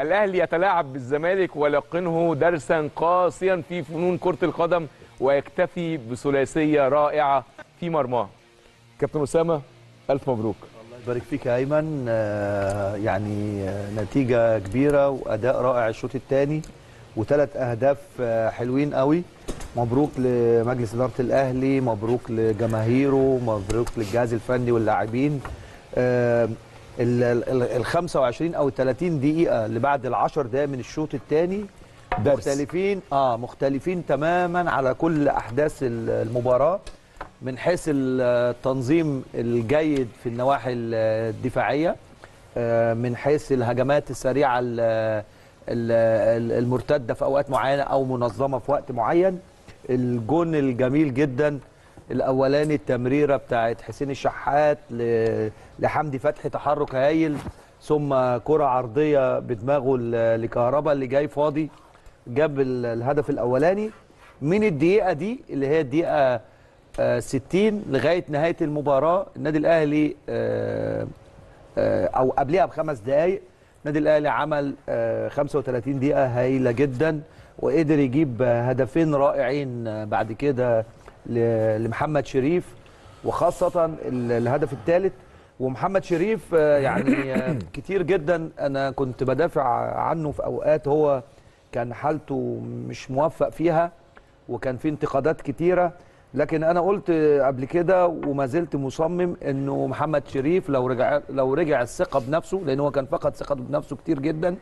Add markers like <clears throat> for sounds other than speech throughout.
الأهلي يتلاعب بالزمالك ولقنه درسا قاسيا في فنون كرة القدم ويكتفي بثلاثية رائعة في مرماه. كابتن أسامة ألف مبروك. الله يبارك فيك يا أيمن. آه، يعني آه، نتيجة كبيرة وأداء رائع الشوط الثاني وثلاث أهداف آه، حلوين قوي. مبروك لمجلس إدارة الأهلي مبروك لجماهيره مبروك للجهاز الفني واللاعبين. ال ال- ال 25 أو 30 دقيقة اللي بعد ال 10 دقائق من الشوط الثاني. مختلفين آه مختلفين تماما على كل أحداث ال- المباراة من حيث التنظيم الجيد في النواحي الدفاعية آه، من حيث الهجمات السريعة ال- ال- المرتدة في أوقات معينة أو منظمة في وقت معين الجون الجميل جدا الأولاني التمريرة بتاعت حسين الشحات لحمدي فتحي تحرك هايل ثم كرة عرضية بدماغه لكهربا اللي جاي فاضي جاب ال- الهدف الأولاني. من الدقيقة دي اللي هي الدقيقة آه، 60 لغاية نهاية المباراة النادي الأهلي آه، آه، أو قبلها بخمس دقائق النادي الأهلي عمل آه، 35 دقيقة هايلة جدا وقدر يجيب آه، هدفين رائعين آه، بعد كده لمحمد شريف وخاصة ال- الهدف الثالث ومحمد شريف آه، يعني آه، <coughs> كتير جدا أنا كنت بدافع عنه في أوقات هو كان حالته مش موفق فيها وكان في انتقادات كتيرة. لكن أنا قلت قبل كده وما زلت مصمم إنه محمد شريف لو رجع لو رجع الثقة بنفسه لأن هو كان فقد ثقته بنفسه كتير جدا.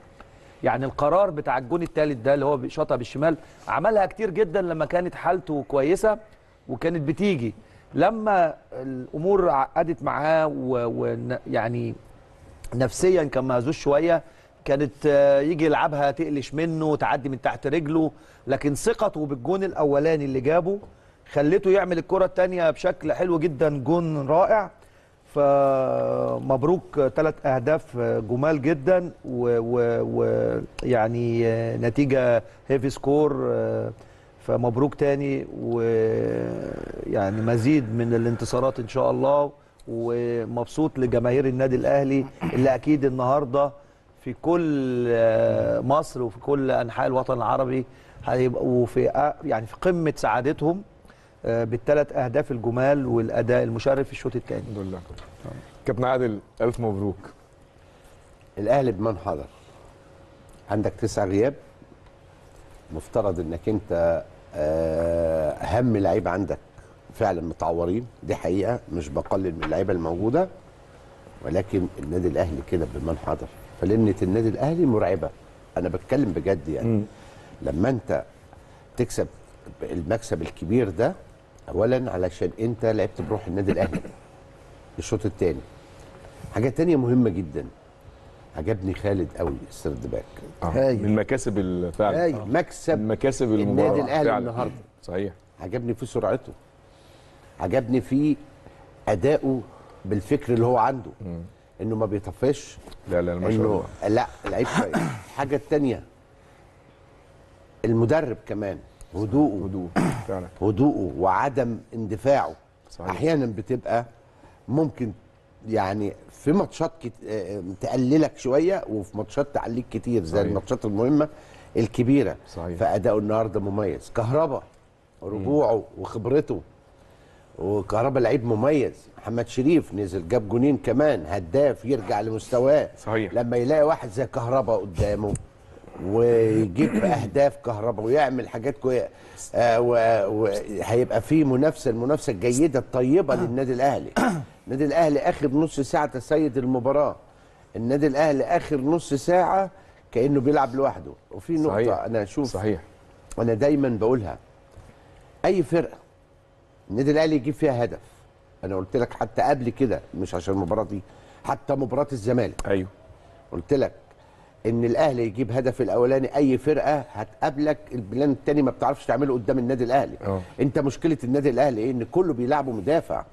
يعني القرار بتاع الجون الثالث ده اللي هو شاطها بالشمال عملها كتير جدا لما كانت حالته كويسة. وكانت بتيجي. لما الأمور عقدت معاه ويعني نفسيا كان مهزوز شوية كانت يجي يلعبها تقلش منه تعدي من تحت رجله لكن ثقته بالجون الأولاني اللي جابه خلته يعمل الكرة الثانية بشكل حلو جدا جون رائع. فمبروك ثلاث أهداف جمال جدا ويعني نتيجة هيفي سكور فمبروك تاني ويعني مزيد من الانتصارات إن شاء الله. ومبسوط لجماهير النادي الأهلي اللي أكيد النهارده في كل آه، مصر وفي كل أنحاء الوطن العربي هيبقوا في أ- يعني في قمة سعادتهم آه، بالثلاث أهداف الجمال والأداء المشرف في الشوط الثاني. الحمد لله. كابتن عادل ألف مبروك. الأهلي بمن حضر؟ عندك تسع غياب. مفترض إنك أنت آه، أهم لعيبة عندك فعلا متعورين دي حقيقة مش بقلل من اللعيبة الموجودة ولكن النادي الأهلي كده بمن حضر. فلنه النادي الأهلي مرعبة. أنا بتكلم بجد يعني. مم. لما أنت تكسب المكسب الكبير ده اولا علشان أنت لعبت بروح النادي الأهلي الشوط الثاني حاجة تانية مهمة جدا. عجبني خالد قوي السرد باك. آه. من مكاسب ال- فعلا. هاي مكسب من مكاسب المباراة النادي الاهلي. النهارده. صحيح. عجبني في سرعته. عجبني في ادائه بالفكر اللي هو عنده. إنه ما بيطفش. لا لا ما شاء الله. لا لعيب كويس. <coughs> الحاجة الثانية المدرب كمان هدوءه. هدوء فعلا. هدوءه وعدم اندفاعه. صحيح. أحيانا بتبقى ممكن يعني في ماتشات كت... آه، تقللك شوية وفي ماتشات تعليك كتير زي صحيح. الماتشات المهمة الكبيرة. صحيح. فأداؤه النهارده مميز. كهربا رجوعه وخبرته. وكهربا لعيب مميز. محمد شريف نزل جاب جونين كمان. هداف يرجع لمستواه. صحيح. لما يلاقي واحد زي كهربا قدامه ويجيب أهداف كهربا ويعمل حاجات كويسه آه وهيبقى في منافسة المنافسة الجيدة الطيبة للنادي الأهلي. <coughs> النادي الأهلي آخر نص ساعة تسيد المباراة. النادي الأهلي آخر نص ساعة كأنه بيلعب لوحده. وفي نقطة صحيح. أنا أشوف صحيح. وأنا دايما بقولها. أي فرقة النادي الأهلي يجيب فيها هدف. أنا قلت لك حتى قبل كده مش عشان المباراه دي حتى مباراة الزمالك. أيوه. قلت لك إن الأهلي يجيب هدف الأولاني أي فرقة هتقابلك. البلان الثاني ما بتعرفش تعمله قدام النادي الأهلي. آه. أنت مشكلة النادي الأهلي إيه؟ إن كله بيلعبه مدافع.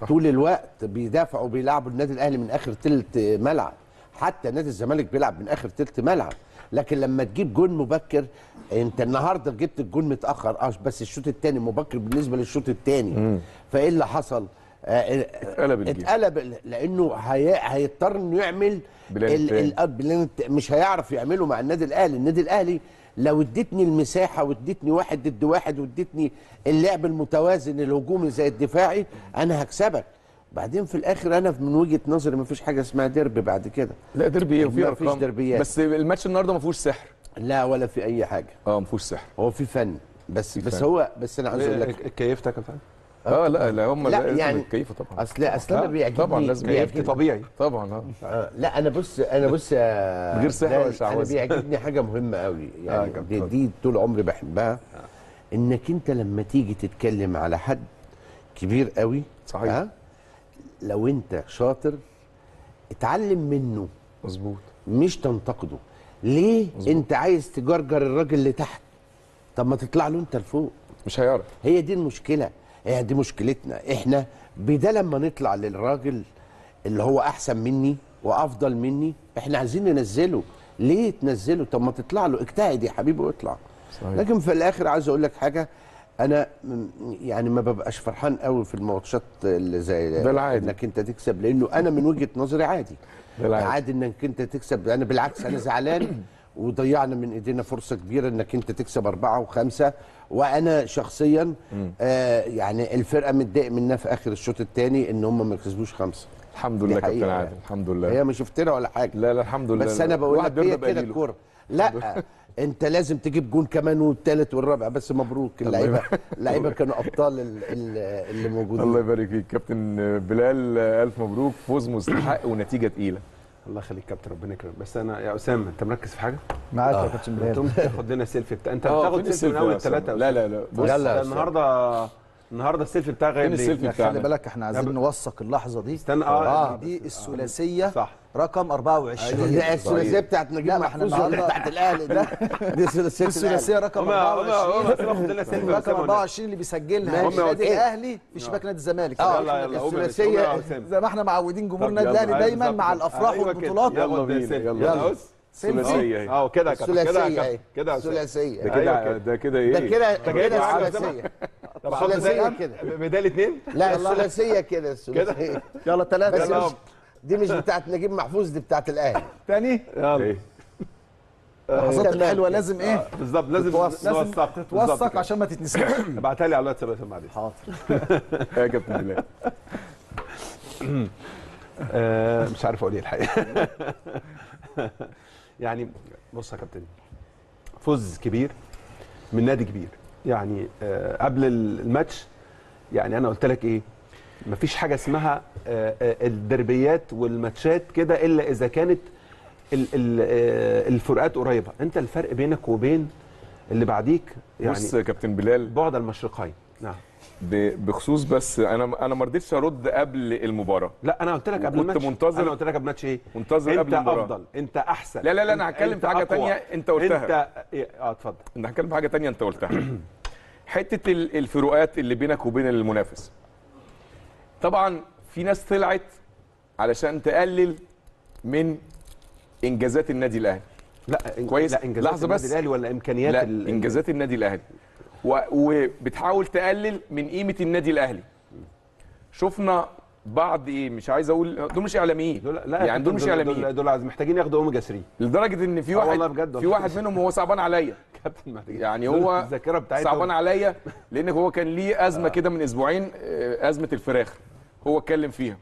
صح. طول الوقت بيدافعوا وبيلعبوا النادي الأهلي من آخر تلت ملعب. حتى نادي الزمالك بيلعب من آخر تلت ملعب. لكن لما تجيب جون مبكر أنت النهارده جبت الجون متأخر. آه بس الشوط الثاني مبكر بالنسبة للشوط الثاني فإيه اللي حصل؟ آه، اتقلب ال game. اتقلب لأنه هي... هيضطر إنه يعمل plan مش هيعرف يعمله مع النادي الأهلي. النادي الأهلي لو اديتني المساحة واديتني واحد ضد واحد واديتني اللعب المتوازن الهجومي زي الدفاعي أنا هكسبك. بعدين في الآخر أنا من وجهة نظري ما فيش حاجة اسمها ديربي بعد كده. لا ديربي إيه وفي ما فيش أرقام. دربيات. بس الماتش النهارده ما فيهوش سحر. لا ولا في أي حاجة. آه ما فيهوش سحر. هو في فن. بس بس فن. هو بس أنا عايز أقول لك كيفتك يا كابتن آه لا لا هم لا، لا يعني كيف طبعا. أصل أصل أنا آه، بيعجبني طبعا لازم بيعجبني-. طبيعي طبعا آه. آه، لا أنا بص أنا بص يا من غير سحر بلال، ولا أنا شعوذة. بيعجبني حاجة مهمة قوي يعني كابتن، دي. دي طول عمري بحبها. إنك أنت لما تيجي تتكلم على حد كبير قوي صحيح. ها لو أنت شاطر اتعلم منه. مظبوط. مش تنتقده. ليه مظبوط. أنت عايز تجرجر الراجل اللي تحت؟ طب ما تطلع له أنت لفوق. مش هيعرف. هي دي المشكلة. هي دي مشكلتنا. إحنا بدل لما نطلع للراجل اللي هو احسن مني وافضل مني إحنا عايزين ننزله. ليه تنزله؟ طب ما تطلع له اجتهد يا حبيبي واطلع. صحيح. لكن في الآخر عايز أقول لك حاجة أنا يعني ما ببقاش فرحان قوي في الماتشات اللي زي ده العادي. انك انت تكسب لأنه أنا من وجهة نظري عادي. ده العادي. عادي انك انت تكسب. أنا بالعكس أنا زعلان وضيعنا من ايدينا فرصة كبيرة انك انت تكسب أربعة وخمسة. وأنا شخصيا آه يعني الفرقة متضايق منها في آخر الشوط الثاني إن هم ما كسبوش خمسة. الحمد لله كابتن عادل يعني. الحمد لله. هي مش شفتنا ولا حاجة. لا لا الحمد لله. بس أنا بقول لك هي كده. الكورة. لا أنت لازم تجيب جون كمان والثالث والرابع بس مبروك. اللعيبة اللعيبة كانوا أبطال ال- ال- اللي موجودين. الله يبارك فيك كابتن بلال ألف مبروك. فوز مستحق ونتيجة تقيلة. الله يخليك كابتن ربنا يكرمك. بس أنا يا أسامة أنت مركز في حاجة؟ معاك يا كابتن بلال. <laughs> تاخد لنا سيلفي بتاع أنت آه، بتاخد سيلفي من أول أسامة؟ ثلاثة لا لا لا. بص النهارده النهارده السيلفي بتاعك غايب فين ليه؟ السيلفي خلي بالك إحنا عايزين نوثق اللحظة دي. استنى آه, آه دي الثلاثية. صح. رقم 24 لا الثلاثية بتاعت نجيب محفوظ ولا بتاعت الأهلي ده دي <laughs> ثلاثية. الثلاثية رقم هم هم 24 هم خد لنا سيلفي يا رقم أسامة. 24 اللي بيسجلها. النادي إيه؟ الأهلي في شباك نادي الزمالك. آه، يا أسامة. زي ما إحنا معودين جمهور النادي الأهلي أيوة دايما مع. الأفراح أيوة. والبطولات. يلا يلا بينا،. يلا ثلاثية. آه كده كده ثلاثية كده يا أسامة. ده ثلاثية. كده أيوة ده كده إيه ده كده جايب كده معاك الثلاثيه طب حط ثلاثية زي كده. بدال اثنين لا الثلاثيه كده الثلاثيه يلا ثلاثة. دي مش بتاعت نجيب محفوظ دي بتاعت الأهلي. تاني؟ يلا. اللحظات تمام. الحلوه لازم إيه؟ بالظبط لازم نوثق تتوثق عشان ما تتنسيش. <coughs> ابعتها لي على الواتساب يا أسامة بعدين حاضر. يا كابتن بلال آه، مش عارف أقول إيه الحقيقة. <laughs> يعني بص يا كابتن فوز كبير من نادي كبير. يعني آه، قبل الماتش يعني أنا قلت لك إيه؟ مفيش حاجة اسمها آه، آه، الدربيات والماتشات كده إلا إذا كانت ال- ال- آه، الفروقات قريبة. أنت الفرق بينك وبين اللي بعديك يعني بص يا كابتن بلال. بعد المشرقين. نعم. بخصوص بس أنا أنا ما رضيتش أرد قبل المباراة. لا أنا قلت لك قبل الماتش. منتظر- أنا قلت لك قبل الماتش إيه؟ منتظر أنت قبل المباراة. أفضل أنت أحسن. لا لا لا أنا هتكلم في حاجة. تانية أنت قلتها. أنت إيه، آه اتفضل. أنا هتكلم في حاجة تانية أنت قلتها. <clears throat> حتة ال- الفروقات اللي بينك وبين المنافس. طبعا في ناس طلعت علشان تقلل من إنجازات النادي الأهلي. لا كويس. لا إنجازات لحظة النادي بس. الأهلي ولا إمكانيات لا ال- إنجازات النادي الأهلي. و... وبتحاول تقلل من قيمة النادي الأهلي. شفنا بعض إيه مش عايز أقول دول مش إعلاميين. دول لا يعني دول مش إعلاميين. دول, دول محتاجين ياخدوا أوميجا 3 لدرجة إن في آه واحد والله بجد. في. واحد منهم هو صعبان عليا. <laughs> كابتن محتاجين. يعني هو الذاكرة بتاعتهم. صعبان عليا لأن هو كان ليه أزمة كده من أسبوعين آه، أزمة الفراخ. هو اتكلم فيها.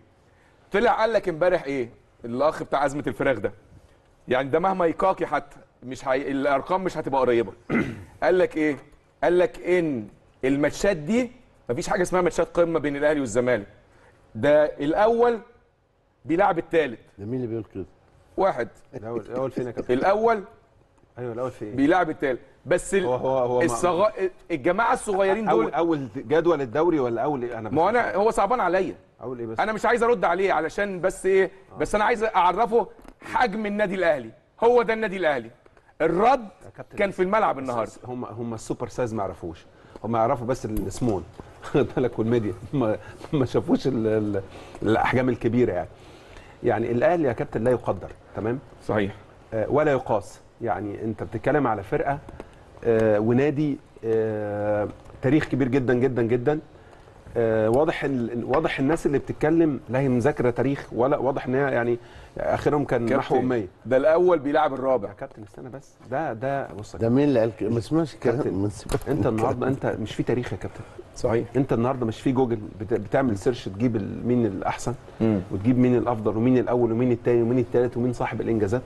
طلع قال لك امبارح إيه؟ الاخ بتاع أزمة الفراخ ده. يعني ده مهما يقاكي حتى مش هي... الأرقام مش هتبقى قريبة. <clears throat> قال لك إيه؟ قال لك ان الماتشات دي مفيش حاجة اسمها ماتشات قمة بين الأهلي والزمالك. ده الأول بيلعب الثالث ده مين اللي بيقول كده؟ واحد. الأول الأول فين يا كابتن؟ الأول أيوه الأول فين؟ بيلعب الثالث بس ال... هو هو هو الصغ... الجماعة الصغيرين اول دول أول جدول الدوري ولا أول إيه؟ أنا ما هو أنا هو صعبان عليا. اول إيه بس؟ أنا مش عايز أرد عليه علشان بس إيه؟ بس أنا عايز أعرفه حجم النادي الأهلي. هو ده النادي الأهلي. الرد. كان في الملعب النهارده. هم هم ال super size ما يعرفوش هم يعرفوا بس السمول. <laughs> خد بالك والميديا ما ما شافوش ال- ال- الأحجام الكبيرة يعني. يعني الأهلي يا كابتن لا يقدر تمام؟ صحيح. آه، ولا يقاس. يعني أنت بتتكلم على فرقة آه، ونادي آه، تاريخ كبير جدا جدا جدا. آه واضح ال- واضح الناس اللي بتتكلم لا هي مذاكرة تاريخ ولا واضح إن هي يعني آخرهم كان نحو 100 ده الأول بيلعب الرابع. يا كابتن استنى بس. ده ده بص يا ده مين اللي قال كده؟ ما سمعش كابتن، أنت. النهارده أنت مش في تاريخ يا كابتن. صحيح. أنت النهارده مش في جوجل بت- بتعمل search تجيب مين الأحسن مم. وتجيب مين الأفضل ومين الأول ومين الثاني ومين الثالث ومين صاحب الإنجازات.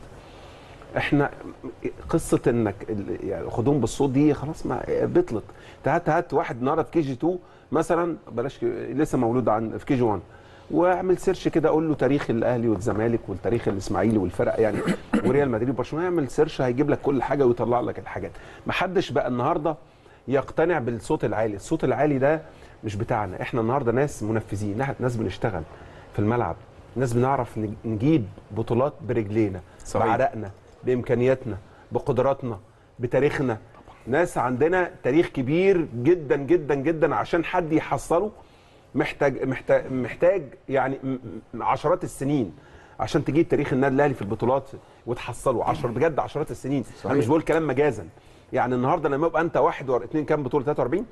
إحنا قصة إنك ال- يعني خدوهم بالصوت دي خلاص ما بطلت هات هات واحد النهارده في KG 2 مثلا بلاش لسه مولود عن في KG 1 واعمل search كده أقول له تاريخ الأهلي والزمالك والتاريخ الإسماعيلي والفرق يعني <coughs> وريال مدريد وبرشلونة. يعمل search هيجيب لك كل حاجة ويطلع لك الحاجات. ما حدش بقى النهارده يقتنع بالصوت العالي. الصوت العالي ده مش بتاعنا. إحنا النهارده ناس منفذين. ناس بنشتغل في الملعب. ناس بنعرف نج- نجيب بطولات برجلينا صحيح. بعرقنا بإمكانياتنا بقدراتنا بتاريخنا. ناس عندنا تاريخ كبير جدا جدا جدا عشان حد يحصله محتاج محتاج محتاج يعني عشرات السنين عشان تجيب تاريخ النادي الأهلي في البطولات وتحصله. عشر بجد عشرات السنين. صحيح. أنا مش بقول كلام مجازا. يعني النهارده لما يبقى أنت واحد ور... اتنين كام بطولة؟ 43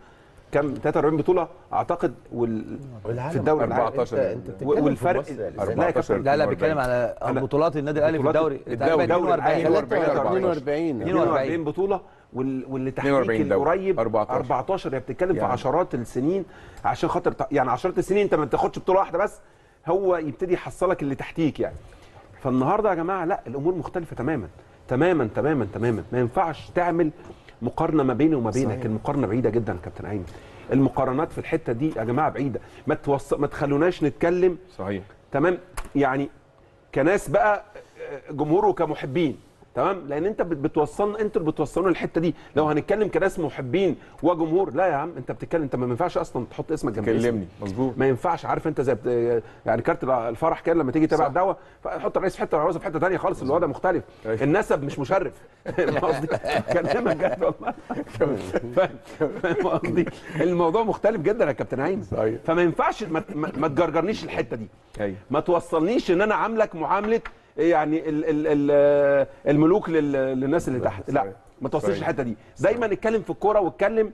كام؟ 43 بطولة؟ أعتقد وال... والعالم في الدوري. العالم. 14 أنت والفرق لسه. لا يا لا لا 42. بيتكلم على بطولات النادي الأهلي في الدوري. الدوري- تقريبا الدوري. 42 42 42 42 بطولة. واللي تحتيك 42 دوري. القريب 14. 14 يعني بتتكلم في يعني. عشرات السنين عشان خاطر يعني عشرات السنين انت ما بتاخدش بطولة واحدة بس هو يبتدي يحصلك اللي تحتيك يعني. فالنهاردة يا جماعة لا الأمور مختلفة تماما تماما تماما تماما. ما ينفعش تعمل مقارنة ما بيني وما بينك. المقارنة بعيدة جدا يا كابتن أيمن. المقارنات في الحتة دي يا جماعة بعيدة. ما توص... ما تخلوناش نتكلم صحيح. تمام؟ يعني كناس بقى آه، جمهور وكمحبين تمام؟ لأن أنت بت- بتوصلنا أنتوا اللي بتوصلونا الحته دي. لو هنتكلم كناس محبين وجمهور لا يا عم أنت بتتكلم أنت ما ينفعش أصلا تحط اسمك جنب. كلمني مظبوط. ما ينفعش عارف أنت زي بت- يعني كارت الفرح كده لما تيجي تبع. الدعوه فحط الرئيس في حتة والعروسه في حتة ثانية خالص الوضع مختلف. أيوة. النسب مش مشرف. <laughs> قصدي؟ كلامك جد والله. فاهم قصدي؟ الموضوع مختلف جدا يا كابتن صحيح. فما ينفعش ما, تجرجرنيش الحتة دي. أيوه. ما توصلنيش إن أنا عاملك معاملة يعني ال ال ال الملوك لل- للناس اللي تحت. لا. ما توصلش. الحتة دي. دايما نتكلم في الكورة واتكلم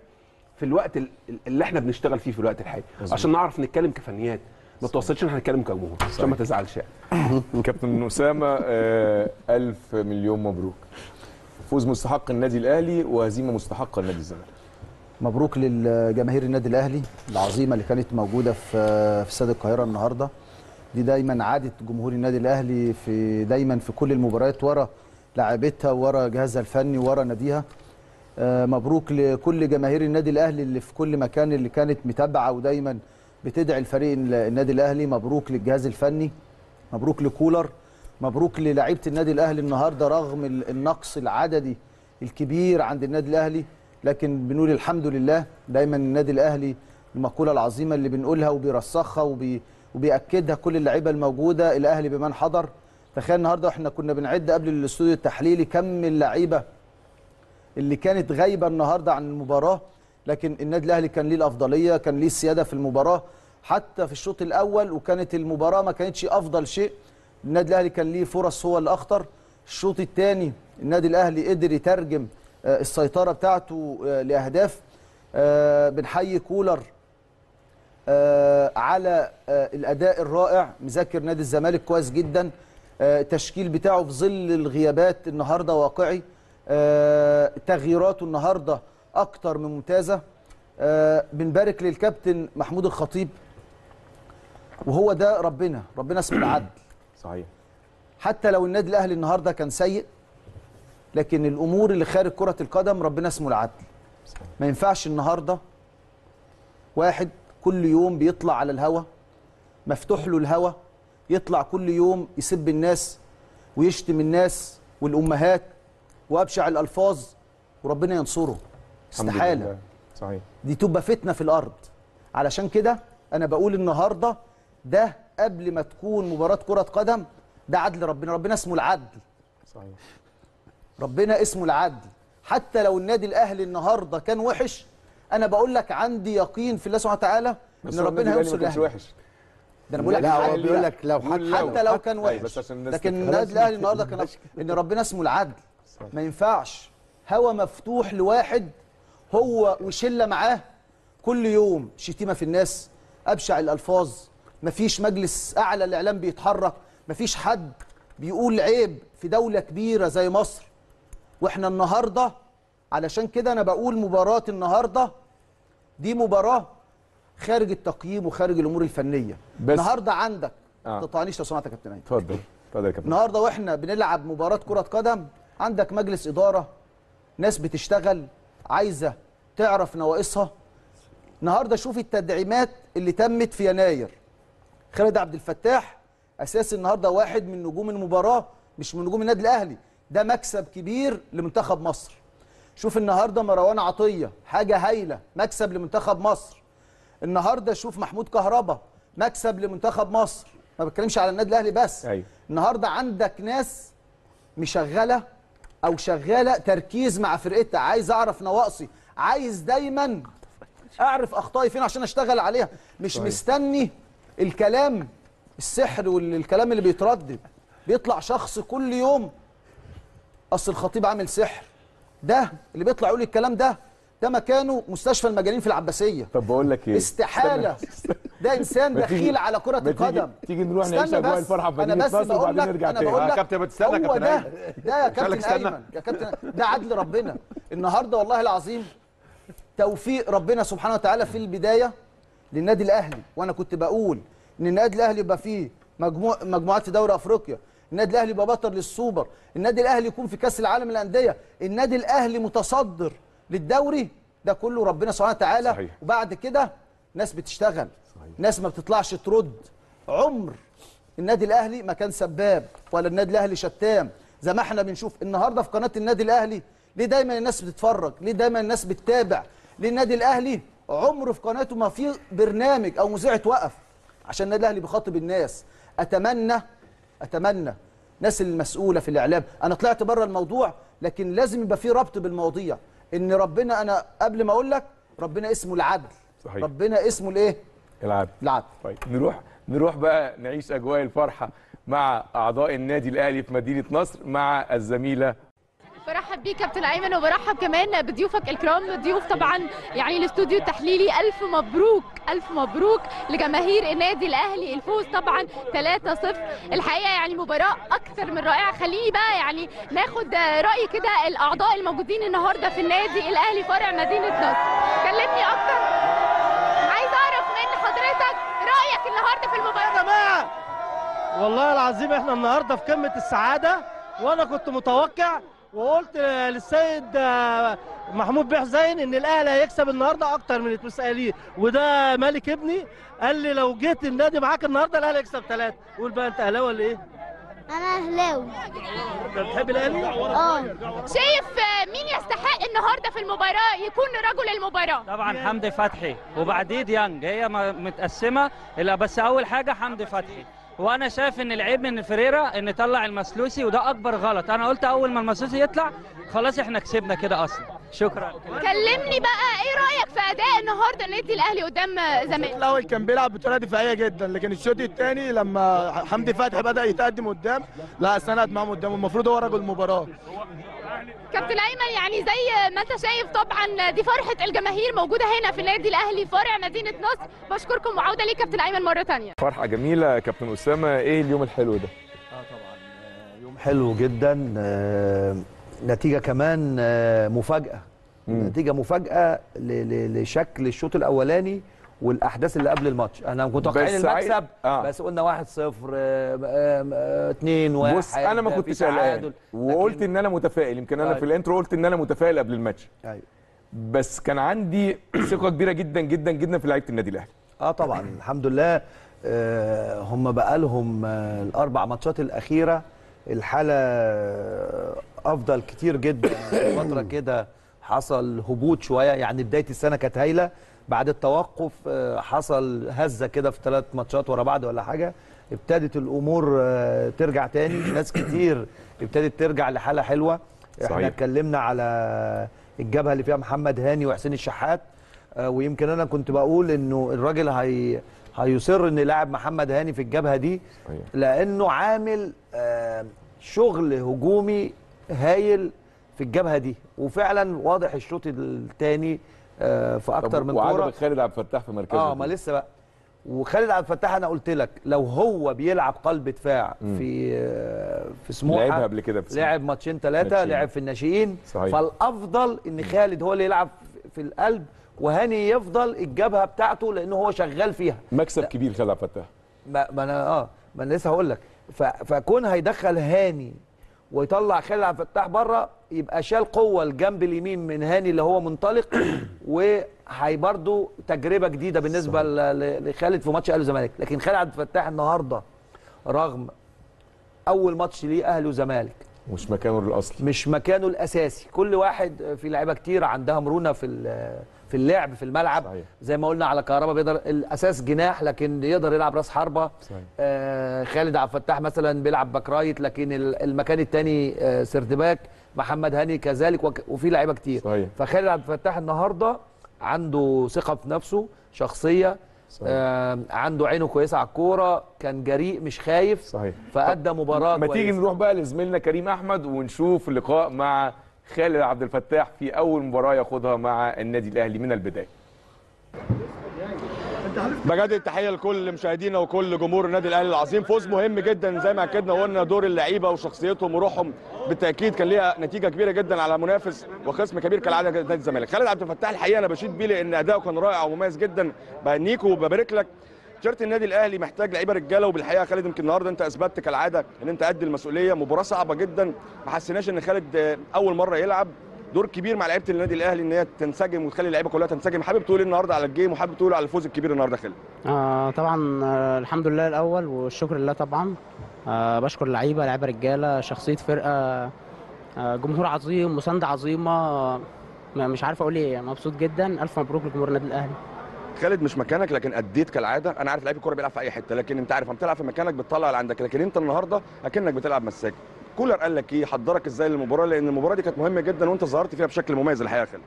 في الوقت ال- اللي إحنا بنشتغل فيه في الوقت الحالي. عشان نعرف نتكلم كفنيات. ما توصلش ان إحنا نتكلم كجمهور عشان ما تزعلش يعني. <laughs> كابتن أسامة آه، ألف مليون مبروك. فوز مستحق النادي الأهلي وهزيمة مستحقة لنادي الزمالك. مبروك للجماهير النادي الأهلي العظيمة اللي كانت موجودة في في استاد القاهرة النهارده. دي دايما عادة جمهور النادي الأهلي في دايما في كل المباريات ورا لاعبتها ورا جهازها الفني ورا ناديها. آه، مبروك لكل جماهير النادي الأهلي اللي في كل مكان اللي كانت متابعة ودايما بتدعي الفريق النادي الأهلي. مبروك للجهاز الفني مبروك لكولر مبروك للاعيبة النادي الأهلي النهارده رغم ال- النقص العددي الكبير عند النادي الأهلي. لكن بنقول الحمد لله دايما النادي الأهلي المقولة العظيمة اللي بنقولها وبيرسخها وبي وبيأكدها كل اللعيبة الموجودة الاهلي بمن حضر. تخيل النهارده إحنا كنا بنعد قبل الاستوديو التحليلي كم اللعيبه اللي كانت غايبة النهارده عن المباراة لكن النادي الأهلي كان ليه الأفضلية كان ليه السيادة في المباراة. حتى في الشوط الأول وكانت المباراة ما كانتش أفضل شيء النادي الأهلي كان ليه فرص هو الأخطر. الشوط الثاني النادي الأهلي قدر يترجم آه، السيطرة بتاعته آه، لأهداف بنحيي كولر. آه، على آه، الأداء الرائع. مذاكر نادي الزمالك كويس جدا. آه، التشكيل بتاعه في ظل الغيابات النهارده واقعي. آه، تغييراته النهارده أكتر من ممتازة. آه، بنبارك للكابتن محمود الخطيب. وهو ده ربنا. ربنا اسمه <clears throat> العدل. صحيح. حتى لو النادي الأهلي النهارده كان سيء لكن الأمور اللي خارج كرة القدم ربنا اسمه العدل. ما ينفعش النهارده واحد كل يوم بيطلع على الهوا مفتوح له الهوا يطلع كل يوم يسب الناس ويشتم الناس والأمهات وأبشع الألفاظ وربنا ينصره. استحالة. صحيح. دي تبقى فتنة في الأرض. علشان كده أنا بقول النهارده ده قبل ما تكون مباراة كرة قدم ده عدل ربنا. ربنا اسمه العدل. صحيح. ربنا اسمه العدل. حتى لو النادي الأهلي النهارده كان وحش أنا بقول لك عندي يقين في الله سبحانه وتعالى إن ربنا كانش الاهلي وحش. ده أنا بقول لك لا هو. بيقول لك لو بيقول حتى لو. حتى لو كان وحش. بس عشان الناس لكن. النادي الأهلي النهارده كان إن ربنا اسمه العدل. ما ينفعش. هوا مفتوح لواحد هو وشلة معاه كل يوم. شتيمة في الناس أبشع الألفاظ. مفيش مجلس أعلى الإعلام بيتحرك. مفيش حد بيقول عيب في دولة كبيرة زي مصر. وإحنا النهارده علشان كده أنا بقول مباراة النهارده دي مباراة خارج التقييم وخارج الأمور الفنية. بس- النهارده عندك آه. ما تقطعنيش لو سمحت يا كابتن ايمن اتفضل. اتفضل يا كابتن. النهارده وإحنا بنلعب مباراة كرة قدم عندك مجلس إدارة ناس بتشتغل عايزة تعرف نواقصها. النهارده شوف التدعيمات اللي تمت في يناير. خالد عبد الفتاح اساسي النهارده واحد من نجوم المباراة مش من نجوم النادي الأهلي. ده مكسب كبير لمنتخب مصر. شوف النهارده مروان عطية حاجة هايلة مكسب لمنتخب مصر. النهارده شوف محمود كهربا مكسب لمنتخب مصر. ما بتكلمش على النادي الأهلي بس. أيوة. النهارده عندك ناس مشغلة أو شغالة تركيز مع فرقتها. عايز أعرف نواقصي. عايز دايما أعرف أخطائي فين عشان أشتغل عليها. مش صحيح. مستني الكلام السحر والكلام اللي بيتردد. بيطلع شخص كل يوم. أصل الخطيب عامل سحر. ده اللي بيطلع يقول الكلام ده ده مكانه مستشفى المجانين في العباسية. طب بقول لك إيه؟ استحالة. ده إنسان دخيل على كرة القدم. تيجي نروح نعيش أجواء بس، الفرحة في أنا بس نصر بقول وبعدين نرجع أنا تاني. بقول آه، لك كابتن، ما تستنى يا كابتن ده. ده يا كابتن. أيمن. يا كابتن ده عدل ربنا. النهارده والله العظيم توفيق ربنا سبحانه وتعالى في البداية للنادي الأهلي. وأنا كنت بقول إن النادي الأهلي يبقى فيه مجموع مجموعات في دوري أفريقيا. النادي الأهلي يبقى بطل للسوبر. النادي الأهلي يكون في كأس العالم للأندية. النادي الأهلي متصدر للدوري. ده كله ربنا سبحانه وتعالى. صحيح. وبعد كده ناس بتشتغل. ناس ما بتطلعش ترد. عمر النادي الأهلي ما كان سباب ولا النادي الأهلي شتام. زي ما إحنا بنشوف النهارده في قناة النادي الأهلي ليه دايما الناس بتتفرج؟ ليه دايما الناس بتتابع؟ ليه النادي الأهلي عمره في قناته ما في برنامج أو مذيع توقف عشان النادي الأهلي بيخاطب الناس. أتمنى أتمنى. الناس المسؤولة في الإعلام. أنا طلعت بره الموضوع لكن لازم يبقى في ربط بالمواضيع. إن ربنا أنا قبل ما أقول لك ربنا اسمه العدل. صحيح. ربنا اسمه الإيه؟ العب العدل. طيب نروح نروح بقى نعيش أجواء الفرحة مع أعضاء النادي الأهلي في مدينة نصر مع الزميلة برحب بيك كابتن أيمن وبرحب كمان بضيوفك الكرام. ضيوف طبعا يعني الاستوديو التحليلي. ألف مبروك ألف مبروك لجماهير النادي الأهلي. الفوز طبعا 3-0 الحقيقة يعني مباراة أكثر من رائعة. خليني بقى يعني ناخد رأي كده الأعضاء الموجودين النهارده في النادي الأهلي فرع مدينة نصر. كلمني أكتر. عايز أعرف من حضرتك رأيك النهارده في المباراة. يا جماعة والله العظيم إحنا النهارده في قمة السعادة وأنا كنت متوقع وقلت للسيد محمود بيه حسين إن الأهلي هيكسب النهارده أكتر من المتسائلين وده مالك ابني. قال لي لو جيت النادي معاك النهارده الأهلي هيكسب ثلاثة قول بقى أنت أهلاوي ولا إيه؟ أنا أهلاوي. أنت بتحب الأهلي؟ آه. شايف مين يستحق النهارده في المباراة يكون رجل المباراة؟ طبعا حمدي فتحي وبعديه ديانج. هي متقسمة بس أول حاجة حمدي فتحي. وأنا شايف ان العيب من فريرا ان طلع المسلوسي وده اكبر غلط. أنا قلت اول ما المسلوسي يطلع خلاص إحنا كسبنا كده أصلا. شكرا. كلمني بقى إيه رأيك في اداء النهارده النادي الاهلي قدام زمان؟ الأول كان بيلعب بطريقة دفاعية جدا لكن الشوط الثاني لما حمدي فتحي بدأ يتقدم قدام لا سند معاهم قدام. المفروض هو رجل المباراه كابتن أيمن يعني زي ما أنت شايف طبعا دي فرحة الجماهير موجودة هنا في النادي الأهلي فرع مدينة نصر. بشكركم وعودة ليك كابتن أيمن مرة ثانية فرحة جميلة يا كابتن أسامة إيه اليوم الحلو ده؟ يوم حلو جدا آه، نتيجة كمان آه، مفاجأة. نتيجة مفاجأة ل- ل- لشكل الشوط الأولاني. والأحداث اللي قبل الماتش. أنا كنت متوقعين عايز- المكسب آه. بس قلنا 1 0 2 1 بص أنا ما كنتش قلقان. وقلت إن أنا متفائل يمكن أنا طيب. في الانترو قلت إن أنا متفائل قبل الماتش. أيوة. بس كان عندي <clears throat> ثقة كبيرة جدا جدا جدا في لعيبة النادي الأهلي. آه طبعا. الحمد لله. آه هم بقالهم آه الأربع ماتشات الأخيرة الحالة آه، أفضل كتير جدا. <clears throat> فترة كده حصل هبوط شوية. يعني بداية السنة كانت هايلة. بعد التوقف آه، حصل هزة كده في ثلاث ماتشات ورا بعض ولا حاجة ابتدت الأمور آه، ترجع تاني <clears throat> ناس كتير ابتدت ترجع لحاله حلوة إحنا صحيح. اتكلمنا على الجبهة اللي فيها محمد هاني وحسين الشحات آه، ويمكن أنا كنت بقول إنه الراجل هي هيصر إن يلاعب محمد هاني في الجبهة دي صحيح. لأنه عامل شغل هجومي هايل في الجبهة دي وفعلا واضح الشوط الثاني في أكتر من كورة. وعجبك خالد عبد الفتاح في مركزه آه ما؟ لسه بقى. وخالد عبد الفتاح أنا قلت لك لو هو بيلعب قلب دفاع في في سموحة لعبها قبل كده في. لعب ماتشين ثلاثة. لعب في الناشئين. صحيح. فالأفضل إن خالد هو اللي يلعب في القلب وهاني يفضل الجبهة بتاعته لأنه هو شغال فيها. مكسب كبير خالد عبد الفتاح. ما, أنا آه ما أنا لسه هقول لك. فكون هيدخل هاني ويطلع خالد عبد الفتاح بره يبقى شال قوة الجنب اليمين من هاني اللي هو منطلق <clears throat> وهي برضه تجربة جديدة بالنسبة لخالد في ماتش أهلي والزمالك لكن خالد عبد الفتاح النهارده رغم أول ماتش ليه أهلي وزمالك. مش مكانه الأصلي. مش مكانه الأساسي. كل واحد في لعيبة كتير عندها مرونة في في اللعب في الملعب صحيح. زي ما قلنا على كهربا بيقدر الأساس جناح لكن يقدر يلعب راس حربة صحيح. آه خالد عبد الفتاح مثلا بيلعب back right لكن ال- المكان الثاني آه third back محمد هاني كذلك وفي لعيبة كتير صحيح. فخالد عبد الفتاح النهارده عنده ثقة في نفسه شخصية صحيح. آه عنده عينه كويسة على الكورة كان جريء مش خايف صحيح فادى مباراة ما تيجي. نروح بقى لزميلنا كريم أحمد ونشوف اللقاء مع خالد عبد الفتاح في أول مباراة ياخدها مع النادي الأهلي من البداية. بجد التحية لكل مشاهدينا وكل جمهور النادي الأهلي العظيم. فوز مهم جدا زي ما أكدنا وقلنا دور اللعيبة وشخصيتهم وروحهم. بالتأكيد كان ليها نتيجة كبيرة جدا على منافس وخصم كبير كالعادة نادي الزمالك. خالد عبد الفتاح الحقيقة أنا بشيد بيه لأن أداؤه كان رائع ومميز جدا. بهنيك وببارك لك. تيشيرت النادي الأهلي محتاج لعيبة رجالة وبالحقيقة خالد يمكن النهارده أنت أثبتت كالعادة إن أنت قد المسؤولية. مباراة صعبة جدا ما حسيناش إن خالد أول مرة يلعب. دور كبير مع لعيبة النادي الأهلي إن هي تنسجم وتخلي اللعيبة كلها تنسجم. حابب تقول إيه النهارده على الجيم؟ وحابب تقول على الفوز الكبير النهارده خالد؟ آه طبعا آه الحمد لله الأول والشكر لله طبعا. آه بشكر اللعيبه لعيبة رجالة شخصية فرقة آه جمهور عظيم مساندة عظيمة. مش عارف أقول إيه مبسوط جدا. ألف مبروك لجمهور النادي الأهلي. خالد مش مكانك لكن أديت كالعادة. أنا عارف لعيب الكورة بيلعب في أي حتة لكن أنت عارف لما بتلعب في مكانك بتطلع اللي عندك لكن أنت النهارده أكنك بتلعب مساك. كولر قال لك إيه؟ حضرك إزاي للمباراة؟ لأن المباراة دي كانت مهمة جدا وأنت ظهرت فيها بشكل مميز الحقيقة خالد.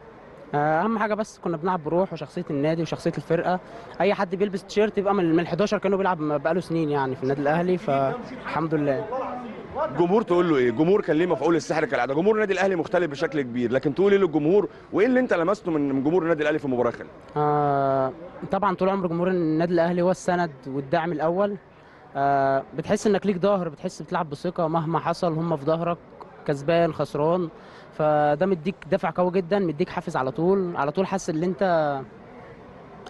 آه أهم حاجة بس كنا بنلعب بروح وشخصية النادي وشخصية الفرقة. أي حد بيلبس تيشيرت يبقى من من ال 11 كانه بيلعب بقاله سنين يعني في النادي الأهلي فالحمد لله. جمهور تقول له إيه؟ جمهور كان ليه مفعول السحر كالعادة. جمهور النادي الأهلي مختلف بشكل كبير لكن تقول إيه للجمهور؟ وإيه اللي أنت لمسته من جمهور النادي الأهلي في المباراه خالد آه طبعا طول عمر جمهور النادي الأهلي هو السند والدعم الأول. آه بتحس إنك ليك ظهر بتحس بتلعب بثقة. مهما حصل هم في ظهرك كسبان خسران. فده مديك دافع قوي جدا مديك حافز على طول. على طول حاسس إن أنت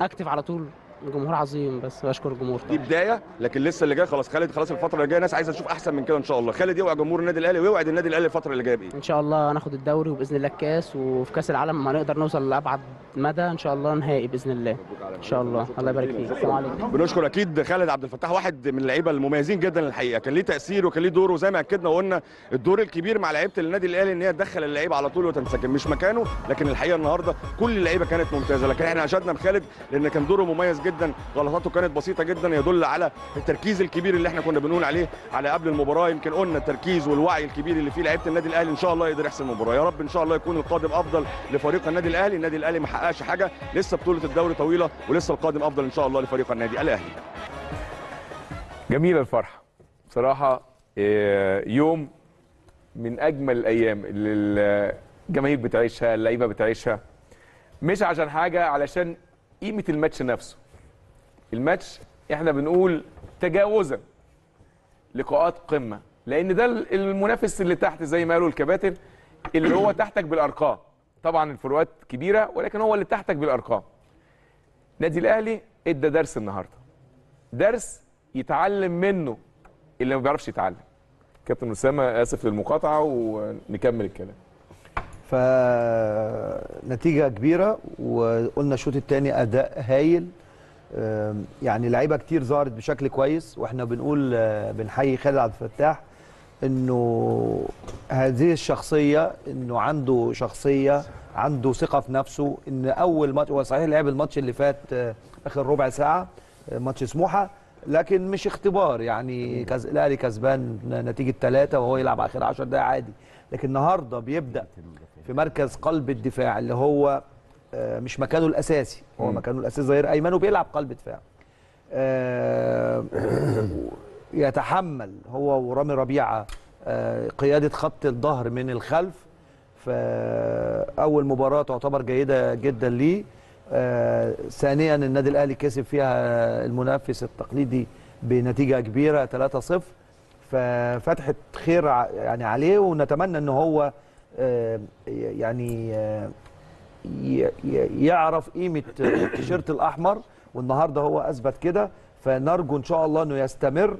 أكتف على طول. جمهور عظيم بس بشكر الجمهور دي بداية لكن لسه اللي جاي خلاص خالد خلاص الفترة اللي جاية ناس عايزة تشوف أحسن من كده إن شاء الله. خالد يوعد جمهور النادي الأهلي ويوعد النادي الأهلي الفترة اللي جاية بإيه؟ إن شاء الله ناخد الدوري وبإذن الله الكاس وفي كاس العالم ما نقدر نوصل لأبعد مدى إن شاء الله نهائي بإذن الله. إن شاء الله. الله يبارك فيك. السلام عليكم. بنشكر أكيد خالد عبد الفتاح واحد من اللعيبة المميزين جدا الحقيقة. كان ليه تأثير وكان ليه دور وزي ما أكدنا وقلنا الدور الكبير مع لعيبة النادي الأهلي إن هي تدخل اللعيبه على طول وتنسجم. مش مكانه لكن الحقيقة النهارده كل اللعيبة كانت ممتازة. لكن إحنا اشدنا بخالد لأن كان دوره مميز جدا غلطاته كانت بسيطة جدا يدل على التركيز الكبير اللي إحنا كنا بنقول عليه على قبل المباراة. يمكن قلنا التركيز والوعي الكبير اللي فيه لعيبة النادي الأهلي إن شاء الله يقدر يحسم المباراة. يا رب إن شاء الله يكون القادم أفضل لفريق النادي الأهلي. النادي الأهلي ما حققش حاجة لسه بطولة الدوري طويلة ولسه القادم أفضل إن شاء الله لفريق النادي الأهلي. جميلة الفرحة. بصراحة آه، يوم من أجمل الأيام اللي الجماهير بتعيشها اللعيبة بتعيشها. مش عشان حاجة علشان قيمة الماتش نفسه. الماتش إحنا بنقول تجاوزا. لقاءات قمة. لأن ده المنافس اللي تحت زي ما قالوا الكباتن اللي هو تحتك بالأرقام. طبعا الفروقات كبيرة ولكن هو اللي تحتك بالأرقام. نادي الأهلي إدى درس النهارده. درس يتعلم منه اللي ما بيعرفش يتعلم. كابتن أسامة آسف للمقاطعة ونكمل الكلام. فنتيجة كبيرة وقلنا الشوط الثاني أداء هايل. يعني لعيبة كتير ظهرت بشكل كويس وإحنا بنقول آه، بنحيي خالد عبد الفتاح إنه هذه الشخصية إنه عنده شخصية عنده ثقة في نفسه إن أول ماتش هو صحيح لعب الماتش اللي فات آه، آخر ربع ساعة آه، ماتش سموحة لكن مش اختبار يعني كز... الأهلي كسبان نتيجة ثلاثة وهو يلعب آخر 10 دقايق عادي. لكن النهارده بيبدأ في مركز قلب الدفاع اللي هو مش مكانه الأساسي. هو. مكانه الأساسي ظهير ايمن وبيلعب قلب دفاع. آه، <clears throat> يتحمل هو ورامي ربيعة آه، قيادة خط الظهر من الخلف. فأول مباراة تعتبر جيدة جدا ليه. آه، ثانيا النادي الأهلي كسب فيها المنافس التقليدي بنتيجة كبيرة 3-0 ففتحت خير يعني عليه ونتمنى إن هو آه، يعني آه، يعرف قيمة التيشيرت الأحمر والنهاردة هو أثبت كده. فنرجو إن شاء الله إنه يستمر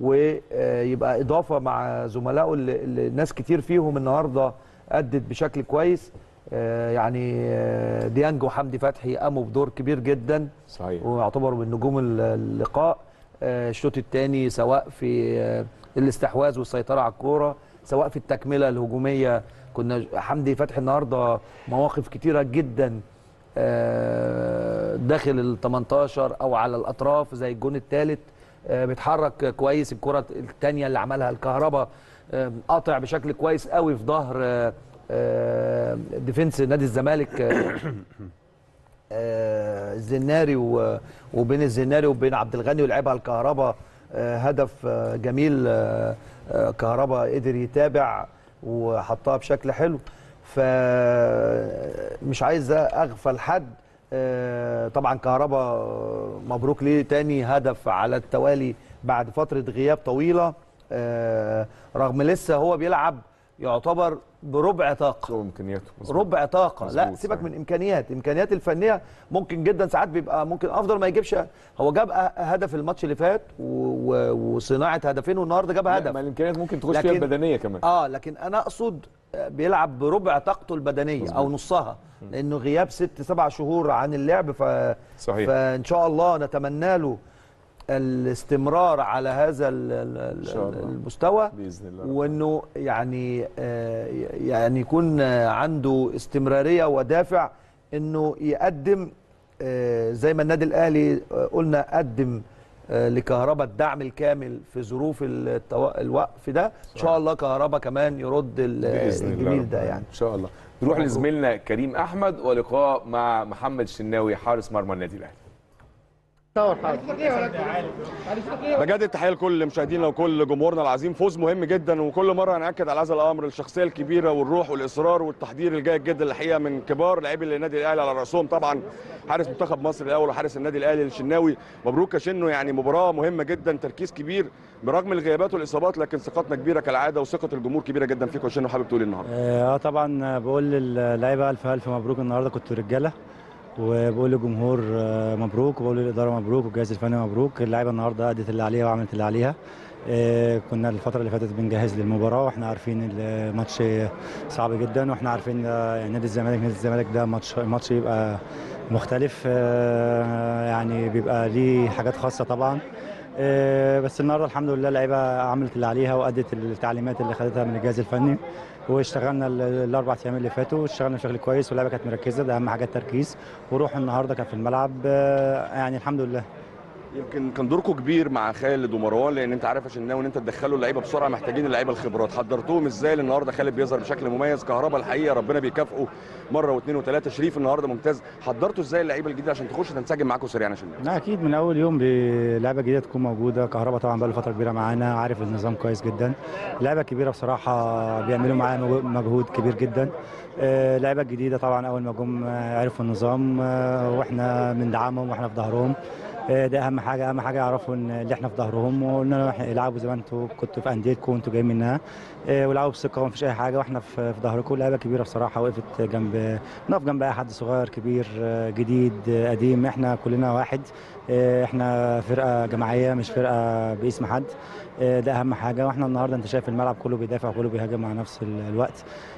ويبقى إضافة مع زملائه اللي ناس كتير فيهم النهارده أدت بشكل كويس. آه، يعني آه، ديانج وحمدي فتحي قاموا بدور كبير جدا. صحيح. ويعتبروا من نجوم ال- اللقاء. آه، الشوط الثاني سواء في الاستحواذ والسيطرة على الكورة سواء في التكملة الهجومية كنا حمدي فتحي النهارده مواقف كتيرة جدا آه، داخل ال 18 أو على الأطراف زي الجون الثالث بيتحرك كويس الكرة الثانية اللي عملها الكهرباء آه، قاطع بشكل كويس قوي في ظهر آه، آه، ديفنس نادي الزمالك آه، آه، الزناري وبين الزناري وبين عبد الغني ولعبها الكهرباء آه، هدف آه، جميل آه، آه، كهرباء قدر يتابع وحطها بشكل حلو. فمش عايز أغفل حد. آه، طبعا كهرباء مبروك ليه تاني هدف على التوالي بعد فترة غياب طويلة. آه، رغم لسه هو بيلعب يعتبر بربع طاقة. هو إمكانياته. مظبوط. ربع طاقة. لا مظبوط، سيبك. من إمكانيات. الامكانيات الفنية ممكن جدا ساعات بيبقى ممكن أفضل ما يجيبش. هو جاب هدف الماتش اللي فات وصناعة هدفين والنهاردة جاب لا، هدف. ما الإمكانيات ممكن تخش فيها البدنية كمان. آه لكن أنا أقصد بيلعب بربع طاقته البدنية أو نصها لأنه غياب ست سبع شهور عن اللعب ف صحيح. فإن شاء الله نتمنى له الاستمرار على هذا. المستوى بإذن الله. وإنه يعني آه، يعني يكون آه، عنده استمرارية ودافع إنه يقدم آه، زي ما النادي الأهلي قلنا قدم لكهرباء الدعم الكامل في ظروف التو- الوقف ده. إن شاء الله كهرباء كمان يرد الجميل ده. يعني. إن شاء الله. نروح لزميلنا كريم أحمد ولقاء مع محمد الشناوي حارس مرمى النادي الأهلي. بجد التحيه لكل مشاهدينا وكل جمهورنا العظيم. فوز مهم جدا وكل مرة هنأكد على هذا الأمر الشخصية الكبيرة والروح والإصرار والتحضير الجيد جدا الحقيقة من كبار لاعبي النادي الأهلي على رأسهم. طبعا حارس منتخب مصر الأول وحارس النادي الأهلي الشناوي. مبروك يا شنو يعني مباراة مهمة جدا تركيز كبير برغم الغيابات والإصابات لكن ثقتنا كبيرة كالعادة وثقة الجمهور كبيرة جدا فيك يا شنو حابب تقول إيه النهارده؟ آه طبعا بقول للعيبة ألف ألف مبروك النهارده كنتوا رجالة. وبقول للجمهور آه، مبروك. وبقول للإدارة مبروك. والجهاز الفني مبروك. اللعيبة النهارده أدت اللي عليها وعملت اللي عليها. آه، كنا الفترة اللي فاتت بنجهز للمباراة وإحنا عارفين الماتش صعب جدا. وإحنا عارفين آه، يعني نادي الزمالك نادي الزمالك ده ماتش ماتش يبقى مختلف. يعني بيبقى ليه حاجات خاصة طبعا. بس النهارده الحمد لله اللعيبة عملت اللي عليها وأدت التعليمات اللي خدتها من الجهاز الفني. واشتغلنا ال- الأربع أيام اللي فاتوا اشتغلنا بشكل كويس واللعيبه كانت مركزة ده أهم حاجة التركيز. وروح النهارده كان في الملعب آه، يعني الحمد لله. يمكن كان دوركم كبير مع خالد ومروان لأن أنت عارف يا شناوي إن أنت تدخلوا اللعيبة بسرعة محتاجين اللعيبة الخبرات. حضرتوهم إزاي النهارده خالد بيظهر بشكل مميز؟ كهربا الحقيقة ربنا بيكافئه مرة واثنين وثلاثه شريف النهارده ممتاز. حضرتوا إزاي اللعيبة الجديدة عشان تخش تنسجم معاكم سريعا شناوي لا أكيد من أول يوم لعبة جديدة تكون موجودة. كهربا طبعا بقى له فترة كبيرة معانا عارف النظام كويس جدا. لعبة كبيرة بصراحة بيعملوا مجهو- مجهود كبير جدا. آه، لعيبه جديدة طبعا أول ما جم آه، عرفوا النظام آه، وإحنا بندعمهم وإحنا في ظهرهم. ده أهم حاجة أهم حاجة يعرفوا إن اللي إحنا في ظهرهم وقلنا لهم العبوا زي ما أنتوا كنتوا في أنديتكم وأنتوا جايين منها. آه، والعبوا بثقة ومفيش أي حاجة وإحنا في ظهركم لعيبة كبيرة بصراحة وقفت جنب نقف جنب أي حد صغير كبير آه، جديد آه، قديم إحنا كلنا واحد. آه، إحنا فرقة جماعية مش فرقة باسم حد. آه، ده أهم حاجة وإحنا النهارده أنت شايف الملعب كله بيدافع وكله بيهاجم مع نفس ال- الوقت. آه،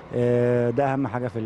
ده أهم حاجة في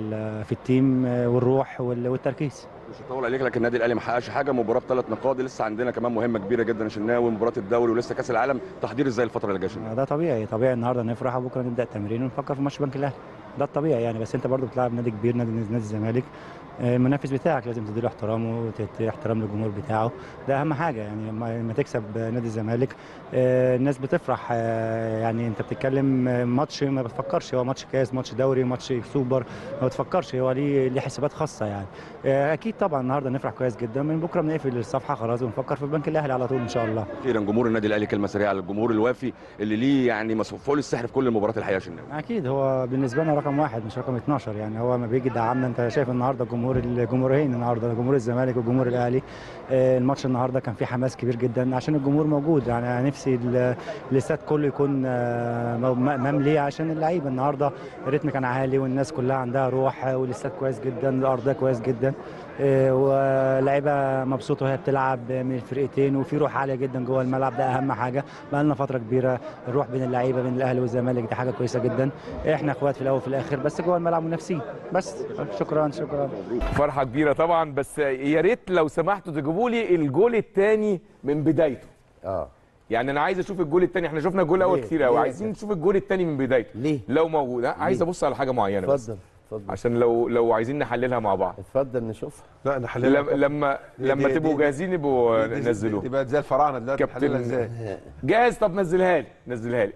في التيم آه، والروح وال- والتركيز. مش هطول عليك لكن النادي الأهلي ما حققش حاجة. مباراة بثلاث نقاط لسه عندنا كمان مهمة كبيرة جدا يا شناوي مباراة الدوري ولسه كأس العالم. تحضير إزاي الفترة اللي جاية شناوي؟ ده طبيعي طبيعي النهارده نفرح وبكرة نبدأ التمرين ونفكر في ماتش بنك الأهلي. ده الطبيعي يعني بس أنت برضو بتلعب نادي كبير نادي نادي الزمالك. آه، المنافس بتاعك لازم تديله احترامه وتدي احترام للجمهور بتاعه. ده أهم حاجة يعني لما تكسب نادي الزمالك آه، الناس بتفرح آه، يعني أنت بتتكلم آه، ماتش ما بتفكرش هو ماتش كاس ماتش دوري ماتش سوبر ما بتفكرش هو ليه ليه حسابات خاصة يعني. أكيد طبعا النهارده نفرح كويس جدا من بكرة بنقفل الصفحة خلاص ونفكر في البنك الأهلي على طول إن شاء الله. أخيرا جمهور النادي الأهلي كلمة سريعة للجمهور الوافي اللي ليه يعني فوق السحر في كل المباريات الحقيقة يا أكيد هو بالنسبة لنا رقم واحد مش رقم 12 يعني هو ما بيجي يدعمنا أنت شايف النهارده الجمهور الجمهور الجمهورين النهارده جمهور الزمالك وجمهور الأهلي. آه، الماتش النهارده كان فيه حماس كبير جدا عشان الجمهور موجود. يعني نفسي ال- الاستاد كله يكون آه، مملي عشان اللعيبة. النهارده الريتم كان عالي والناس كلها عندها روح آه، والإستاد كويس جدا الارضيه كويس جدا. آه، واللعيبة مبسوطة وهي بتلعب من الفرقتين وفي روح عالية جدا جوه الملعب ده أهم حاجة. بقى لنا فترة كبيرة الروح بين اللعيبة بين الأهلي والزمالك دي حاجة كويسة جدا. إحنا إخوات في الأول وفي الآخر بس جوه الملعب منافسين. بس شكرا شكرا. فرحة كبيرة طبعا بس يا ريت لو سمحتوا تجيبوا لي الجول الثاني من بدايته. آه. يعني أنا عايز أشوف الجول الثاني إحنا شفنا الأول ليه؟ كتير قوي؟ عايزين نشوف الجول الثاني من بدايته. ليه؟ لو موجود؟ عايز؟ أبص على حاجة معينة اتفضل. اتفضل عشان لو لو عايزين نحللها مع بعض اتفضل نشوفها لا نحللها لما لما تبقوا جاهزين يبقوا دي- دي- نزلوه دي بقت زي الفراعنه دلوقتي كابتن- نحللها إزاي جاهز طب نزلها لي نزلها لي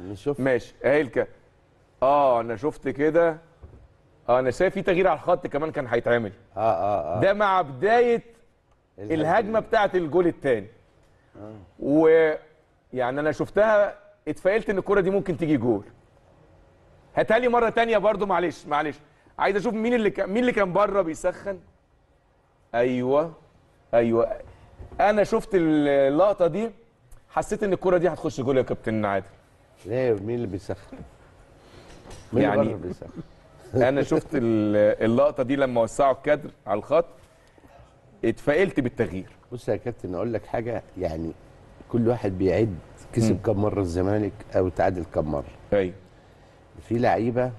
نشوف ماشي اهي الك آه أنا شفت كده آه أنا شايف في تغيير على الخط كمان كان هيتعمل آه آه آه ده مع بدايه الهجمه بتاعه الجول الثاني ويعني أنا شفتها اتفائلت ان الكره دي ممكن تيجي جول هاتها لي مرة تانية برضو معلش معلش. عايز أشوف مين اللي كان مين اللي كان بره بيسخن؟ أيوه أيوه. أنا شفت اللقطة دي حسيت إن الكرة دي هتخش جول يا كابتن عادل. ليه مين اللي بيسخن؟ مين يعني- اللي بره بيسخن؟ <laughs> أنا شفت ال- اللقطة دي لما وسعوا الكادر على الخط اتفائلت بالتغيير. بص يا كابتن أقول لك حاجة يعني كل واحد بيعد كسب كم مرة الزمالك أو تعادل كم مرة. أيوه. في لعيبة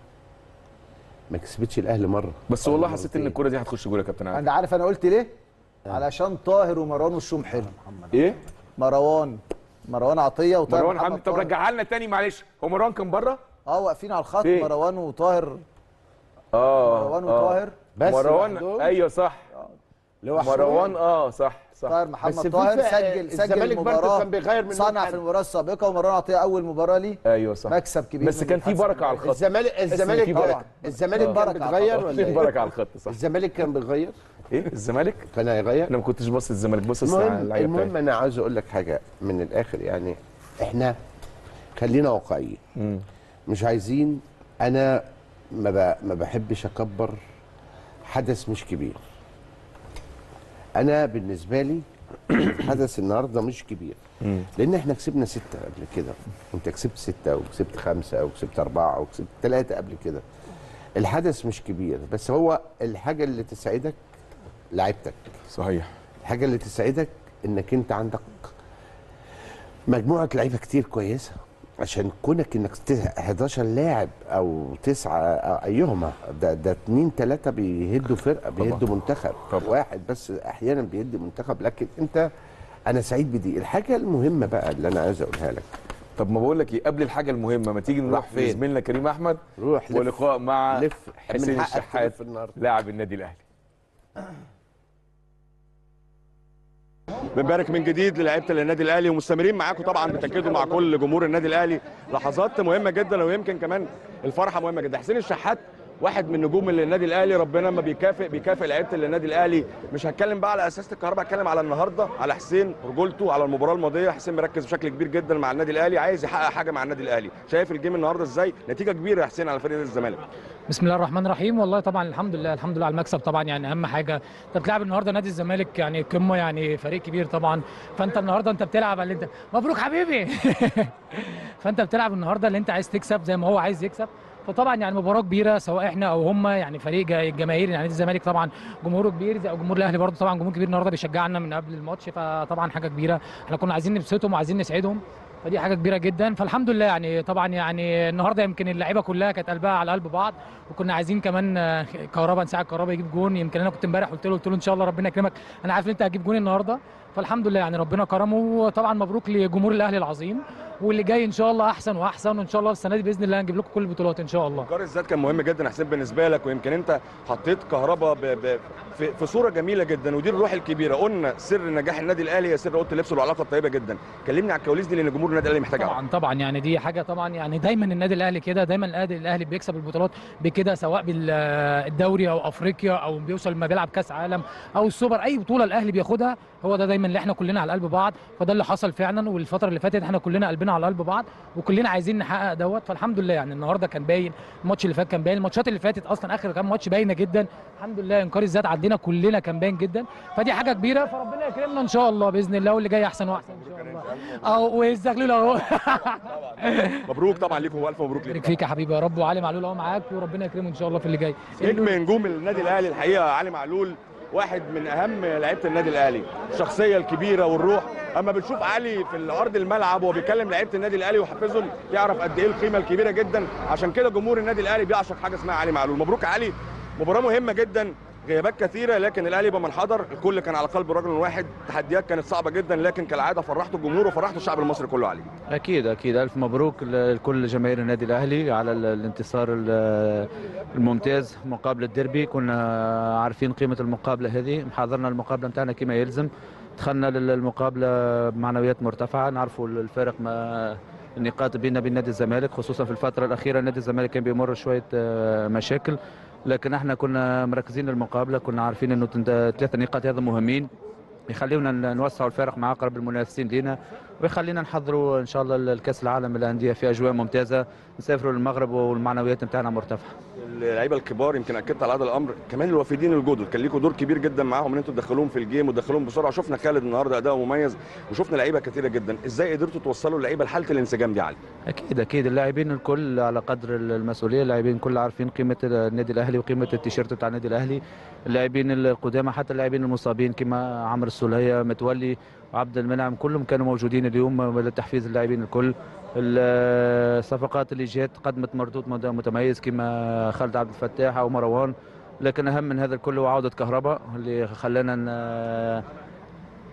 ما كسبتش الأهلي مرة. بس والله حسيت إن الكرة دي هتخش جول يا كابتن عادل. أنا عارف أنا قلت ليه؟ علشان طاهر ومروان وشهم حلو. إيه؟ مروان. مروان عطية وطاهر مروان محمد حمدي طب. رجعها لنا تاني معلش. هو مروان كان بره؟ آه واقفين على الخط. فين؟ مروان وطاهر. آه مروان آه. وطاهر بس مروان؟ أيوه صح. لوحدهم؟ مروان آه صح. صح. طاهر محمد طاهر سجل سجل المباراه كان بيغير من صنع. في المباراة السابقة ومروان عطيه أول مباراة ليه أيوه صح. مكسب كبير بس كان في. بركة على الخط. الزمالك في الزمالك بركة. الزمالك آه. كان بركة على بيتغير الخط. ولا في إيه؟ بركة على الخط صح. الزمالك كان بيغير إيه؟ الزمالك؟ كان هيغير. أنا ما كنتش باصص الزمالك. المهم اللعيبة المهم أنا عاوز أقول لك حاجة من الآخر. يعني إحنا خلينا واقعيين. مش عايزين أنا ما ب- ما بحبش أكبر حدث مش كبير. أنا بالنسبة لي <clears throat> حدث النهارده مش كبير. لأن إحنا كسبنا ستة قبل كده. انت كسبت ستة وكسبت خمسة وكسبت أربعة وكسبت ثلاثة قبل كده. الحدث مش كبير بس هو الحاجة اللي تسعدك لعيبتك. صحيح. الحاجة اللي تسعدك انك انت عندك مجموعة لعيبة كتير كويسة. عشان كونك إنك ت- 11 لاعب أو تسعة أيهما ده ده اثنين ثلاثة بيهدوا فرقة بيهدوا منتخب. طبعا. واحد بس أحيانا بيهد منتخب لكن أنت أنا سعيد بدي. الحاجة المهمة بقى اللي أنا عايز أقولها لك. طب ما بقول لك إيه قبل الحاجة المهمة ما تيجي نروح فين؟ لزميلنا كريم أحمد؟ روح ولقاء مع لف. حسين الشحات لاعب النادي الأهلي. بنبارك من جديد للاعيبه النادي الأهلي ومستمرين معاكم طبعا بتاكدوا مع كل جمهور النادي الأهلي. لحظات مهمة جدا ويمكن كمان الفرحة مهمة جدا. حسين الشحات واحد من نجوم النادي الأهلي ربنا ما بيكافئ بيكافئ لعيبة النادي الأهلي. مش هتكلم بقى على اساسه الكهرباء هتكلم على النهارده على حسين رجولته على المباراة الماضية. حسين مركز بشكل كبير جدا مع النادي الأهلي عايز يحقق حاجة مع النادي الأهلي. شايف الجيم النهارده إزاي؟ نتيجة كبيرة يا حسين على فريق الزمالك. بسم الله الرحمن الرحيم. والله طبعا الحمد لله الحمد لله على المكسب طبعا يعني أهم حاجة. انت بتلعب النهارده نادي الزمالك يعني قمة يعني فريق كبير طبعا. فأنت النهارده أنت بتلعب اللي انت مبروك حبيبي. <laughs> فأنت بتلعب النهارده اللي أنت عايز تكسب زي ما هو عايز يكسب. فطبعا يعني مباراة كبيرة سواء إحنا أو هم يعني فريق الجماهير يعني نادي الزمالك طبعا جمهوره كبير أو جمهور الأهلي برضه طبعا جمهور كبير النهارده بيشجعنا من قبل الماتش فطبعا حاجة كبيرة. إحنا كنا عايزين نبسطهم وعايزين نسعدهم فدي حاجة كبيرة جدا. فالحمد لله يعني طبعا يعني النهارده يمكن اللعيبة كلها كانت قلبها على قلب بعض وكنا عايزين كمان كهربا نساعد كهربا يجيب جون. يمكن أنا كنت امبارح قلت له قلت له إن شاء الله ربنا يكرمك أنا عارف إن أنت هتجيب جون النهارده. فالحمد لله يعني ربنا كرمه وطبعا مبروك لجمهور الأهلي العظيم. واللي جاي إن شاء الله أحسن وأحسن وإن شاء الله السنة دي بإذن الله هنجيب لكم كل البطولات إن شاء الله. قرار الذات كان مهم جدا حسين بالنسبة لك ويمكن أنت حطيت كهربا ب... ب... في... في صورة جميلة جدا ودي الروح الكبيرة. قلنا سر نجاح النادي الأهلي هي سر أوضة اللبس والعلاقة الطيبة جدا. كلمني على الكواليس دي لأن جمهور النادي الأهلي محتاجها. طبعا طبعا يعني دي حاجة طبعا يعني دايما النادي الأهلي كده دايما النادي الأهلي بيكسب البطولات بكده سواء بالدوري أو أفريقيا أو بيوصل ما بيلعب كأس عالم أو السوبر. أي بطولة الأهلي بياخدها هو ده دايما اللي إحنا كلنا على قلب بعض. فده اللي حصل فعلا والفترة اللي فاتت إحنا كلنا قلبنا على قلب بعض وكلنا عايزين نحقق دوت. فالحمد لله يعني النهارده كان باين الماتش اللي فات كان باين. الماتشات اللي فاتت أصلا آخر كام ماتش باينة جدا. الحمد لله انكار الذات عندنا كلنا كان باين جدا. فدي حاجة كبيرة. فربنا يكرمنا إن شاء الله بإذن الله واللي جاي أحسن وأحسن إن شاء الله. اهو والزغلول <laughs> أهو. مبروك طبعا ليكم وألف مبروك ليكم. فيك يا حبيبي يا رب وعلي معلول أهو معاك وربنا يكرمه إن شاء الله في اللي جاي. نجم نجوم النادي الأهلي الحقيقة علي معلول. واحد من أهم لعيبة النادي الأهلي الشخصية الكبيرة والروح. أما بنشوف علي في أرض الملعب وهو بيكلم لعيبة النادي الأهلي ويحفزهم يعرف قد إيه القيمة الكبيرة جدا. عشان كده جمهور النادي الأهلي بيعشق حاجة اسمها علي معلول. مبروك علي مباراة مهمة جدا. غيابات كثيرة لكن الأهلي بمن حضر الكل كان على قلب رجل واحد تحديات كانت صعبة جدا لكن كالعادة فرحت الجمهور وفرحت الشعب المصري كله علي أكيد أكيد. ألف مبروك لكل جماهير النادي الأهلي على ال- الانتصار ال- الممتاز مقابله الديربي. كنا عارفين قيمة المقابلة هذه. محضرنا المقابلة نتاعنا كما يلزم. دخلنا للمقابلة بمعنويات مرتفعة. نعرفوا الفارق ما النقاط بيننا وبين نادي الزمالك خصوصا في الفترة الأخيرة نادي الزمالك كان بيمر شوية آه، مشاكل. لكن إحنا كنا مركزين للمقابلة كنا عارفين إنه ثلاثة نقاط هذا مهمين. يخليونا ن- نوسعوا الفارق مع أقرب المنافسين لينا ويخلينا نحضروا إن شاء الله الكأس العالم للأندية في أجواء ممتازة. نسافروا للمغرب والمعنويات نتاعنا مرتفعة. اللعيبه الكبار يمكن اكدت على هذا الامر. كمان الوافدين الجدد كان ليكم دور كبير جدا معاهم إن أنتوا تدخلوهم في الجيم وتدخلوهم بسرعة. شفنا خالد النهارده اداؤه مميز وشفنا لعيبة كثيره جدا. إزاي قدرتوا توصلوا اللعيبه لحالة الانسجام دي علي؟ أكيد أكيد. اللاعبين الكل على قدر المسؤولية اللاعبين الكل عارفين قيمة النادي الأهلي وقيمة التيشيرت بتاع النادي الأهلي. اللاعبين القدامى حتى اللاعبين المصابين كما عمرو السولية متولي وعبد المنعم كلهم كانوا موجودين اليوم لتحفيز اللاعبين الكل. الصفقات اللي جات قدمت مردود مت- متميز كما خالد عبد الفتاح أو مروان لكن أهم من هذا الكل هو عودة كهرباء اللي خلانا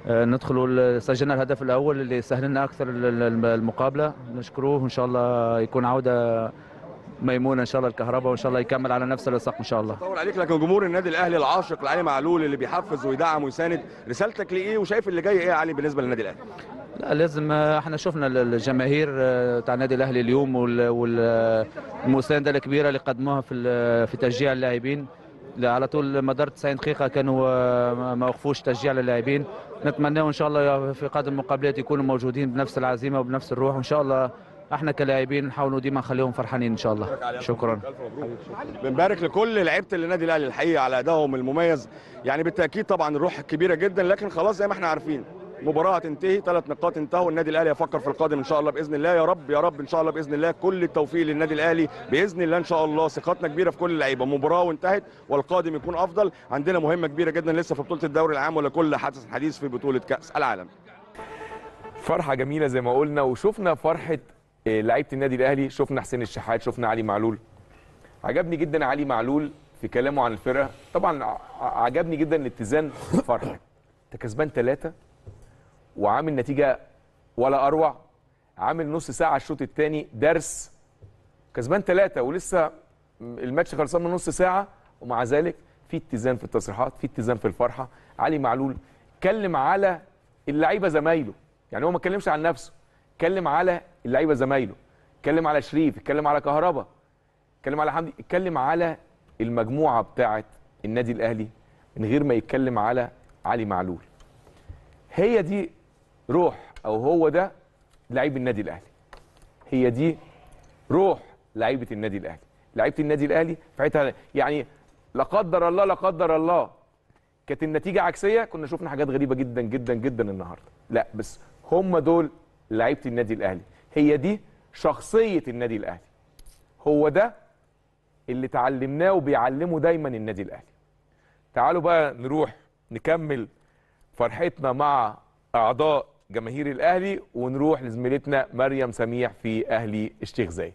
آه، ندخلوا سجلنا الهدف الأول اللي سهل لنا أكثر ال- ال- المقابلة. نشكروه إن شاء الله يكون عودة ميمونه إن شاء الله الكهرباء وإن شاء الله يكمل على نفس الوثاق إن شاء الله. طول عليك لكن جمهور النادي الأهلي العاشق لعلي معلول اللي بيحفز ويدعم ويساند رسالتك لإيه؟ وشايف اللي جاي إيه يا علي بالنسبة للنادي الأهلي؟ لا لازم آه، إحنا شفنا ال- الجماهير آه، بتاع النادي الأهلي اليوم وال- وال- والمسانده الكبيرة اللي قدموها في في تشجيع اللاعبين. لا، على طول مدار 90 دقيقة كانوا آه، ما- وقفوش تشجيع للاعبين. نتمنى إن شاء الله في قادم المقابلات يكونوا موجودين بنفس العزيمة وبنفس الروح وإن شاء الله إحنا كلاعبين نحاولوا ديما نخليهم فرحانين إن شاء الله. شكرا. بنبارك لكل لعيبة النادي الأهلي الحقيقة على أدائهم المميز. يعني بالتأكيد طبعا الروح كبيرة جدا لكن خلاص زي ما إحنا عارفين مباراة هتنتهي ثلاث نقاط انتهوا. النادي الأهلي يفكر في القادم إن شاء الله بإذن الله. يا رب يا رب إن شاء الله بإذن الله كل التوفيق للنادي الأهلي بإذن الله إن شاء الله. ثقتنا كبيرة في كل اللعيبة. مباراة وانتهت والقادم يكون أفضل. عندنا مهمة كبيرة جدا لسه في بطولة الدوري العام ولكل حدث حديث في بطولة كأس العالم. فرحة جميلة زي ما قلنا وشفنا فرحة لعيبة النادي الأهلي شفنا حسين الشحات شفنا علي معلول. عجبني جدا علي معلول في كلامه عن الفرقة. طبعا عجبني جدا الاتزان فرحة. انت كسبان ثلاثة وعامل نتيجة ولا أروع عامل نص ساعة الشوط الثاني درس. كسبان ثلاثة ولسه الماتش خلصان من نص ساعة ومع ذلك في اتزان في التصريحات في اتزان في الفرحة. علي معلول اتكلم على اللعيبة زمايله. يعني هو ما اتكلمش عن نفسه اتكلم على اللعيبة زمايله. اتكلم على شريف اتكلم على كهربا. اتكلم على حمدي اتكلم على المجموعة بتاعه النادي الأهلي من غير ما يتكلم على علي معلول. هي دي روح أو هو ده لعيب النادي الأهلي. هي دي روح لعيبة النادي الأهلي. لعيبة النادي الأهلي حتة يعني لا قدر الله لا قدر الله كانت النتيجة عكسية كنا شفنا حاجات غريبة جدا جدا جدا النهارده. لا بس هم دول لعيبة النادي الأهلي. هي دي شخصية النادي الأهلي. هو ده اللي اتعلمناه وبيعلمه دايما النادي الأهلي. تعالوا بقى نروح نكمل فرحتنا مع أعضاء جماهير الأهلي ونروح لزميلتنا مريم سميح في أهلي الشيخ زايد.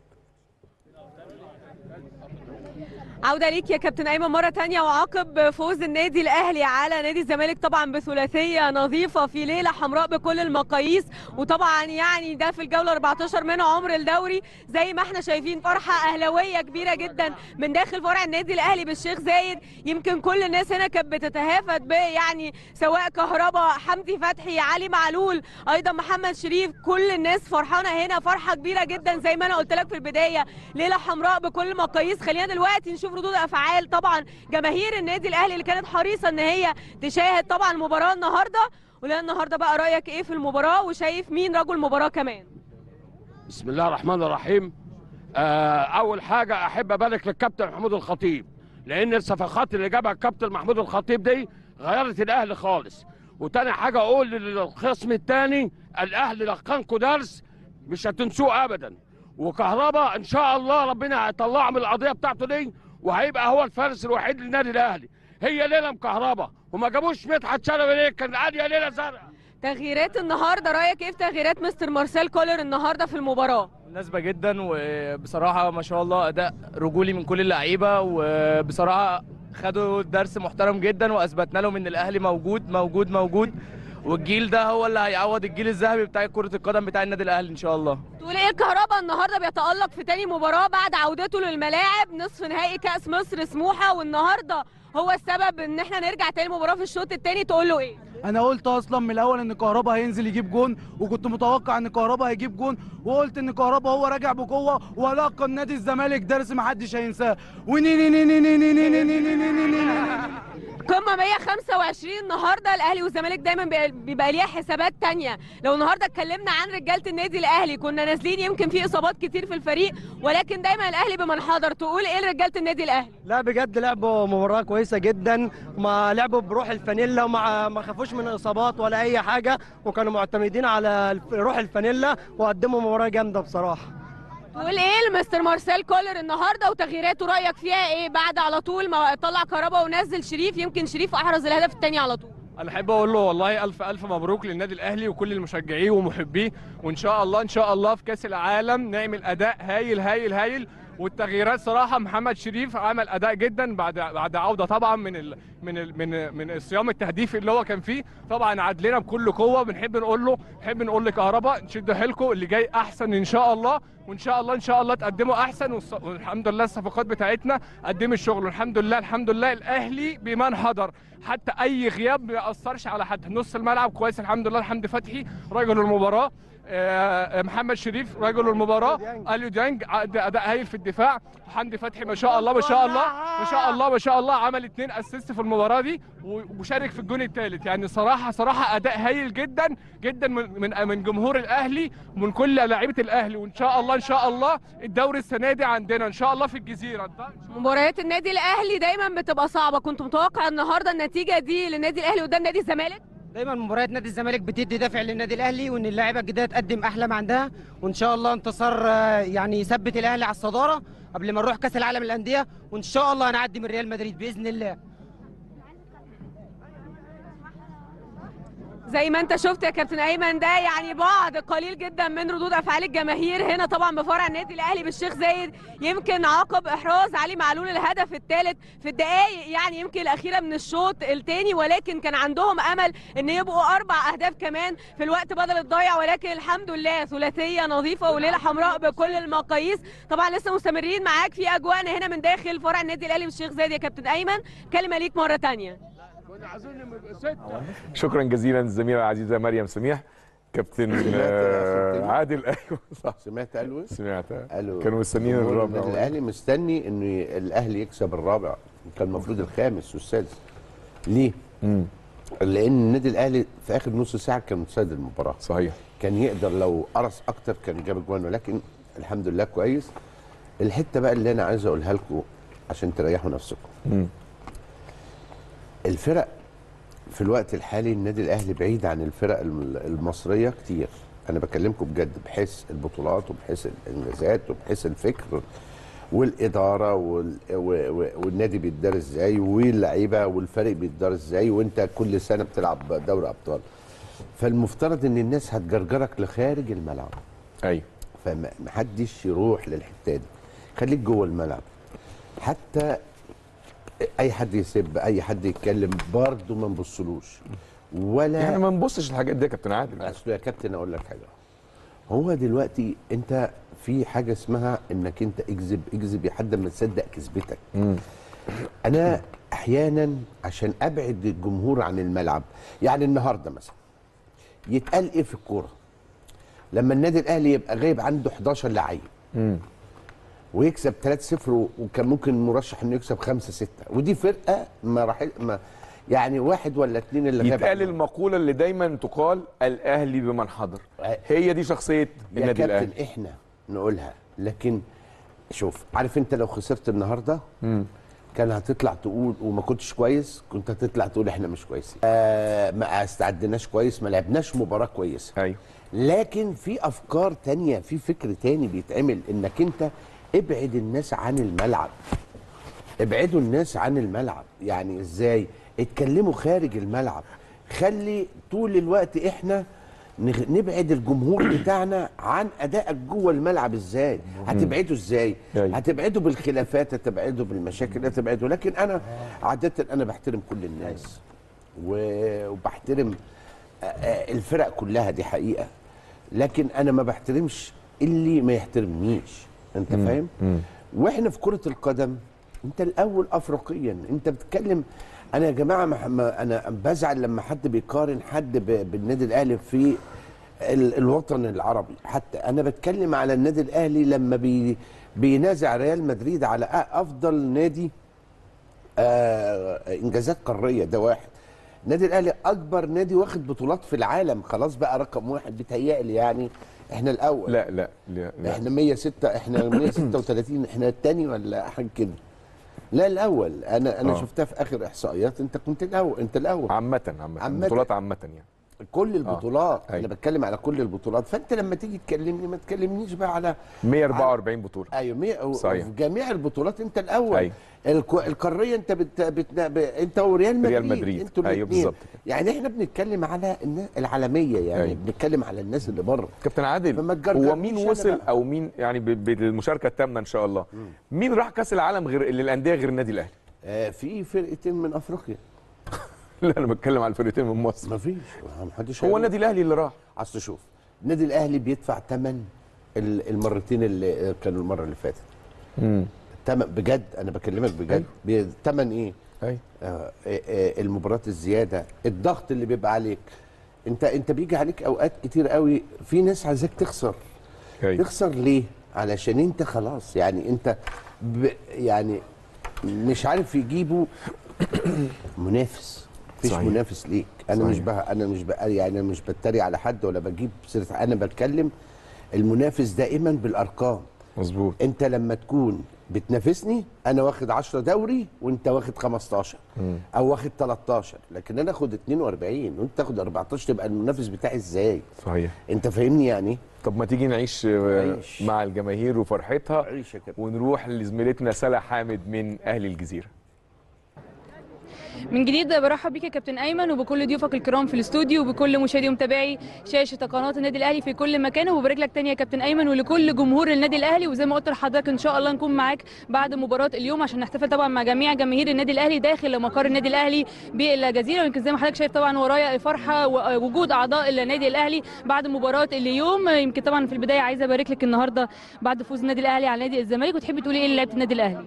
عودة ليك يا كابتن أيمن مرة تانية وعقب فوز النادي الأهلي على نادي الزمالك طبعا بثلاثية نظيفة في ليلة حمراء بكل المقاييس. وطبعا يعني ده في الجولة 14 من عمر الدوري. زي ما إحنا شايفين فرحة أهلاوية كبيرة جدا من داخل فرع النادي الأهلي بالشيخ زايد. يمكن كل الناس هنا كانت بتتهافت يعني سواء كهربا حمدي فتحي علي معلول أيضا محمد شريف. كل الناس فرحانة هنا. فرحة كبيرة جدا زي ما أنا قلت لك في البداية. ليلة حمراء بكل المقاييس. خلينا دلوقتي نشوف ردود أفعال طبعا جماهير النادي الأهلي اللي كانت حريصة إن هي تشاهد طبعا المباراه النهارده ولنا النهارده بقى رأيك إيه في المباراة؟ وشايف مين رجل المباراه كمان؟ بسم الله الرحمن الرحيم. آه، أول حاجة أحب أبارك للكابتن محمود الخطيب لأن الصفقات اللي جابها الكابتن محمود الخطيب دي غيرت الأهلي خالص. وتاني حاجة أقول للخصم الثاني الأهلي لقنكم درس مش هتنسوه ابدا. وكهربا إن شاء الله ربنا هيطلعه من القضية بتاعته دي وهيبقى هو الفارس الوحيد للنادي الأهلي. هي ليلة مكهربا وما جابوش مدحت شلبي ليه؟ كان عادي يا ليلة زرقاء. تغييرات النهارده رأيك إيه في تغييرات مستر مارسيل كولر النهارده في المباراة؟ مناسبة جدا وبصراحة ما شاء الله أداء رجولي من كل اللعيبة وبصراحة خدوا درس محترم جدا وأثبتنا لهم إن الأهلي موجود موجود موجود. والجيل ده هو اللي هيعوض الجيل الذهبي بتاع كرة القدم بتاع النادي الأهلي إن شاء الله تقول إيه الكهرباء النهارده بيتالق في تاني مباراه بعد عودته للملاعب نصف نهائي كاس مصر سموحه والنهارده هو السبب ان إحنا نرجع تاني مباراه في الشوط التاني تقول له إيه أنا قلت أصلا من الأول ان كهربا هينزل يجيب جون وكنت متوقع ان كهربا هيجيب جون وقلت ان كهربا هو راجع بقوه ولقى نادي الزمالك درس ما حدش هينساه القمه 125 النهارده الأهلي والزمالك دايما بيبقى ليها حسابات تانية. لو النهارده اتكلمنا عن رجالة النادي الأهلي كنا نازلين يمكن في إصابات كتير في الفريق ولكن دايما الأهلي بمن حضر تقول إيه لرجالة النادي الأهلي؟ لا بجد لعبوا مباراة كويسة جدا. ما لعبوا بروح الفانيلا وما ما خافوش من إصابات ولا أي حاجة وكانوا معتمدين على روح الفانيلا وقدموا مباراة جامدة بصراحة. تقول إيه لمستر مارسيل كولر النهارده وتغييراته رأيك فيها إيه بعد على طول ما طلع كهربا ونزل شريف؟ يمكن شريف أحرز الهدف الثاني على طول. أنا أحب أقول له والله ألف ألف مبروك للنادي الأهلي وكل المشجعيه ومحبيه وإن شاء الله إن شاء الله في كأس العالم نعمل أداء هايل هايل هايل والتغييرات صراحة محمد شريف عمل أداء جدا بعد بعد عودة طبعا من ال من ال من من الصيام التهديفي اللي هو كان فيه. طبعا عدلنا بكل قوة بنحب نقول له نحب نقول لكهربا نشد حيلكم اللي جاي أحسن إن شاء الله. وإن شاء الله إن شاء الله تقدموا أحسن. والحمد لله الصفقات بتاعتنا قدمت الشغل والحمد لله الحمد لله الأهلي بمن حضر. حتى أي غياب ما ياثرش على حد. نص الملعب كويس الحمد لله حمدي فتحي رجل المباراة. محمد شريف رجل المباراة. اليو ديانج أداء هايل في الدفاع. حمدي فتحي ما شاء الله ما شاء الله ما شاء الله ما شاء الله. عمل اتنين assist في المباراة دي وشارك في الجون الثالث يعني صراحة صراحة أداء هايل جدا جدا من من من جمهور الأهلي ومن كل لعيبة الأهلي. وإن شاء الله إن شاء الله الدوري السنة دي عندنا إن شاء الله في الجزيرة. مباريات النادي الأهلي دايما بتبقى صعبة. كنت متوقع النهارده النتيجة دي للنادي الأهلي قدام نادي الزمالك؟ دايما مباريات نادي الزمالك بتدي دافع للنادي الأهلي وإن اللاعيبه الجديده تقدم أحلى ما عندها. وإن شاء الله انتصار آه، يعني يثبت الأهلي على الصدارة قبل ما نروح كأس العالم للأندية. وإن شاء الله هنعدي من ريال مدريد بإذن الله. زي ما انت شفت يا كابتن ايمن ده يعني بعض قليل جدا من ردود أفعال الجماهير. هنا طبعا بفرع النادي الأهلي بالشيخ زايد يمكن عقب إحراز علي معلول الهدف الثالث في الدقائق يعني يمكن الأخيرة من الشوط الثاني ولكن كان عندهم أمل إن يبقوا أربع أهداف كمان في الوقت بدل الضايع ولكن الحمد لله ثلاثية نظيفة وليلة حمراء بكل المقاييس. طبعا لسه مستمرين معاك في أجواءنا هنا من داخل فرع النادي الأهلي بالشيخ زايد يا كابتن أيمن. كلمة ليك مرة ثانية شكرا جزيلا الزميلة العزيزة مريم سميح كابتن آه، عادل. <laughs> أيوه صح. سمعت قالوا إيه؟ سمعت. قالوا كانوا مستنيين الرابع. الأهلي مستني إن الأهلي يكسب الرابع. كان المفروض الخامس والسادس. ليه؟ لأن النادي الأهلي في آخر نص ساعة كان متسيد المباراة. صحيح. كان يقدر لو قرص أكتر كان جاب اجوان ولكن الحمد لله كويس. الحتة بقى اللي أنا عايز أقولها لكم عشان تريحوا نفسكم. الفرق في الوقت الحالي النادي الأهلي بعيد عن الفرق الم- المصرية كتير. أنا بكلمكم بجد بحيث البطولات وبحيث الإنجازات وبحيث الفكر والإدارة وال... والنادي بيتدار إزاي واللعيبة والفريق بيتدار إزاي وأنت كل سنة بتلعب دوري أبطال. فالمفترض إن الناس هتجرجرك لخارج الملعب. أيوه. فمحدش يروح للحتة دي. خليك جوه الملعب. حتى أي حد يسب أي حد يتكلم برضه ما نبصلوش. ولا يعني ما نبصش الحاجات دي يا كابتن عادل أصل يا كابتن أقول لك حاجة. هو دلوقتي أنت في حاجة اسمها إنك أنت اكذب اكذب لحد ما تصدق كذبتك. أنا أحيانا عشان أبعد الجمهور عن الملعب يعني النهارده مثلا يتقال إيه في الكورة؟ لما النادي الأهلي يبقى غايب عنده 11 لعيب. ويكسب 3-0 وكان ممكن مرشح إنه يكسب 5-6 ودي فرقة ما راح ما يعني واحد ولا اتنين اللي غاب يتقال. المقولة اللي دايما تقال الأهلي بمن حضر. هي دي شخصية يا النادي كابتن الأهلي. إحنا نقولها لكن شوف عارف أنت لو خسرت النهارده كان هتطلع تقول وما كنتش كويس كنت هتطلع تقول إحنا مش كويسين. آه ما استعدناش كويس ما لعبناش مباراة كويسة. أيوه. لكن في أفكار تانية في فكر تاني بيتعمل إنك أنت ابعد الناس عن الملعب. ابعدوا الناس عن الملعب. يعني إزاي؟ اتكلموا خارج الملعب. خلي طول الوقت إحنا نبعد الجمهور <clears throat> بتاعنا عن ادائك جوه الملعب إزاي؟ هتبعده إزاي؟ أيوة. هتبعده بالخلافات هتبعده بالمشاكل هتبعده. لكن أنا عادة أنا بحترم كل الناس. وبحترم الفرق كلها دي حقيقة. لكن أنا ما بحترمش اللي ما يحترمنيش. انت. فاهم. وإحنا في كرة القدم انت الأول افريقيا انت بتتكلم أنا يا جماعة ما ما- أنا بزعل لما حد بيقارن حد ب- بالنادي الأهلي في ال- الوطن العربي. حتى أنا بتكلم على النادي الأهلي لما بي بينازع ريال مدريد على أفضل نادي آه إنجازات قارية. ده واحد. النادي الأهلي أكبر نادي واخد بطولات في العالم. خلاص بقى رقم واحد بيتهيألي يعني. إحنا الأول. لا لا لا, لا. إحنا 106 إحنا 136 إحنا الثاني ولا حاجة كده؟ لا الأول. أنا أنا آه. شفتها في آخر إحصائيات. أنت كنت الأول أنت الأول. عامة عامة. عامة. بطولات عامة يعني. كل البطولات أيوة. أنا بتكلم على كل البطولات فأنت لما تيجي تكلمني ما تكلمنيش بقى على 144 بطولة أيوه مية صحيح. في جميع البطولات أنت الأول أيوة. الكو- القارية أنت بت... بت... ب... أنت وريال مدريد ريال مدريد. أنتوا أيوة الاثنين بالظبط يعني إحنا بنتكلم على العالمية يعني أيوة. بنتكلم على الناس اللي بره كابتن عادل هو مين وصل بقى. أو مين يعني ب- بالمشاركة التامة إن شاء الله مين راح كأس العالم غير للأندية غير النادي الأهلي آه في فرقتين من أفريقيا لا <laughs> أنا بتكلم على الفرقتين من مصر. مفيش. محدش هو. النادي الأهلي اللي راح. اصل شوف النادي الأهلي بيدفع ثمن المرتين اللي كانوا المرة اللي فاتت. تمن بجد أنا بكلمك بجد. تمن إيه؟ أيوه آه المباراة الزيادة. الضغط اللي بيبقى عليك. انت أنت بيجي عليك أوقات كتير قوي. في ناس عايزاك تخسر. أيوة. تخسر ليه؟ علشان أنت خلاص. يعني أنت ب يعني مش عارف يجيبوا <coughs> منافس. مفيش صحيح. منافس ليك. أنا صحيح. مش بقى أنا مش بقى يعني أنا مش بتريق على حد ولا بجيب سيره أنا بتكلم المنافس دائما بالأرقام. مظبوط. أنت لما تكون بتنافسني أنا واخد 10 دوري وأنت واخد 15 أو واخد 13 لكن أنا آخد 42 وأنت تاخد 14 تبقى المنافس بتاعي إزاي؟ صحيح. أنت فاهمني يعني؟ طب ما تيجي نعيش آه، نعيش. مع الجماهير وفرحتها عيش. ونروح لزميلتنا سلا حامد من أهل الجزيرة. من جديد برحب بيك يا كابتن أيمن وبكل ضيوفك الكرام في الاستوديو وبكل مشاهدي ومتابعي شاشة قناة النادي الأهلي في كل مكان. وببارك لك تاني يا كابتن أيمن ولكل جمهور النادي الأهلي. وزي ما قلت لحضرتك إن شاء الله نكون معاك بعد مباراة اليوم عشان نحتفل طبعا مع جميع جماهير النادي الأهلي داخل مقر النادي الأهلي بالجزيرة. ويمكن زي ما حضرتك شايف طبعا ورايا الفرحه ووجود أعضاء النادي الأهلي بعد مباراة اليوم. يمكن طبعا في البداية عايزة أبارك لك النهارده بعد فوز النادي الأهلي على نادي الزمالك. وتحبي تقولي إيه لعيبه النادي الأهلي؟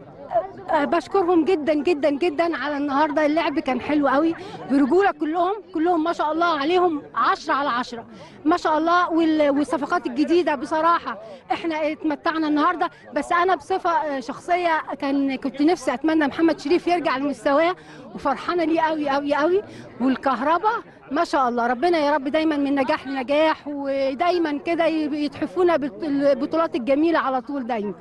بشكرهم جدا جدا جدا على النهارده. اللعب كان حلو قوي. برجولة كلهم كلهم ما شاء الله عليهم 10 على 10 ما شاء الله وال- والصفقات الجديدة بصراحة إحنا اتمتعنا النهارده. بس أنا بصفة آه، شخصية كان كنت نفسي أتمنى محمد شريف يرجع لمستواه. وفرحانة ليه قوي قوي قوي. والكهرباء ما شاء الله ربنا يا رب دايما من نجاح لنجاح. ودايما كده يتحفونا بالبطولات الجميلة على طول دايما.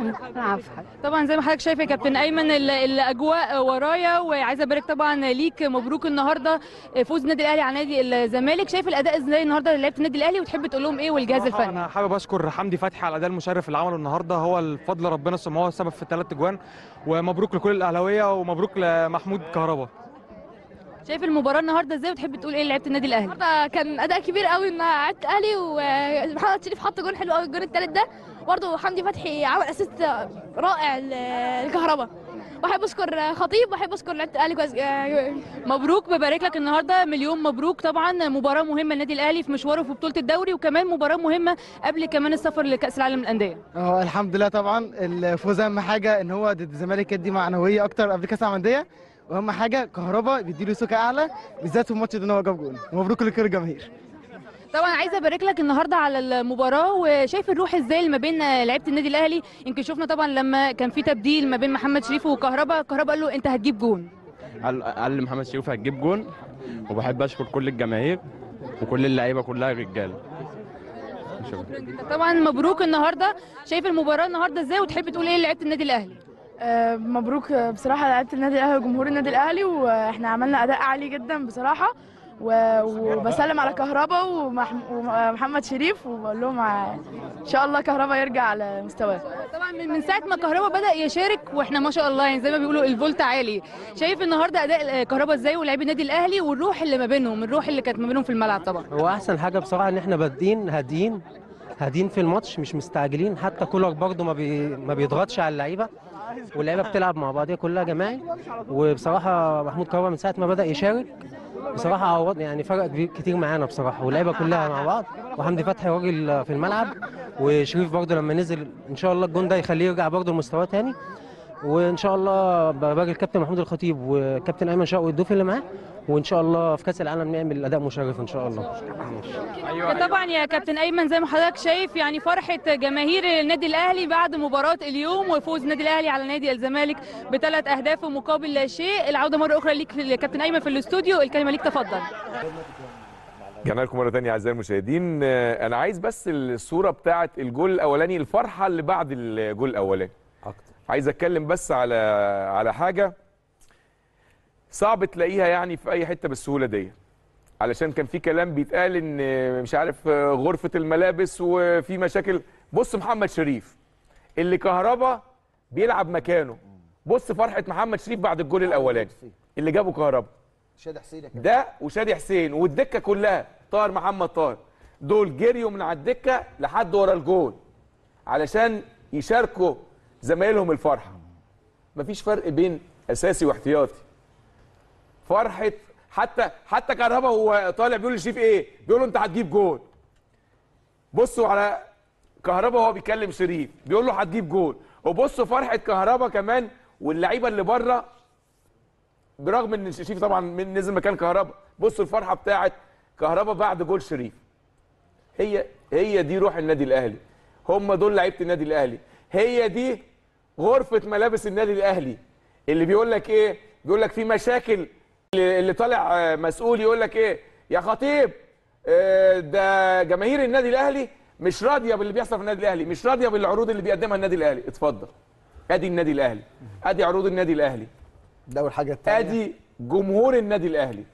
العفو طبعا زي ما حضرتك شايف يا كابتن أيمن ال- الأجواء ورايا وعايزة أبارك طبعا ليك مبروك النهارده فوز النادي الأهلي على نادي الزمالك. شايف الأداء إزاي النهارده لعيبه النادي الأهلي؟ وتحب تقول لهم إيه والجهاز الفني؟ أنا حابب أشكر حمدي فتحي على الأداء المشرف اللي عمله النهارده. هو الفضل ربنا ثم هو السبب في الثلاث اجوان ومبروك لكل الأهلاوية ومبروك لمحمود كهربا. شايف المباراة النهارده إزاي؟ وتحب تقول إيه لعيبه النادي الأهلي؟ النهارده كان أداء كبير قوي ان لعبت الاهلي ومحمد شريف حط جون حلو قوي الجون الثالث ده. برضه حمدي فتحي عمل assist رائع للكهرباء. وأحب أشكر خطيب وأحب أشكر الأهلي كويس مبروك ببارك لك النهارده. مليون مبروك طبعا. مباراة مهمة للنادي الأهلي في مشواره في بطولة الدوري وكمان مباراة مهمة قبل كمان السفر لكأس العالم للأندية. آه الحمد لله طبعا. الفوز أهم حاجة إن هو ضد الزمالك يدي معنوية أكتر قبل كأس العالم للأندية. وأهم حاجة كهربا بيديله ثقة أعلى بالذات في الماتش ده ان هو جاب جول ومبروك لكل الجماهير. طبعا عايزة أبارك لك النهارده على المباراة وشايف الروح إزاي اللي ما بين لعيبة النادي الأهلي؟ يمكن شفنا طبعا لما كان في تبديل ما بين محمد شريف وكهربا كهربا قال له أنت هتجيب جون. قال قال لي محمد شريف هتجيب جون وبحب أشكر كل الجماهير وكل اللعيبة كلها رجالة. شكرا طبعا مبروك النهارده. شايف المباراة النهارده إزاي؟ وتحب تقول إيه لعيبة النادي الأهلي؟ آه، مبروك بصراحة لعيبة النادي الأهلي وجمهور النادي الأهلي وإحنا عملنا أداء عالي جدا بصراحة. و- وبسلم على كهربا ومح- ومحمد شريف وبقول لهم إن شاء الله كهربا يرجع على مستواه. طبعا من من ساعة ما كهربا بدأ يشارك وإحنا ما شاء الله يعني زي ما بيقولوا الفولت عالي. شايف النهارده أداء كهربا إزاي ولاعيبي النادي الأهلي والروح اللي ما بينهم الروح اللي كانت ما بينهم في الملعب طبعا. هو أحسن حاجة بصراحة إن إحنا بادئين هاديين هاديين في الماتش مش مستعجلين. حتى كولر برضه ما, بي... ما بيضغطش على اللعيبة. واللعيبة بتلعب مع بعضيها كلها جماعي وبصراحة محمود كهربا من ساعة ما بدأ يشارك بصراحة عوض يعني فرق كتير معانا بصراحة واللعيبة كلها مع بعض. وحمدي فتحي راجل في الملعب وشريف برضه لما نزل إن شاء الله الجون ده يخليه يرجع برضه لمستواه تاني. وإن شاء الله ببارك الكابتن محمود الخطيب وكابتن أيمن شوقي والضيوف اللي معاه وإن شاء الله في كأس العالم نعمل أداء مشرف إن شاء الله. طبعا يا كابتن أيمن زي ما حضرتك شايف يعني فرحة جماهير النادي الأهلي بعد مباراة اليوم وفوز النادي الأهلي على نادي الزمالك بثلاث أهداف مقابل لا شيء. العودة مرة أخرى ليك كابتن أيمن في الاستوديو الكلمة ليك تفضل. رجعنا لكم مرة ثانية أعزائي المشاهدين. أنا عايز بس الصورة بتاعة الجول الأولاني الفرحة اللي بعد الجول الأولاني. عايز اتكلم بس على على حاجة صعب تلاقيها يعني في أي حتة بالسهولة دي. علشان كان في كلام بيتقال إن مش عارف غرفة الملابس وفي مشاكل. بص محمد شريف اللي كهربا بيلعب مكانه. بص فرحة محمد شريف بعد الجول الأولاني. اللي جابه كهربا. شادي حسين. ده وشادي حسين والدكة كلها. طاهر محمد طاهر. دول جريوا من على الدكة لحد ورا الجول. علشان يشاركوا زمايلهم الفرحة. مفيش فرق بين أساسي واحتياطي. فرحة حتى حتى كهربا هو طالع بيقول لشريف إيه؟ بيقول له أنت هتجيب جول. بصوا على كهربا وهو بيكلم شريف. بيقول له هتجيب جول. وبصوا فرحة كهربا كمان واللعيبة اللي بره برغم إن شريف طبعا من نزل مكان كهربا. بصوا الفرحة بتاعت كهربا بعد جول شريف. هي هي دي روح النادي الأهلي. هم دول لعيبة النادي الأهلي. هي دي غرفة ملابس النادي الأهلي اللي بيقول لك إيه؟ بيقول لك في مشاكل اللي طالع آه، مسؤول يقول لك إيه؟ يا خطيب آه، ده جماهير النادي الأهلي مش راضية باللي بيحصل في النادي الأهلي مش راضية بالعروض اللي بيقدمها النادي الأهلي. اتفضل. أدي النادي الأهلي أدي عروض النادي الأهلي. ده أول حاجة التانية. أدي جمهور النادي الأهلي.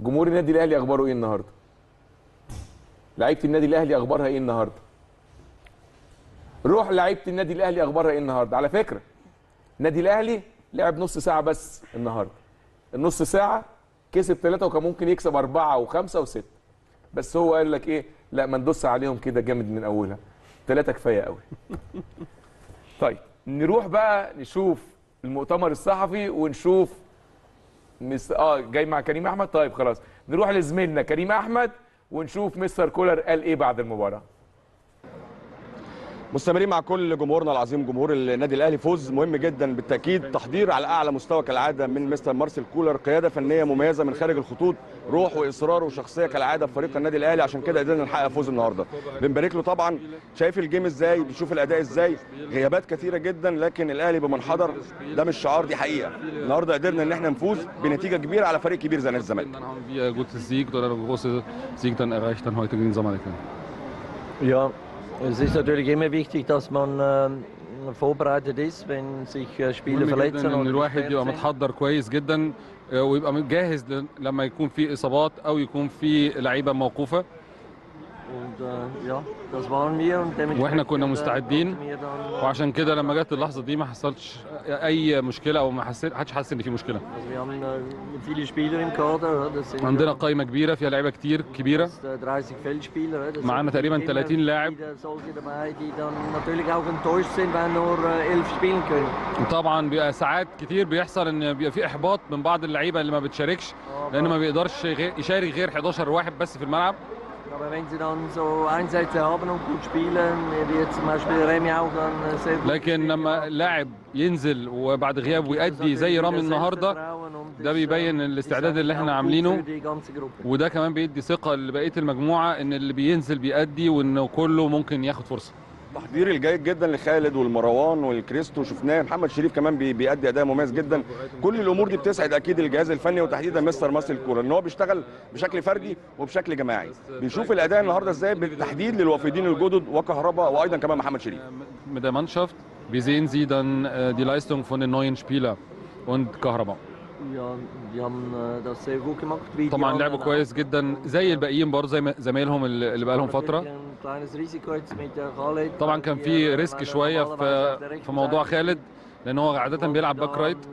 جمهور النادي الأهلي أخباره إيه النهارده؟ لعيبة النادي الأهلي أخبارها إيه النهارده؟ روح لعيبة النادي الأهلي أخبارها إيه النهارده؟ على فكرة النادي الأهلي لعب نص ساعة بس النهارده. النص ساعة كسب ثلاثة وكان ممكن يكسب أربعة وخمسة وستة. بس هو قال لك إيه؟ لا ما ندوس عليهم كده جامد من أولها. ثلاثة كفاية قوي <laughs> طيب نروح بقى نشوف المؤتمر الصحفي ونشوف مس... آه جاي مع كريم أحمد؟ طيب خلاص نروح لزميلنا كريم أحمد ونشوف مستر كولر قال إيه بعد المباراة. مستمرين مع كل جمهورنا العظيم جمهور النادي الأهلي. فوز مهم جدا بالتأكيد. تحضير على أعلى مستوى كالعادة من مستر مارسيل كولر. قيادة فنية مميزة من خارج الخطوط روح وإصرار وشخصية كالعادة في فريق النادي الأهلي. عشان كده قدرنا نحقق فوز النهارده. بنبارك له طبعا. شايف الجيم إزاي؟ بيشوف الأداء إزاي؟ غيابات كثيرة جدا لكن الأهلي بمن حضر ده مش شعار دي حقيقة. النهارده قدرنا إن إحنا نفوز بنتيجة كبيرة على فريق كبير زي نادي الزمالك. Ja, es ist natürlich immer wichtig, dass man ähm, vorbereitet ist, wenn sich äh, Spieler مهم verletzen جدا ان oder الواحد gesperrt يبقى sind. متحضر كويس جدا آه، ويبقى جاهز ل- لما يكون في اصابات او يكون في لعيبه موقوفه وإحنا كنا äh, مستعدين äh, وعشان كده لما جت اللحظة دي ما حصلش أي مشكلة أو ما حسيت حدش حس إن في مشكلة äh, عندنا قائمة كبيرة فيها لعيبة كتير كبيرة äh, 30 Feldspieler. oder? Das معانا تقريبا immer 30 لاعب äh. وطبعا بيبقى ساعات كتير بيحصل إن بيبقى في إحباط من بعض اللعيبة اللي ما بتشاركش لأن ما بيقدرش يشارك غير 11 واحد بس في الملعب Aber wenn sie dann so Einsätze haben und gut spielen, wie jetzt zum Beispiel Remy auch dann äh, sehr gut لكن لما لاعب ينزل وبعد غياب ويأدي زي رامي النهارده ده بيبين الاستعداد اللي إحنا عاملينه. وده كمان بيدي ثقة لبقية المجموعة إن اللي بينزل بيأدي وإنه كله ممكن ياخد فرصة. التحضير الجيد جدا لخالد والمروان والكريستو شفناه محمد شريف كمان بي- بيأدي أداء مميز جدا كل الأمور دي بتسعد أكيد الجهاز الفني وتحديدا مستر مارسيل كولر إن هو بيشتغل بشكل فردي وبشكل جماعي بيشوف الأداء النهارده إزاي بالتحديد للوافدين الجدد وكهرباء وأيضا كمان محمد شريف mit der Mannschaft. Wie sehen Sie dann äh, die Leistung von den neuen Spielern und Kahraba? طبعا لعبوا كويس جدا زي الباقيين برضه زي ما- زمايلهم اللي بقالهم auch. فترة. طبعا كان في risk شوية في في موضوع خالد لأن هو عادة بيلعب back right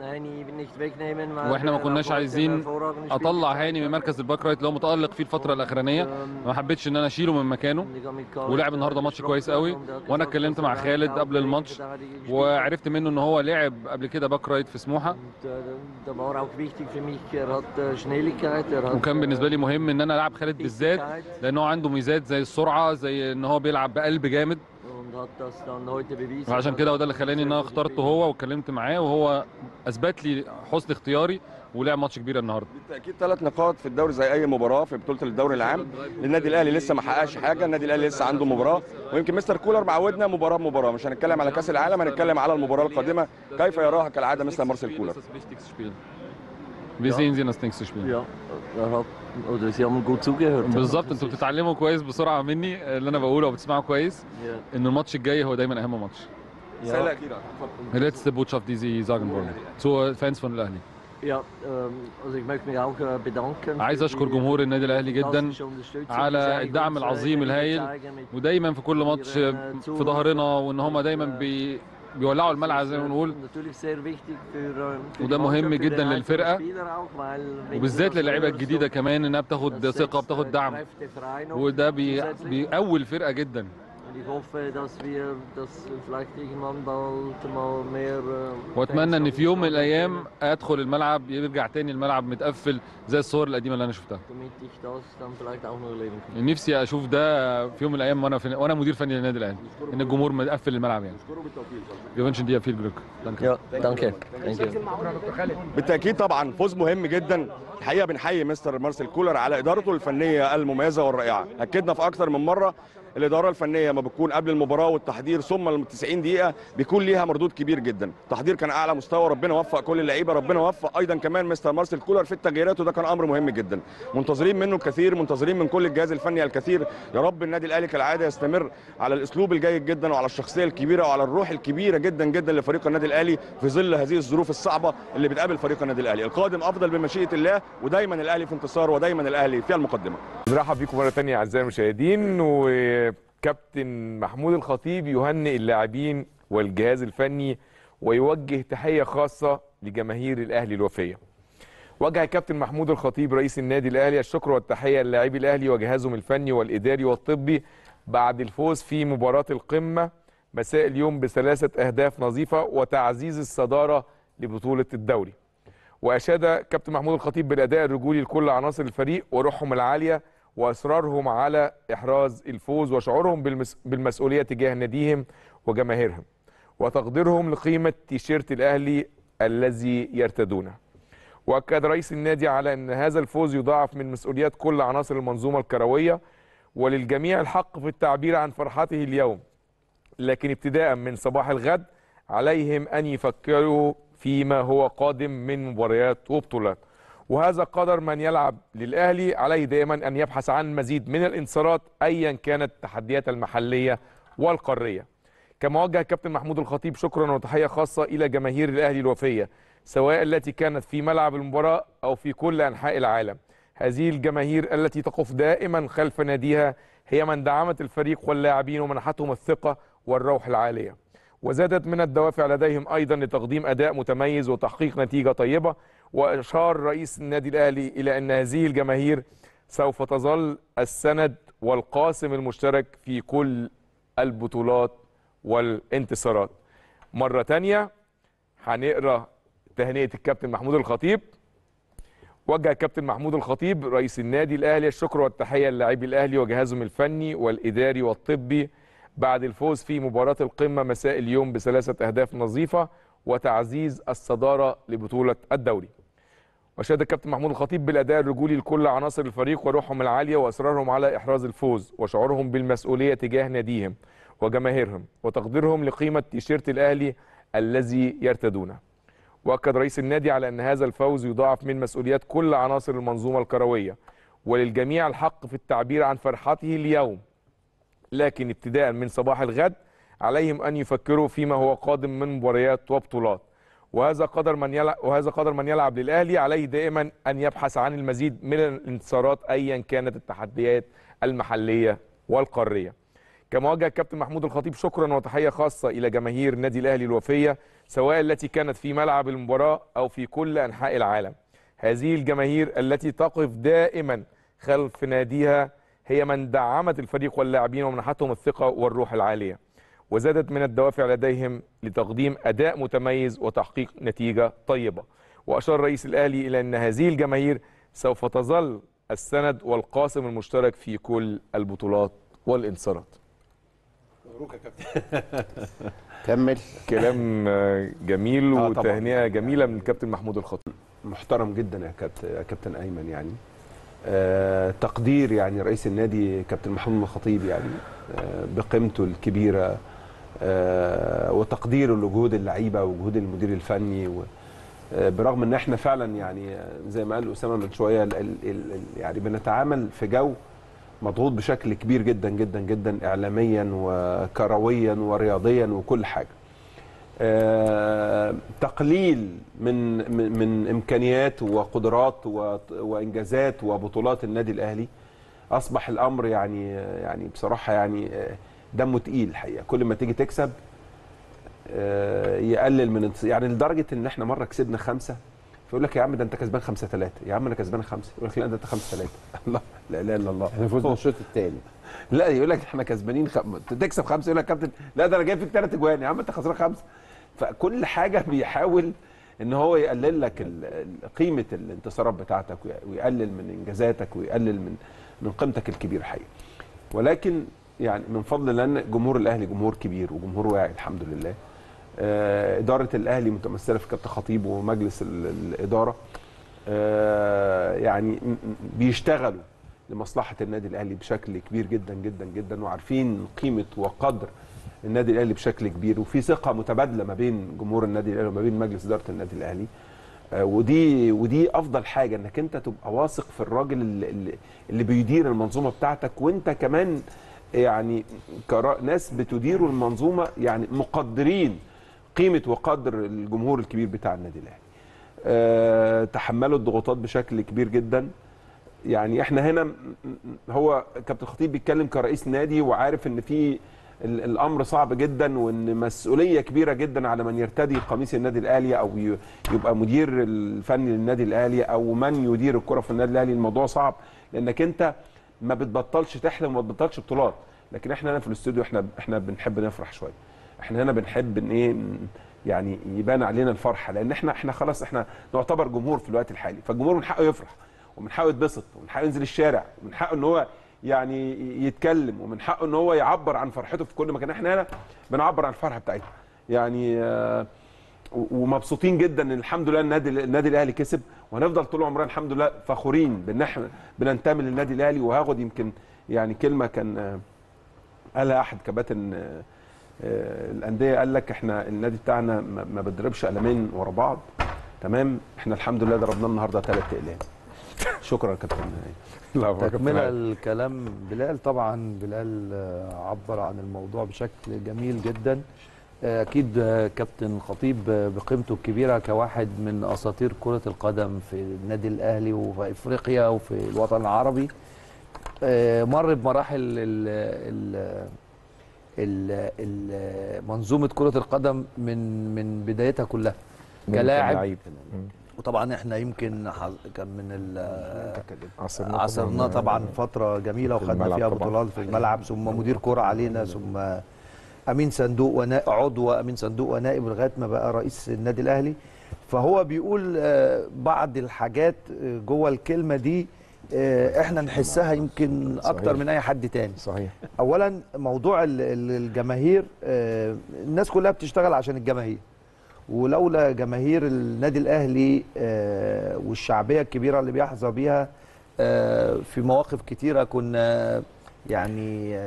وإحنا ما كناش عايزين أطلع هاني من مركز ال back right اللي هو متألق فيه الفترة الأخرانية. ما حبيتش إن أنا أشيله من مكانه. ولعب النهارده ماتش كويس قوي. وأنا اتكلمت مع خالد قبل الماتش وعرفت منه إن هو لعب قبل كده back right في سموحة. وكان بالنسبة لي مهم إن أنا ألعب خالد بالذات لأن هو عنده ميزات زي السرعة زي إن هو بيلعب بقلب جامد. وعشان كده هو ده اللي خلاني إن أنا اخترته هو واتكلمت معاه وهو أثبت لي حسن اختياري ولعب ماتش كبير النهارده. بالتأكيد ثلاث نقاط في الدوري زي أي مباراة في بطولة الدوري العام. النادي الأهلي لسه ما حققش حاجة النادي الأهلي لسه عنده مباراة. ويمكن مستر كولر معودنا مباراة بمباراه مش هنتكلم على كأس العالم هنتكلم على المباراة القادمة. كيف يراها كالعاده مثل مارسيل كولر؟ Wie sehen Sie das nächste Spiel? Ja, er hat, oder Sie haben gut zugehört. بالظبط أنتوا بتتعلموا كويس بسرعة مني اللي أنا بقوله وبتسمعوا كويس ان الماتش الجاي هو دايما أهم ماتش. Ja. letzte Botschaft die Sie sagen wollen zu Fans von الاهلي Ja, also ich möchte mich auch bedanken. عايز أشكر die جمهور النادي الأهلي جدا die على الدعم العظيم الهائل ودايما في كل ماتش في ظهرنا وإن هم دايما بي بيولعوا الملعب زي ما بنقول. Für وده مهم جدا للفرقة. وبالذات للعيبة الجديدة كمان إنها بتاخد ثقة بتاخد دعم. وده بي بيقوي الفرقة جدا. Ich hoffe, dass wir das vielleicht irgendwann bald mal mehr äh, وأتمنى إن في يوم من الأيام أدخل الملعب يرجع تاني الملعب متقفل زي الصور القديمة اللي أنا شفتها. نفسي أشوف ده في يوم من الأيام وأنا في وأنا مدير فني للنادي الأهلي إن الجمهور مقفل الملعب يعني viel Glück. Danke. Ja, danke. بالتأكيد طبعا فوز مهم جدا الحقيقة بنحيي مستر مارسيل كولر على إدارته الفنية المميزة والرائعة أكدنا في أكثر من مرة الإدارة الفنية ما بتكون قبل المباراة والتحضير ثم ال 90 دقيقة بيكون ليها مردود كبير جدا. التحضير كان أعلى مستوى ربنا وفق كل اللعيبة ربنا وفق أيضا كمان مستر مارسيل كولر في التغييرات وده كان أمر مهم جدا. منتظرين منه الكثير منتظرين من كل الجهاز الفني الكثير. يا رب النادي الأهلي كالعادة يستمر على الأسلوب الجيد جدا وعلى الشخصية الكبيرة وعلى الروح الكبيرة جدا جدا لفريق النادي الأهلي في ظل هذه الظروف الصعبة اللي بتقابل فريق النادي الأهلي. القادم أفضل بمشيئة الله ودايما الأهلي في انتصار ودايما الأهلي في المقدمة. بيكم مرة ثانية أعزائي المشاهدين وكابتن محمود الخطيب يهنئ اللاعبين والجهاز الفني ويوجه تحية خاصة لجماهير الأهلي الوفية. وجه كابتن محمود الخطيب رئيس النادي الأهلي الشكر والتحية للاعبي الأهلي وجهازهم الفني والإداري والطبي بعد الفوز في مباراة القمة مساء اليوم بثلاثه أهداف نظيفة وتعزيز الصدارة لبطولة الدوري. وأشاد كابتن محمود الخطيب بالأداء الرجولي لكل عناصر الفريق وروحهم العالية واصرارهم على إحراز الفوز وشعورهم بالمس... بالمسؤولية تجاه ناديهم وجماهيرهم وتقديرهم لقيمة تيشيرت الأهلي الذي يرتدونه. وأكد رئيس النادي على أن هذا الفوز يضاعف من مسؤوليات كل عناصر المنظومة الكروية وللجميع الحق في التعبير عن فرحته اليوم. لكن ابتداء من صباح الغد عليهم أن يفكروا فيما هو قادم من مباريات وبطولات وهذا قدر من يلعب للأهلي عليه دائما أن يبحث عن مزيد من الانتصارات ايا كانت التحديات المحلية والقارية. كما وجه الكابتن محمود الخطيب شكرا وتحية خاصة إلى جماهير الأهلي الوفية سواء التي كانت في ملعب المباراة أو في كل أنحاء العالم. هذه الجماهير التي تقف دائما خلف ناديها هي من دعمت الفريق واللاعبين ومنحتهم الثقة والروح العالية. وزادت من الدوافع لديهم أيضا لتقديم أداء متميز وتحقيق نتيجة طيبة وإشار رئيس النادي الأهلي إلى أن هذه الجماهير سوف تظل السند والقاسم المشترك في كل البطولات والانتصارات. مرة تانية هنقرأ تهنئة الكابتن محمود الخطيب. وجه الكابتن محمود الخطيب رئيس النادي الأهلي الشكر والتحية للاعبي الأهلي وجهازهم الفني والإداري والطبي بعد الفوز في مباراة القمة مساء اليوم بثلاثة أهداف نظيفة وتعزيز الصدارة لبطولة الدوري وشهد الكابتن محمود الخطيب بالأداء الرجولي لكل عناصر الفريق وروحهم العالية وإصرارهم على إحراز الفوز وشعورهم بالمسؤولية تجاه ناديهم وجماهيرهم وتقديرهم لقيمة تيشيرت الأهلي الذي يرتدونه. وأكد رئيس النادي على أن هذا الفوز يضاعف من مسؤوليات كل عناصر المنظومة الكروية وللجميع الحق في التعبير عن فرحته اليوم لكن ابتداء من صباح الغد عليهم أن يفكروا فيما هو قادم من مباريات وبطولات وهذا قدر من يلعب وهذا قدر من يلعب للأهلي عليه دائما أن يبحث عن المزيد من الانتصارات ايا كانت التحديات المحلية والقارية. كما وجه الكابتن محمود الخطيب شكرا وتحية خاصة إلى جماهير النادي الأهلي الوفية سواء التي كانت في ملعب المباراة أو في كل أنحاء العالم. هذه الجماهير التي تقف دائما خلف ناديها هي من دعمت الفريق واللاعبين ومنحتهم الثقة والروح العالية. وزادت من الدوافع لديهم لتقديم أداء متميز وتحقيق نتيجة طيبة. وأشار رئيس الأهلي إلى أن هذه الجماهير سوف تظل السند والقاسم المشترك في كل البطولات والانتصارات. مبروك يا كابتن <laughs> كمل كلام جميل آه. وتهنئة جميلة من الكابتن محمود الخطيب. محترم جدا يا كابتن يا كابتن أيمن يعني آه تقدير يعني رئيس النادي كابتن محمود الخطيب يعني آه بقيمته الكبيرة آه وتقديره لجهود اللعيبة وجهود المدير الفني آه برغم إن إحنا فعلا يعني آه، زي ما قال أسامة من شوية يعني بنتعامل في جو مضغوط بشكل كبير جدا جدا جدا اعلاميا وكرويا ورياضيا وكل حاجة. آه، تقليل من من إمكانيات وقدرات وإنجازات وبطولات النادي الأهلي أصبح الأمر يعني يعني بصراحة يعني آه، دمه تقيل الحقيقة. كل ما تيجي تكسب آه، يقلل من يعني لدرجة إن إحنا مرة كسبنا خمسة فيقول لك يا عم ده أنت كسبان خمسة ثلاثة يا عم أنا كسبان خمسة. يقول لك لا ده أنت خمسة ثلاثة <laughs> الله لا إله إلا الله. إحنا فزنا الشوط الثاني لا يقول لك إحنا كسبانين خم... تكسب خمسة يقول لك كابتن لا ده أنا جايب فيك ثلاث أجوان. يا عم أنت خسران خمسة. فكل حاجة <laughs> بيحاول إن هو يقلل لك قيمة الانتصارات بتاعتك وي- ويقلل من إنجازاتك ويقلل من من قيمتك الكبيرة حقيقي ولكن يعني من فضل الله ان جمهور الأهلي جمهور كبير وجمهور واعي الحمد لله. آه، إدارة الأهلي متمثلة في كابتن خطيب ومجلس ال- الإدارة. آه، يعني بيشتغلوا لمصلحة النادي الأهلي بشكل كبير جدا جدا جدا وعارفين قيمة وقدر النادي الأهلي بشكل كبير وفي ثقة متبادلة ما بين جمهور النادي الأهلي وما بين مجلس إدارة النادي الأهلي. آه، ودي ودي أفضل حاجة إنك أنت تبقى واثق في الراجل اللي- اللي بيدير المنظومة بتاعتك وأنت كمان يعني ناس بتديروا المنظومة يعني مقدرين قيمة وقدر الجمهور الكبير بتاع النادي الأهلي. آه، تحملوا الضغوطات بشكل كبير جدا. يعني إحنا هنا هو كابتن خطيب بيتكلم كرئيس نادي وعارف إن في ال- الأمر صعب جدا وإن مسؤولية كبيرة جدا على من يرتدي قميص النادي الأهلي أو يبقى مدير الفني للنادي الأهلي أو من يدير الكرة في النادي الأهلي. الموضوع صعب. لأنك أنت ما بتبطلش تحلم وما بتبطلش بطولات. لكن إحنا هنا في الاستوديو إحنا إحنا بنحب نفرح شوية. إحنا هنا بنحب إن إيه يعني يبان علينا الفرحة. لأن إحنا إحنا خلاص إحنا نعتبر جمهور في الوقت الحالي. فالجمهور من حقه يفرح ومن حقه يتبسط ومن حقه ينزل الشارع ومن حقه إن هو يعني يتكلم ومن حقه إن هو يعبر عن فرحته في كل مكان. إحنا هنا بنعبر عن الفرحة بتاعتنا. يعني آه، ومبسوطين جدا إن الحمد لله النادي النادي الأهلي كسب وهنفضل طول عمرنا الحمد لله فخورين بان إحنا بننتمي للنادي الأهلي وهاخد يمكن يعني كلمة كان آه، قالها أحد كباتن آه، آه، الأندية قال لك إحنا النادي بتاعنا ما ما بنضربش قلمين ورا بعض. تمام؟ إحنا الحمد لله ضربنا النهارده ثلاث أقلام. شكرا يا كابتن. تكملة الكلام بلال طبعا بلال عبر عن الموضوع بشكل جميل جدا. أكيد كابتن خطيب بقيمته الكبيرة كواحد من أساطير كرة القدم في النادي الأهلي وفي إفريقيا وفي الوطن العربي آه، مر بمراحل ال ال ال ال منظومة كرة القدم من من بدايتها كلها من كلاعب كلاعب. وطبعا إحنا يمكن كان من ال- عصرناه عصرناه طبعاً. فترة جميلة وخدنا فيها. بطولات في الملعب ثم مدير كرة علينا ثم أمين صندوق ونا... عضو أمين صندوق ونائب لغاية ما بقى رئيس النادي الأهلي. فهو بيقول آه، بعض الحاجات آه، جوه الكلمة دي آه، إحنا نحسها يمكن أكتر. من أي حد تاني. صحيح. اولا موضوع ال- ال- الجماهير الناس كلها بتشتغل عشان الجماهير. ولولا جماهير النادي الأهلي والشعبية الكبيرة اللي بيحظى بيها في مواقف كتيرة كنا يعني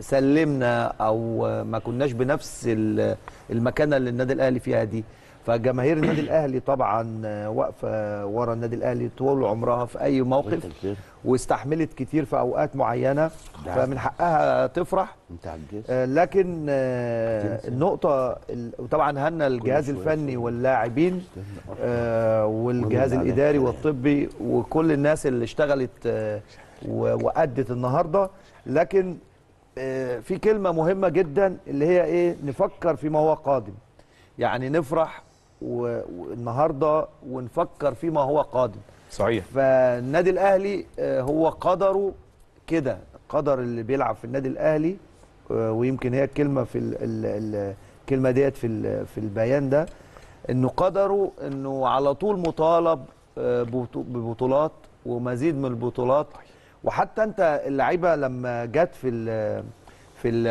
سلمنا أو ما كناش بنفس ال- المكانة اللي النادي الأهلي فيها دي. فجماهير النادي <coughs> الأهلي طبعا واقفة ورا النادي الأهلي طول عمرها في أي موقف واستحملت كتير في أوقات معينة فمن حقها تفرح. آه، لكن آه، النقطة ال- وطبعا هنا الجهاز الفني واللاعبين آه، والجهاز عليك. الإداري والطبي وكل الناس اللي اشتغلت و- وأدت النهاردة. لكن آه، في كلمة مهمة جدا اللي هي إيه؟ نفكر فيما هو قادم. يعني نفرح والنهاردة ونفكر فيما هو قادم. صحيح. فالنادي الأهلي آه، هو قدره كده قدر اللي بيلعب في النادي الأهلي آه، ويمكن هي الكلمة في ال- ال- ال- الكلمة ديت في في البيان ده إنه قدره إنه على طول مطالب ببطو- ببطولات ومزيد من البطولات وحتى انت اللعيبة لما جت في ال في ال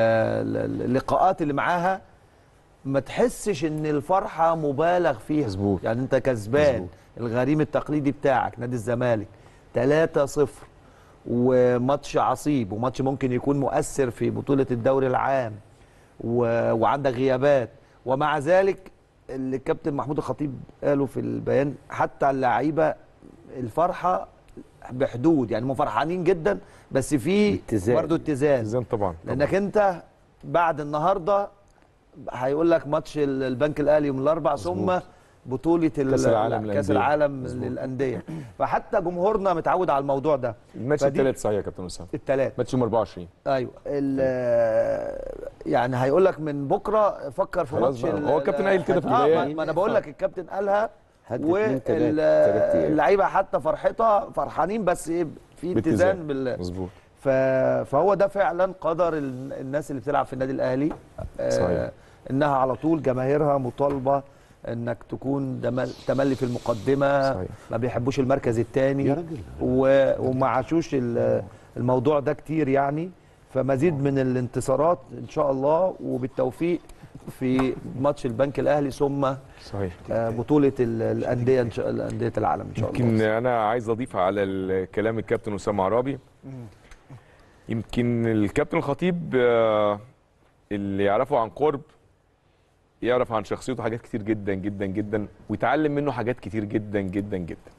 اللقاءات اللي معاها ما تحسش ان الفرحة مبالغ فيها مزبوط. يعني انت كسبان. الغريم التقليدي بتاعك نادي الزمالك 3-0 وماتش عصيب وماتش ممكن يكون مؤثر في بطولة الدوري العام و... وعندك غيابات ومع ذلك اللي الكابتن محمود الخطيب قاله في البيان حتى اللعيبة الفرحة بحدود يعني هم فرحانين جدا بس في. برضه اتزان. اتزان طبعا لأنك أنت بعد النهارده هيقول لك ماتش ال- البنك الأهلي يوم الاربع ثم بطولة كأس العالم كاس للأندية. العالم. للأندية. فحتى جمهورنا متعود على الموضوع ده. الماتش الثالث صحيح يا كابتن أسامة. الثلاث ماتش يوم 24 أيوه. ال- يعني هيقول لك من بكرة فكر في ماتش هو الكابتن قايل كده في آه، البيان. ما أنا بقول لك الكابتن قالها واللعيبه حتى فرحتها فرحانين بس إيه في اتزان بال مظبوط. فهو ده فعلا قدر ال- الناس اللي بتلعب في النادي الأهلي صحيح. إنها على طول جماهيرها مطالبة إنك تكون. تملي في المقدمة صحيح. ما بيحبوش المركز الثاني. و... وما عاشوش ال- الموضوع ده كتير يعني فمزيد من الانتصارات إن شاء الله وبالتوفيق في ماتش البنك الأهلي ثم صحيح. آه، بطولة ال- الأندية الأندية العالم إن شاء الله. يمكن أنا عايز أضيف على الكلام الكابتن أسامة عرابي. يمكن الكابتن الخطيب آه، اللي يعرفه عن قرب يعرف عن شخصيته حاجات كتير جدا جدا جدا ويتعلم منه حاجات كتير جدا جدا جدا.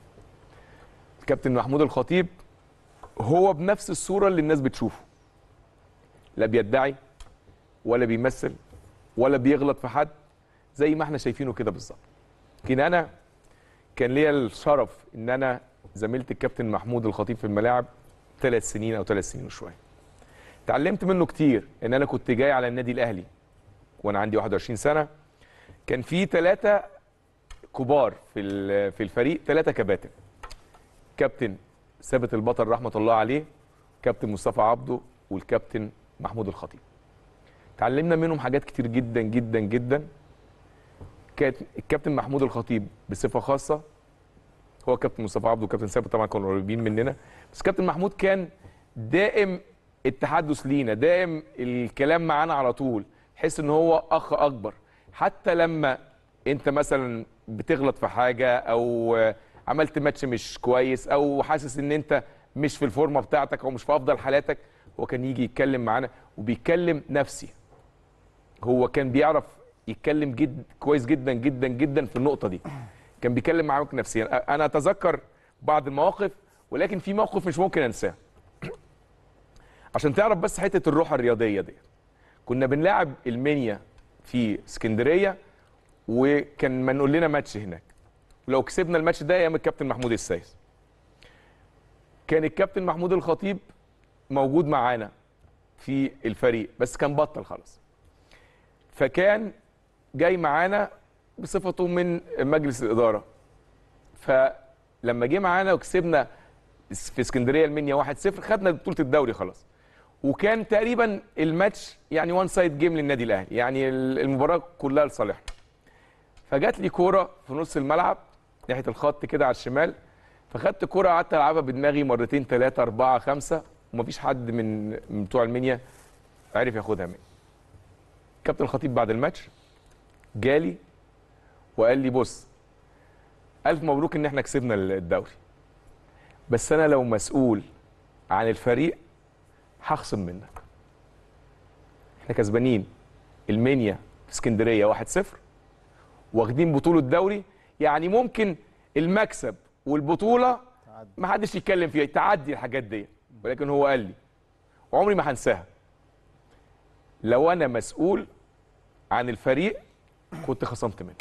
الكابتن محمود الخطيب هو بنفس الصورة اللي الناس بتشوفه. لا بيدعي ولا بيمثل ولا بيغلط في حد زي ما إحنا شايفينه كده بالظبط. لكن أنا كان ليا الشرف إن أنا زميلت الكابتن محمود الخطيب في الملاعب ثلاث سنين أو ثلاث سنين وشوية. اتعلمت منه كتير إن أنا كنت جاي على النادي الأهلي وأنا عندي 21 سنة. كان في ثلاثة كبار في في الفريق ثلاثة كباتن. كابتن ثابت البطل رحمة الله عليه كابتن مصطفى عبده والكابتن محمود الخطيب. اتعلمنا منهم حاجات كتير جدا جدا جدا. كانت الكابتن محمود الخطيب بصفة خاصة هو كابتن مصطفى عبده وكابتن ثابت طبعا كانوا قريبين مننا. بس كابتن محمود كان دائم التحدث لينا دائم الكلام معانا على طول حس إن هو أخ أكبر. حتى لما أنت مثلا بتغلط في حاجة أو عملت ماتش مش كويس أو حاسس إن أنت مش في الفورمة بتاعتك أو مش في أفضل حالاتك هو كان يجي يتكلم معانا وبيتكلم نفسي. هو كان بيعرف يتكلم جد كويس جدا جدا جدا في النقطة دي. كان بيتكلم معاك نفسيا. أنا أتذكر بعض المواقف ولكن في موقف مش ممكن أنساه. عشان تعرف بس حتة الروح الرياضية دي. كنا بنلاعب المنيا في اسكندرية وكان منقول لنا ماتش هناك. ولو كسبنا الماتش ده أيام الكابتن محمود السايس كان الكابتن محمود الخطيب موجود معانا في الفريق بس كان بطل خلاص. فكان جاي معانا بصفته من مجلس الإدارة. فلما جه معانا وكسبنا في اسكندرية المنيا 1-0 خدنا بطولة الدوري خلاص. وكان تقريبا الماتش يعني one side game للنادي الأهلي يعني المباراة كلها لصالحنا. فجات لي كورة في نص الملعب ناحية الخط كده على الشمال. فخدت كورة قعدت ألعبها بدماغي مرتين ثلاثة أربعة خمسة. ومفيش حد من بتوع المنيا عرف ياخدها مني. كابتن الخطيب بعد الماتش جالي وقال لي بص ألف مبروك إن إحنا كسبنا الدوري. بس أنا لو مسؤول عن الفريق هخصم منك. إحنا كسبانين المنيا في اسكندريه 1-0 واخدين بطولة الدوري. يعني ممكن المكسب والبطولة ما حدش يتكلم فيها تعدي الحاجات دي. ولكن هو قال لي عمري ما هنساها. لو أنا مسؤول عن الفريق كنت خصمت منه.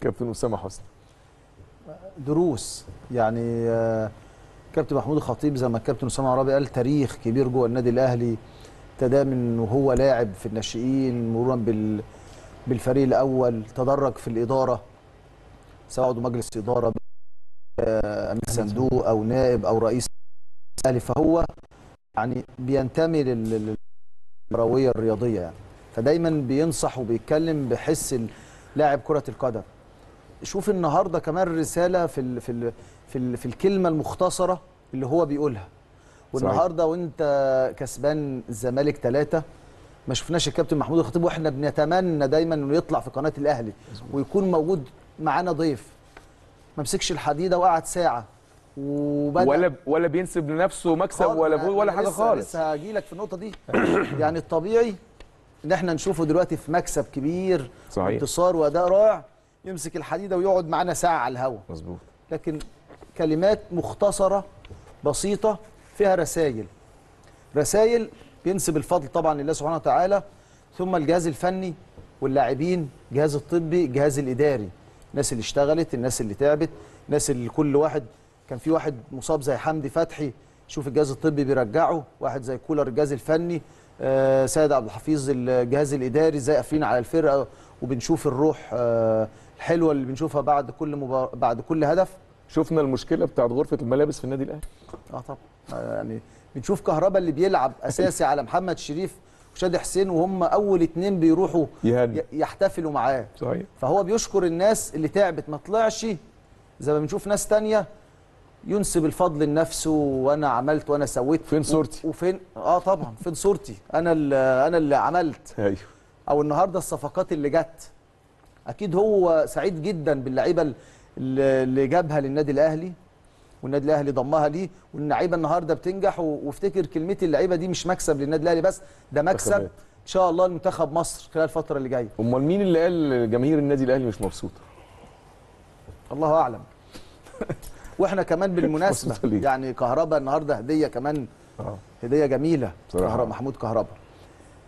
كابتن أسامة حسني. دروس يعني آه، كابتن محمود الخطيب زي ما الكابتن أسامة عرابي قال تاريخ كبير جوه النادي الأهلي. ابتدى من وهو لاعب في الناشئين مرورا بال بالفريق الأول تدرج في الإدارة سواء عضو مجلس إدارة آه، امين صندوق أو نائب أو رئيس الأهلي. فهو يعني بينتمي لل- للكرويه الرياضية يعني. فدايما بينصح وبيتكلم بحس لاعب كرة القدم. شوف النهارده كمان رسالة في ال في ال في, ال في الكلمة المختصرة اللي هو بيقولها. والنهاردة وانت كسبان الزمالك ثلاثة ما شفناش الكابتن محمود الخطيب وإحنا بنتمنى دايما إنه يطلع في قناة الأهلي ويكون موجود معانا ضيف. ما مسكش الحديدة وقعد ساعة. وبدأ ولا ولا بينسب لنفسه مكسب. ولا ولا حاجة خالص. لسه هاجي لك في النقطة دي. <clears throat> يعني الطبيعي إن إحنا نشوفه دلوقتي في مكسب كبير صحيح. انتصار وأداء رائع يمسك الحديدة ويقعد معانا ساعة على الهوا. مظبوط. لكن كلمات مختصرة بسيطة فيها رسائل. رسائل بينسب الفضل طبعا لله سبحانه وتعالى ثم الجهاز الفني واللاعبين الجهاز الطبي الجهاز الإداري. الناس اللي اشتغلت الناس اللي تعبت الناس اللي كل واحد كان في واحد مصاب زي حمدي فتحي شوف الجهاز الطبي بيرجعه واحد زي كولر الجهاز الفني آه سيد عبد الحفيظ الجهاز الإداري إزاي قافلين على الفرقة وبنشوف الروح آه الحلوة اللي بنشوفها بعد كل مبار... بعد كل هدف. شفنا المشكلة بتاعت غرفة الملابس في النادي الأهلي. آه طبعا. آه، يعني بنشوف كهربا اللي بيلعب أساسي على محمد شريف وشادي حسين وهم أول اتنين بيروحوا يهني. يحتفلوا معاه. صحيح. فهو بيشكر الناس اللي تعبت ما طلعش. زي ما بنشوف ناس تانية ينسب الفضل لنفسه وأنا عملت وأنا سويت. فين صورتي؟ وفين؟ آه طبعا. فين صورتي؟ أنا اللي أنا اللي عملت. أيوه. أو النهارده الصفقات اللي جت. أكيد هو سعيد جدا باللعيبة اللي- اللي جابها للنادي الأهلي. والنادي الأهلي ضمها ليه. واللعيبة النهارده بتنجح. وافتكر كلمتي اللعيبة دي مش مكسب للنادي الأهلي بس ده مكسب منتخبات. إن شاء الله لمنتخب مصر خلال الفترة اللي جاية. أمال مين اللي قال جماهير النادي الأهلي مش مبسوطة؟ الله أعلم. <laughs> وإحنا كمان بالمناسبة؟ <laughs> يعني كهربا النهارده هدية كمان. آه. هدية جميلة. كهربا محمود كهربا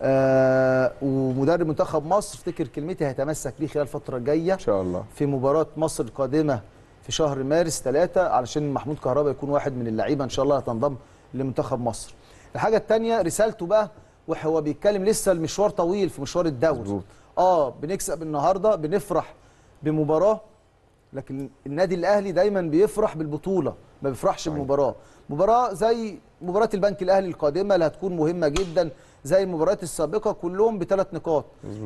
آه ومدرب منتخب مصر افتكر كلمتي هيتمسك بيه خلال الفترة الجاية. إن شاء الله. في مباراة مصر القادمة في شهر مارس ثلاثة علشان محمود كهربا يكون واحد من اللعيبة إن شاء الله هتنضم لمنتخب مصر. الحاجة الثانية رسالته بقى وهو بيتكلم لسه المشوار طويل في مشوار الدوري. آه بنكسب النهارده بنفرح بمباراة. لكن النادي الأهلي دايما بيفرح بالبطولة ما بيفرحش بمباراة. مباراة زي مباراة البنك الأهلي القادمة اللي هتكون مهمة جدا زي المباريات السابقة كلهم بثلاث نقاط.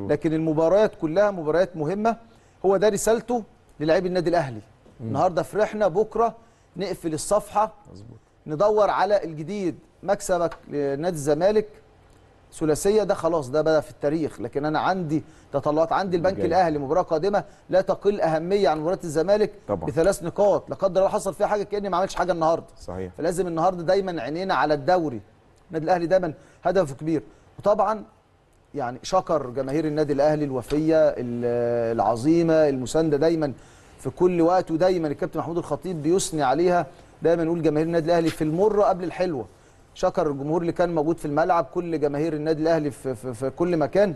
لكن المباريات كلها مباريات مهمة. هو ده رسالته للاعبي النادي الأهلي. النهارده فرحنا بكرة نقفل الصفحة مظبوط. ندور على الجديد مكسبك لنادي الزمالك. ثلاثية ده خلاص ده بقى في التاريخ. لكن أنا عندي تطلعات عندي البنك جاي. الأهلي مباراة قادمة لا تقل أهمية عن مباراة الزمالك طبعا. بثلاث نقاط. لا قدر الله حصل فيها حاجة كأني ما عملتش حاجة النهارده. صحيح. فلازم النهارده دايما عينينا على الدوري. النادي الأهلي دايما هدفه كبير. وطبعا يعني شكر جماهير النادي الأهلي الوفية ال- العظيمة المساندة دايما في كل وقت ودايما الكابتن محمود الخطيب بيثني عليها. دايما يقول جماهير النادي الأهلي في المرة قبل الحلوة. شكر الجمهور اللي كان موجود في الملعب كل جماهير النادي الأهلي في, في, في كل مكان.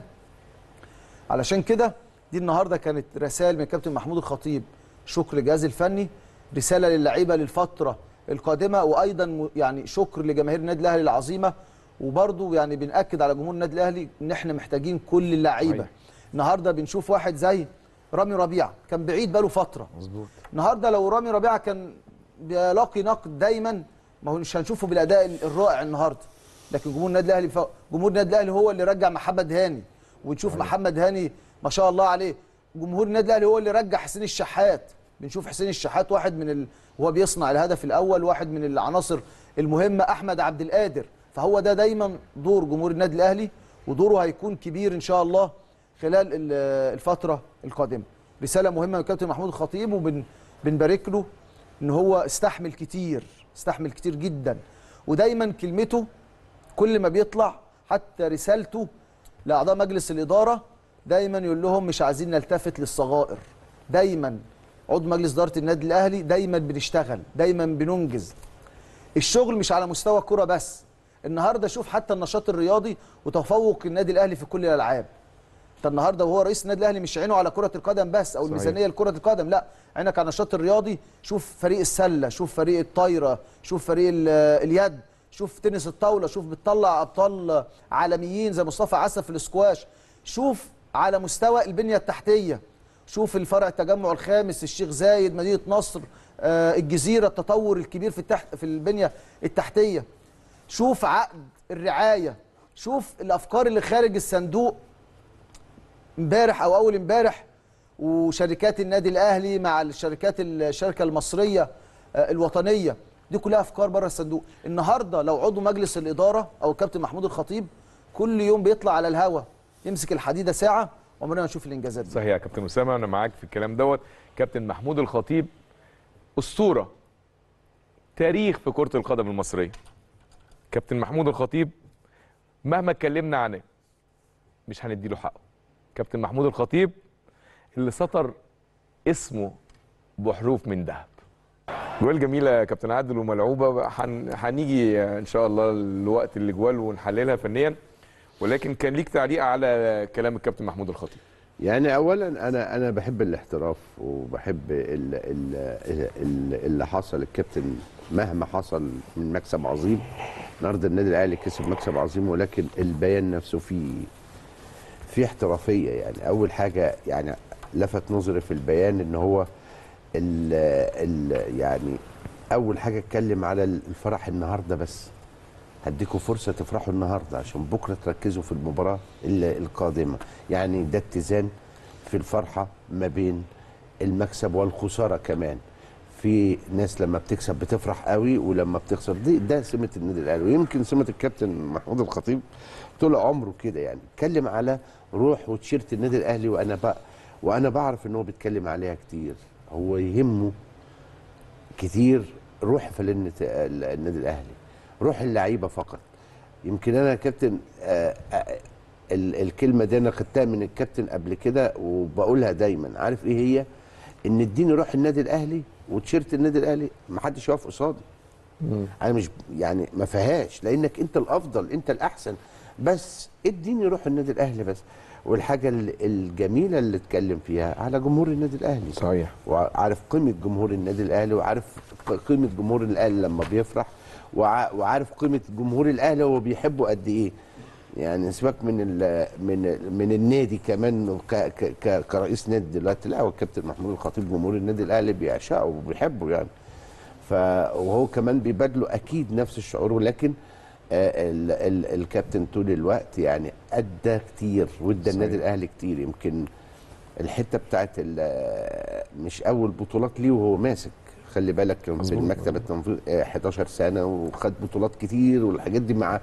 علشان كده دي النهارده كانت رسائل من الكابتن محمود الخطيب. شكر الجهاز الفني رسالة للعيبة للفترة القادمة وأيضا يعني شكر لجماهير النادي الأهلي العظيمة. وبرضه يعني بنأكد على جمهور النادي الأهلي إن إحنا محتاجين كل اللعيبة. النهارده بنشوف واحد زي رامي ربيعة كان بعيد بقاله فترة. مظبوط. النهارده لو رامي ربيعة كان بيلاقي نقد دايما ما هو مش هنشوفه بالأداء الرائع النهارده. لكن جمهور النادي الأهلي ف... جمهور النادي الأهلي هو اللي رجع محمد هاني. ونشوف محمد هاني ما شاء الله عليه. جمهور النادي الأهلي هو اللي رجع حسين الشحات. بنشوف حسين الشحات واحد من ال... وهو بيصنع الهدف الأول واحد من العناصر المهمة أحمد عبد القادر. فهو ده دايما دور جمهور النادي الأهلي ودوره هيكون كبير إن شاء الله خلال ال- الفترة القادمة. رسالة مهمة من الكابتن محمود الخطيب وبنبارك له إن هو استحمل كتير. استحمل كتير جدا. ودايما كلمته كل ما بيطلع حتى رسالته لأعضاء مجلس الإدارة دايما يقول لهم مش عايزين نلتفت للصغائر. دايما عضو مجلس إدارة النادي الأهلي دايما بنشتغل دايما بننجز. الشغل مش على مستوى الكرة بس. النهارده شوف حتى النشاط الرياضي وتفوق النادي الأهلي في كل الألعاب. انت النهارده وهو رئيس النادي الأهلي مش عينه على كرة القدم بس أو صحيح. الميزانية لكرة القدم لا عينك على النشاط الرياضي شوف فريق السلة شوف فريق الطايرة شوف فريق ال- اليد شوف تنس الطاولة شوف بتطلع أبطال عالميين زي مصطفى عسف في الاسكواش شوف على مستوى البنية التحتية شوف الفرع التجمع الخامس الشيخ زايد مدينة نصر آه، الجزيرة التطور الكبير في التحت في البنية التحتية شوف عقد الرعاية شوف الأفكار اللي خارج الصندوق امبارح أو اول امبارح وشركات النادي الاهلي مع الشركات الشركة المصرية آه، الوطنية دي كلها افكار بره الصندوق. النهارده لو عضو مجلس الإدارة أو الكابتن محمود الخطيب كل يوم بيطلع على الهوا يمسك الحديدة ساعة عمرنا ما نشوف الإنجازات دي. صحيح يا كابتن أسامة أنا معاك في الكلام دوت. كابتن محمود الخطيب أسطورة تاريخ في كرة القدم المصرية. كابتن محمود الخطيب مهما اتكلمنا عنه مش هنديله حقه. كابتن محمود الخطيب اللي سطر اسمه بحروف من ذهب. جوال جميله يا كابتن عادل وملعوبة. هن- هنيجي إن شاء الله الوقت الجوال ونحللها فنيا. ولكن كان ليك تعليق على كلام الكابتن محمود الخطيب. يعني اولا أنا أنا بحب الاحتراف وبحب ال ال ال اللي حصل. الكابتن مهما حصل من مكسب عظيم النهارده النادي الأهلي كسب مكسب عظيم ولكن البيان نفسه فيه في احترافية يعني. أول حاجة يعني لفت نظري في البيان إن هو ال ال يعني أول حاجة أتكلم على الفرح النهارده بس. هديكوا فرصة تفرحوا النهارده عشان بكرة تركزوا في المباراة ال- القادمة. يعني ده اتزان في الفرحة ما بين المكسب والخسارة كمان. في ناس لما بتكسب بتفرح قوي ولما بتخسر دي ده سمة النادي الأهلي. ويمكن سمة الكابتن محمود الخطيب طول عمره كده يعني. اتكلم على روح وتيشيرت النادي الأهلي وأنا بقى وأنا بعرف إن هو بيتكلم عليها كتير. هو يهمه كتير روح فلنة ال- النادي الأهلي. روح اللعيبة فقط. يمكن أنا كابتن آه، آه، ال- الكلمة دي أنا خدتها من الكابتن قبل كده وبقولها دايما. عارف إيه هي؟ إن اديني روح النادي الأهلي وتيشيرت النادي الأهلي ما حدش يقف قصادي. أنا مش يعني ما فيهاش لأنك أنت الأفضل أنت الأحسن. بس اديني روح النادي الأهلي بس. والحاجة ال- الجميلة اللي اتكلم فيها على جمهور النادي الأهلي. صحيح. وعارف قيمة جمهور النادي الأهلي وعارف قيمة جمهور الأهلي لما بيفرح وع- وعارف قيمة جمهور الأهلي هو بيحبه قد إيه. يعني سيبك من ال من من النادي كمان ك ك ك كرئيس نادي دلوقتي. لا هو الكابتن محمود الخطيب جمهور النادي الأهلي بيعشقه وبيحبه يعني. ف وهو كمان بيبادله أكيد نفس الشعور ولكن ال ال الكابتن طول الوقت يعني أدى كتير وإدى. النادي الأهلي كتير يمكن الحتة بتاعت ال- مش أول بطولات ليه وهو ماسك خلي بالك كان في. المكتب التنظيم آه، 11 سنة وخد بطولات كتير والحاجات دي مع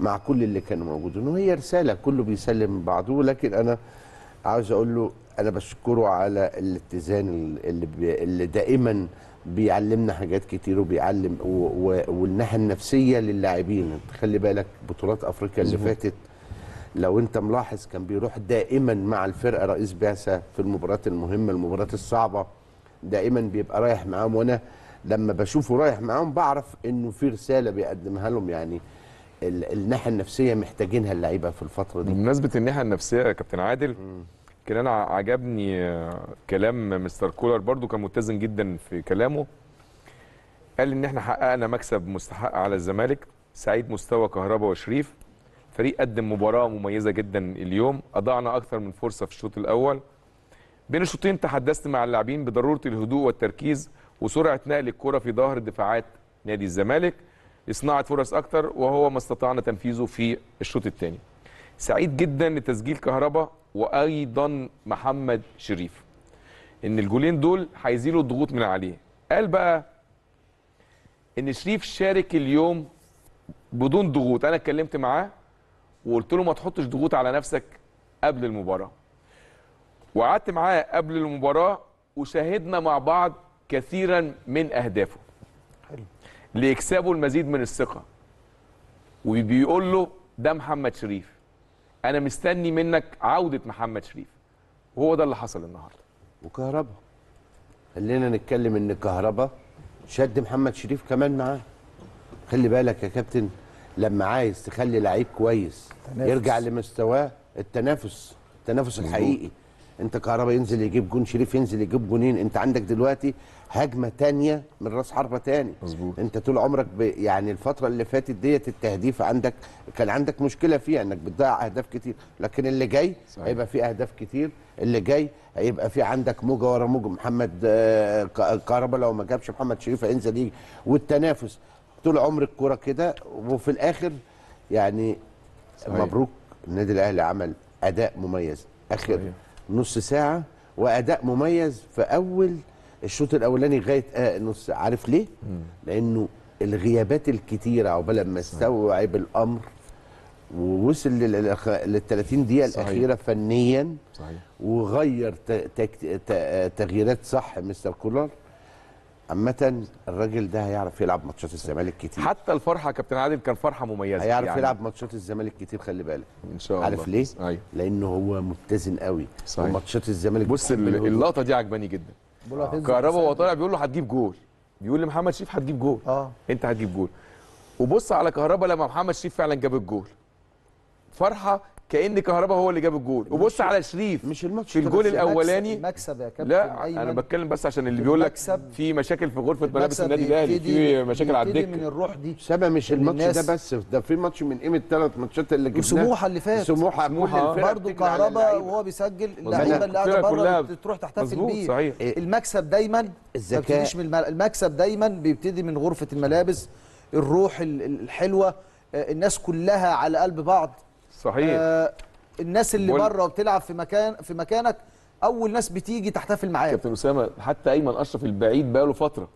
مع كل اللي كانوا موجودين وهي رسالة كله بيسلم بعضه لكن أنا عاوز أقول له أنا بشكره على الاتزان اللي اللي دائما بيعلمنا حاجات كتير وبيعلم والناحية النفسية للاعبين. خلي بالك بطولات أفريقيا اللي. فاتت لو انت ملاحظ كان بيروح دائما مع الفرقة رئيس بعثة في المباريات المهمة المباريات الصعبة دائما بيبقى رايح معاهم. وأنا لما بشوفه رايح معاهم بعرف إنه في رسالة بيقدمها لهم. يعني ال- الناحية النفسية محتاجينها اللعيبة في الفترة دي. بمناسبة الناحية النفسية يا كابتن عادل كان أنا عجبني آه، كلام مستر كولر برضو كان متزن جدا في كلامه. قال إن إحنا حققنا مكسب مستحق على الزمالك سعيد مستوى كهربا وشريف. فريق قدم مباراة مميزة جدا اليوم أضعنا أكثر من فرصة في الشوط الأول. بين الشوطين تحدثت مع اللاعبين بضرورة الهدوء والتركيز وسرعة نقل الكرة في ظهر دفاعات نادي الزمالك. لصناعه فرص أكثر وهو ما استطعنا تنفيذه في الشوط الثاني. سعيد جدا لتسجيل كهربا وأيضا محمد شريف. إن الجولين دول هيزيلوا الضغوط من عليه. قال بقى إن شريف شارك اليوم بدون ضغوط. أنا اتكلمت معاه وقلت له ما تحطش ضغوط على نفسك قبل المباراة. وقعدت معاه قبل المباراة وشاهدنا مع بعض كثيرا من أهدافه. ليكسبوا المزيد من الثقة. وبيقول له ده محمد شريف. أنا مستني منك عودة محمد شريف وهو ده اللي حصل النهارده وكهربا خلينا نتكلم إن كهربا شد محمد شريف كمان معاه خلي بالك يا كابتن لما عايز تخلي لعيب كويس تنافس. يرجع لمستواه التنافس التنافس. الحقيقي انت كهربا ينزل يجيب جون شريف ينزل يجيب جونين. انت عندك دلوقتي هجمة تانية من راس حربة تاني. مظبوط. انت طول عمرك ب... يعني الفترة اللي فاتت ديت التهديف عندك كان عندك مشكلة فيها انك بتضيع أهداف كتير. لكن اللي جاي صحيح. هيبقى فيه أهداف كتير. اللي جاي هيبقى في عندك موجة ورا موجة. محمد آه، كهربا لو ما جابش محمد شريف هينزل يجي. والتنافس. طول عمر الكورة كده. وفي الآخر يعني صحيح. مبروك. النادي الأهلي عمل أداء مميز. آخر صحيح. نص ساعة وأداء مميز في أول الشوط الأولاني لغاية آه نص. عارف ليه؟ لأنه الغيابات الكتيرة عقبال ما استوعب الأمر ووصل لل 30 دقيقة صحيح. الأخيرة فنيا صحيح وغير تغييرات صح مستر كولر عامة الراجل ده هيعرف يلعب ماتشات الزمالك كتير. حتى الفرحة يا كابتن عادل كان فرحة مميزة هيعرف يعني. يلعب ماتشات الزمالك كتير خلي بالك. إن شاء الله. عارف ليه؟ أيوه. لأنه هو متزن قوي. صحيح. وماتشات الزمالك بص بتحب ال- الهجوم. اللقطة دي عجباني جدا. هتنزل كهربا وهو. طالع بيقول له هتجيب جول. بيقول لمحمد شريف هتجيب جول. آه. أنت هتجيب جول. وبص على كهربا لما محمد شريف فعلا جاب الجول. فرحة كأن كهربا هو اللي جاب الجول. وبص على شريف مش الماتش في الجول المكسب- الأولاني. المكسب يا كابتن لا أيمن. أنا بتكلم بس عشان اللي بيقول لك في مشاكل في غرفة ملابس النادي الأهلي في مشاكل على بيبتدي من الدكه الروح دي سبا مش الماتش ده بس ده في ماتش من قيمة ثلاث ماتشات اللي جبناه. وسموحة اللي فات. سموحة. برضه كهربا. وهو بيسجل. اللعيبة اللي قاعدة بره تروح تحتفل بيه صحيح. المكسب دايما ما الذكاء. المكسب دايما بيبتدي من غرفة الملابس الروح ال- ال- الحلوة آه، الناس كلها على قلب بعض. صحيح. آه، الناس اللي بقول- بره وبتلعب في مكان في مكانك أول ناس بتيجي تحتفل معاك. كابتن أسامة حتى أيمن أشرف البعيد بقاله فترة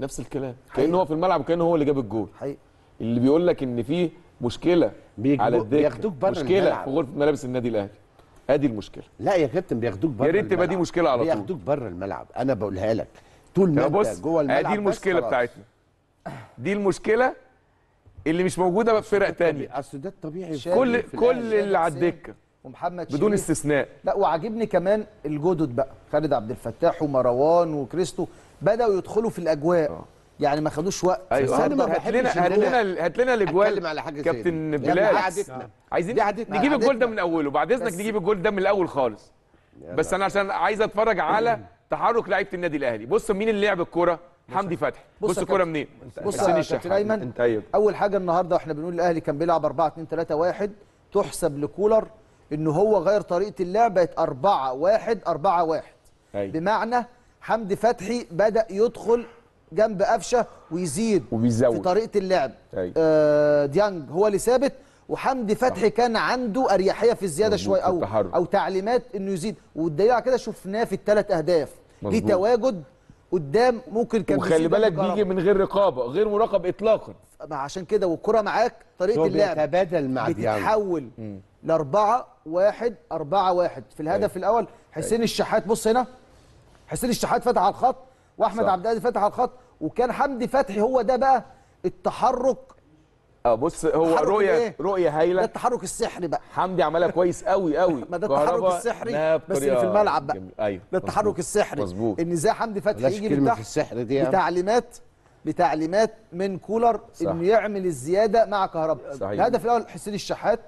نفس الكلام. كأنه هو في الملعب كانه هو اللي جاب الجول. حقيقي اللي بيقول لك إن في مشكلة على الدكة بياخدوك بره مشكلة الملعب. في غرفة ملابس النادي الأهلي. أدي المشكلة. لا يا كابتن بياخدوك بره يا ريت تبقى دي. مشكلة على طول. بياخدوك بره الملعب. أنا بقولها لك. طول ما أنت جوه الملعب دي بس المشكلة. بتاعتنا. دي المشكلة اللي مش موجودة في فرق تانية. اصل ده الطبيعي كل كل اللي على الدكة. ومحمد بدون شريف. استثناء. لا وعاجبني كمان الجدد بقى. خالد عبد الفتاح ومروان وكريستو بدأوا يدخلوا في الأجواء. يعني ما خدوش وقت. أيوه. هات ما هات بحبش لنا هات. لنا هات لنا الاجوال كابتن. بلال. عادتنا عايزين عادتنا. نجيب الجول ده. من أوله. بعد اذنك نجيب الجول ده من الأول خالص. بس أنا عشان عايز أتفرج على <clears throat> تحرك لعيبة النادي الأهلي. بص مين اللي لعب الكورة؟ حمدي فتحي بص الكورة. منين بص يا. كابتن أيمن انت أول حاجة النهارده إحنا بنقول الاهلي كان بيلعب 4 2 3 1 تحسب لكولر ان هو غير طريقة اللعب بقت 4 1 4 1 أيوة. بمعنى حمدي فتحي بدأ يدخل جنب قفشة ويزيد وبيزود. في طريقة اللعب أيوة. آه ديانج هو اللي ثابت وحمدي فتحي كان عنده أريحية في الزيادة شوية أو التحرك. أو تعليمات إنه يزيد والدليل على كده شفناه في الثلاث أهداف ليه. تواجد قدام ممكن كان وخلي بالك بيجي من غير رقابة غير مراقب اطلاقا. ما عشان كده والكرة معاك طريقة اللعب بيتبادل مع ديانج. بتتحول لأربعة واحد أربعة واحد. في الهدف الأول حسين الشحات بص هنا. حسين الشحات فتح على الخط وأحمد صح. عبد القادر فتح على الخط وكان حمدي فتحي هو ده بقى التحرك آه بص هو رؤيه الإيه؟ رؤية ده هايله التحرك السحري بقى حمدي عملها كويس قوي قوي <laughs> ما ده التحرك السحري بس اللي في الملعب بقى. أيوه ده التحرك. السحري مظبوط إن إزاي حمدي فتحي يجي من كلمة تحت. بتعليمات بتعليمات من كولر صح. إنه يعمل الزيادة مع كهربا صحيح. الهدف الأول حسين الشحات.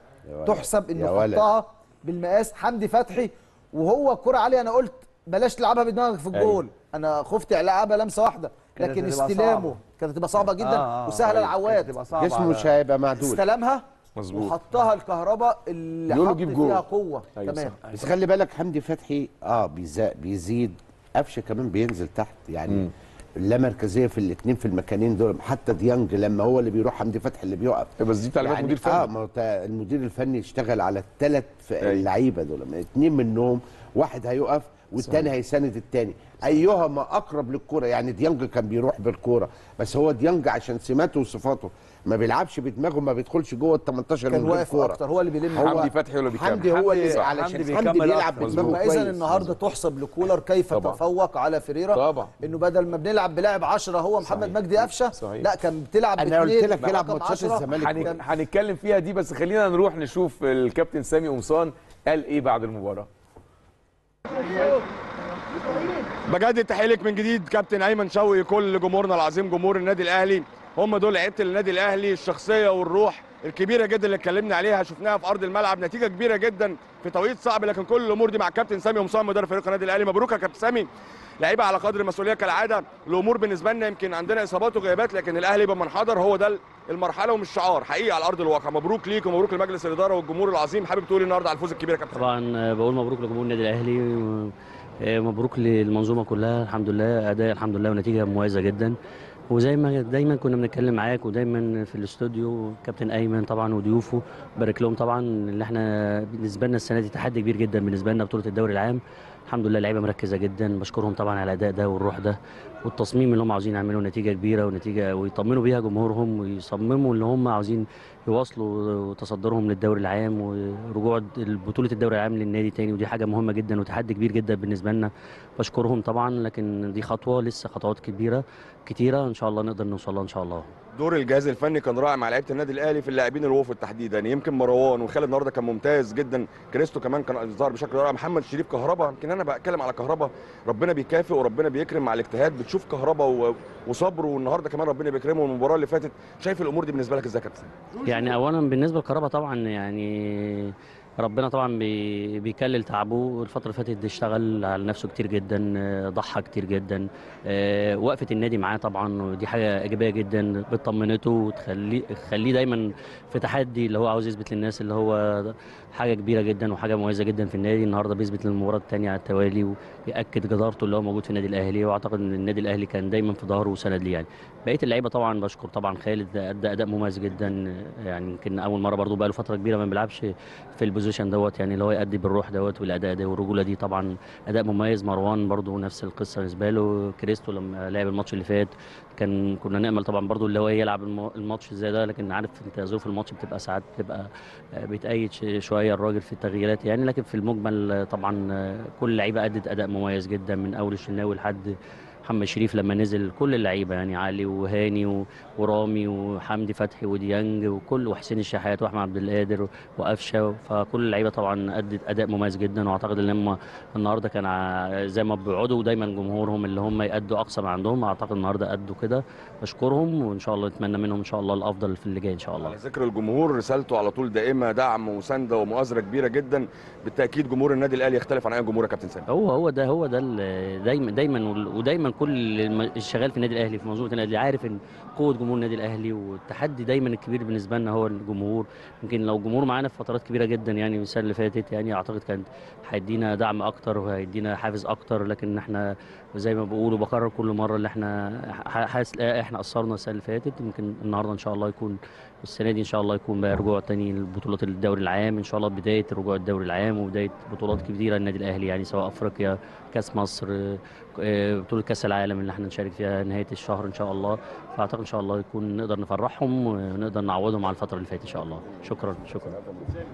تحسب إنه. حطها بالمقاس حمدي فتحي وهو كرة عالية أنا قلت بلاش تلعبها بدماغك في الجول أنا خفت العبها لمسة واحدة لكن استلامه. كانت هتبقى صعبة جدا آه، آه، وسهلة. العواد جسمه مش هيبقى معدول. استلمها مظبوط. وحطها الكهرباء اللي حط فيها. قوة. أيوة تمام. صح. بس خلي بالك حمدي فتحي آه بيزا- بيزيد. قفشه كمان بينزل تحت. يعني مم. لا مركزية في الاثنين في المكانين دول. حتى ديانج لما هو اللي بيروح حمدي فتحي اللي بيقف. بس دي تعليمات مدير آه فني ما هو تا- المدير الفني اشتغل على الثلاث اللعيبة دول. من اتنين منهم واحد هيقف والتاني صحيح. هيساند التاني. ايهما أقرب للكورة يعني ديانج كان بيروح بالكورة بس هو ديانج عشان سماته وصفاته ما بيلعبش بدماغه ما بيدخلش جوه ال 18 كان من غير واقف كورة أكتر هو اللي بيلم هو حمدي فتحي اللي بيكمل. حمدي هو اللي. علشان حمدي بيلعب. بدماغه كويس اذا النهارده تحسب لكولر كيف طبعا. تفوق على فريرة طبعا. إنه بدل ما بنلعب بلاعب 10 هو محمد مجدي قفشة. لا كان بتلعب أنا قلت لك يلعب برقم ماتشات 10. الزمالك هن- هنتكلم فيها دي بس خلينا نروح نشوف الكابتن سامي قمصان قال إيه بعد المباراة بجدد تحيه لك من جديد كابتن أيمن شوقي كل جمهورنا العظيم جمهور النادي الأهلي. هم دول لعيبه النادي الأهلي الشخصية والروح. الكبيرة جدا اللي اتكلمنا عليها شفناها في أرض الملعب نتيجة كبيرة جدا في توقيت صعب لكن كل الأمور دي مع كابتن سامي قمصان مدرب فريق النادي الأهلي. مبروك يا كابتن سامي. لعيبة على قدر المسؤولية كالعادة الأمور بالنسبة لنا يمكن عندنا إصابات وغيابات لكن الأهلي بمن حضر هو ده المرحلة ومش شعار حقيقي على أرض الواقع. مبروك ليك ومبروك لمجلس الإدارة والجمهور العظيم. حابب تقول إيه النهارده على الفوز الكبير يا كابتن؟ طبعا بقول مبروك لجمهور النادي الأهلي آه، مبروك للمنظومة كلها الحمد لله أداء الحمد لله ونتيجة مميزة جدا. وزي ما دايما كنا بنتكلم معاك ودايما في الاستوديو كابتن أيمن طبعا وضيوفه بارك لهم طبعا اللي إحنا بالنسبة لنا السنة دي تحدي كبير جدا بالنسبة لنا بطولة الدوري العام. الحمد لله اللعيبة مركزة جدا بشكرهم طبعا على الأداء ده والروح ده والتصميم اللي هم عاوزين يعملوا نتيجة كبيرة ونتيجة ويطمنوا بيها جمهورهم ويصمموا اللي هم عاوزين يواصلوا تصدرهم للدوري العام ورجوع بطولة الدوري العام للنادي تاني. ودي حاجة مهمة جدا وتحدي كبير جدا بالنسبة لنا. بشكرهم طبعا لكن دي خطوة لسه خطوات كبيرة. كتيرة إن شاء الله نقدر نوصل لها إن شاء الله. دور الجهاز الفني كان رائع مع لعيبة النادي الأهلي في اللاعبين الوفد تحديدا يمكن مروان وخالد النهارده كان ممتاز جدا. كريستو كمان كان ظهر بشكل رائع. محمد شريف كهربا يمكن أنا بتكلم على كهربا. ربنا بيكافئ وربنا بيكرم مع الاجتهاد. بتشوف كهربا و- وصبره والنهارده كمان ربنا بيكرمه. والمباراه اللي فاتت شايف الأمور دي بالنسبة لك إزاي يا كابتن؟ يعني اولا بالنسبة لكهربا طبعا يعني ربنا طبعا بي- بيكلل تعبه. الفترة اللي فاتت اشتغل على نفسه كتير جدا آه، ضحى كتير جدا آه، وقفة النادي معاه طبعا ودي حاجة إيجابية جدا بتطمنته وتخليه تخليه دايما في تحدي اللي هو عاوز يثبت للناس اللي هو حاجة كبيرة جدا وحاجة مميزة جدا في النادي. النهارده بيثبت للمباراة الثانية على التوالي ويأكد جدارته اللي هو موجود في النادي الأهلي. وأعتقد إن النادي الأهلي كان دايما في ظهره وسند ليه يعني. بقية اللعيبة طبعا بشكر طبعا خالد ادى اداء مميز جدا. يعني يمكن أول مرة برضو بقى له فترة كبيرة ما بيلعبش في ال position دوت يعني اللي هو يأدي بالروح دوت والأداء ده. والرجولة دي طبعا أداء مميز. مروان برضو نفس القصة بالنسبة له. كريستو لما لعب الماتش اللي فات كان كنا نأمل طبعا برضو اللي هو يلعب الم- الماتش زي ده لكن عارف أنت ظروف الماتش بتبقى ساعات بتبقى آه، بيتأيد ش- شوية الراجل في التغييرات يعني لكن في المجمل طبعا آه، كل اللعيبه أدت أداء مميز جدا من أول الشناوي لحد محمد شريف لما نزل كل اللعيبة يعني علي وهاني ورامي وحمدي فتحي وديانج وكل وحسين الشحات وأحمد عبد القادر وقفشة. فكل اللعيبة طبعا أدت أداء مميز جدا. وأعتقد إن هم النهارده كان زي ما بيقعدوا دايما جمهورهم اللي هم يأدوا أقصى ما عندهم. أعتقد النهارده أدوا كده. بشكرهم وإن شاء الله نتمنى منهم إن شاء الله الأفضل في اللي جاي إن شاء الله. على ذكر الجمهور رسالته على طول دائمة دعم وسندة ومؤازرة كبيرة جدا. بالتأكيد جمهور النادي الأهلي يختلف عن أي جمهور يا كابتن سامي. هو هو ده هو ده دايما دايما ودايما كل الم- الشغال في النادي الأهلي في منظومة النادي الأهلي عارف إن قوة جمهور النادي الأهلي والتحدي دايما الكبير بالنسبة لنا هو الجمهور. يمكن لو الجمهور معانا في فترات كبيرة جدا يعني السنة اللي فاتت يعني أعتقد كانت هيدينا دعم أكتر وهيدينا حافز أكتر لكن إحنا زي ما بقول وبكرر كل مرة اللي إحنا حاسس إحنا قصرنا السنة اللي فاتت. يمكن النهارده إن شاء الله يكون السنة دي إن شاء الله يكون بقى رجوع تاني لبطولات الدوري العام إن شاء الله بداية رجوع الدوري العام وبداية بطولات كبيرة للنادي الأهلي يعني سواء أفريقيا كاس مصر آه، بطولة كاس العالم اللي إحنا نشارك فيها نهاية الشهر إن شاء الله. فأعتقد إن شاء الله يكون نقدر نفرحهم ونقدر نعوضهم على الفترة اللي فاتت إن شاء الله. شكرا شكرا.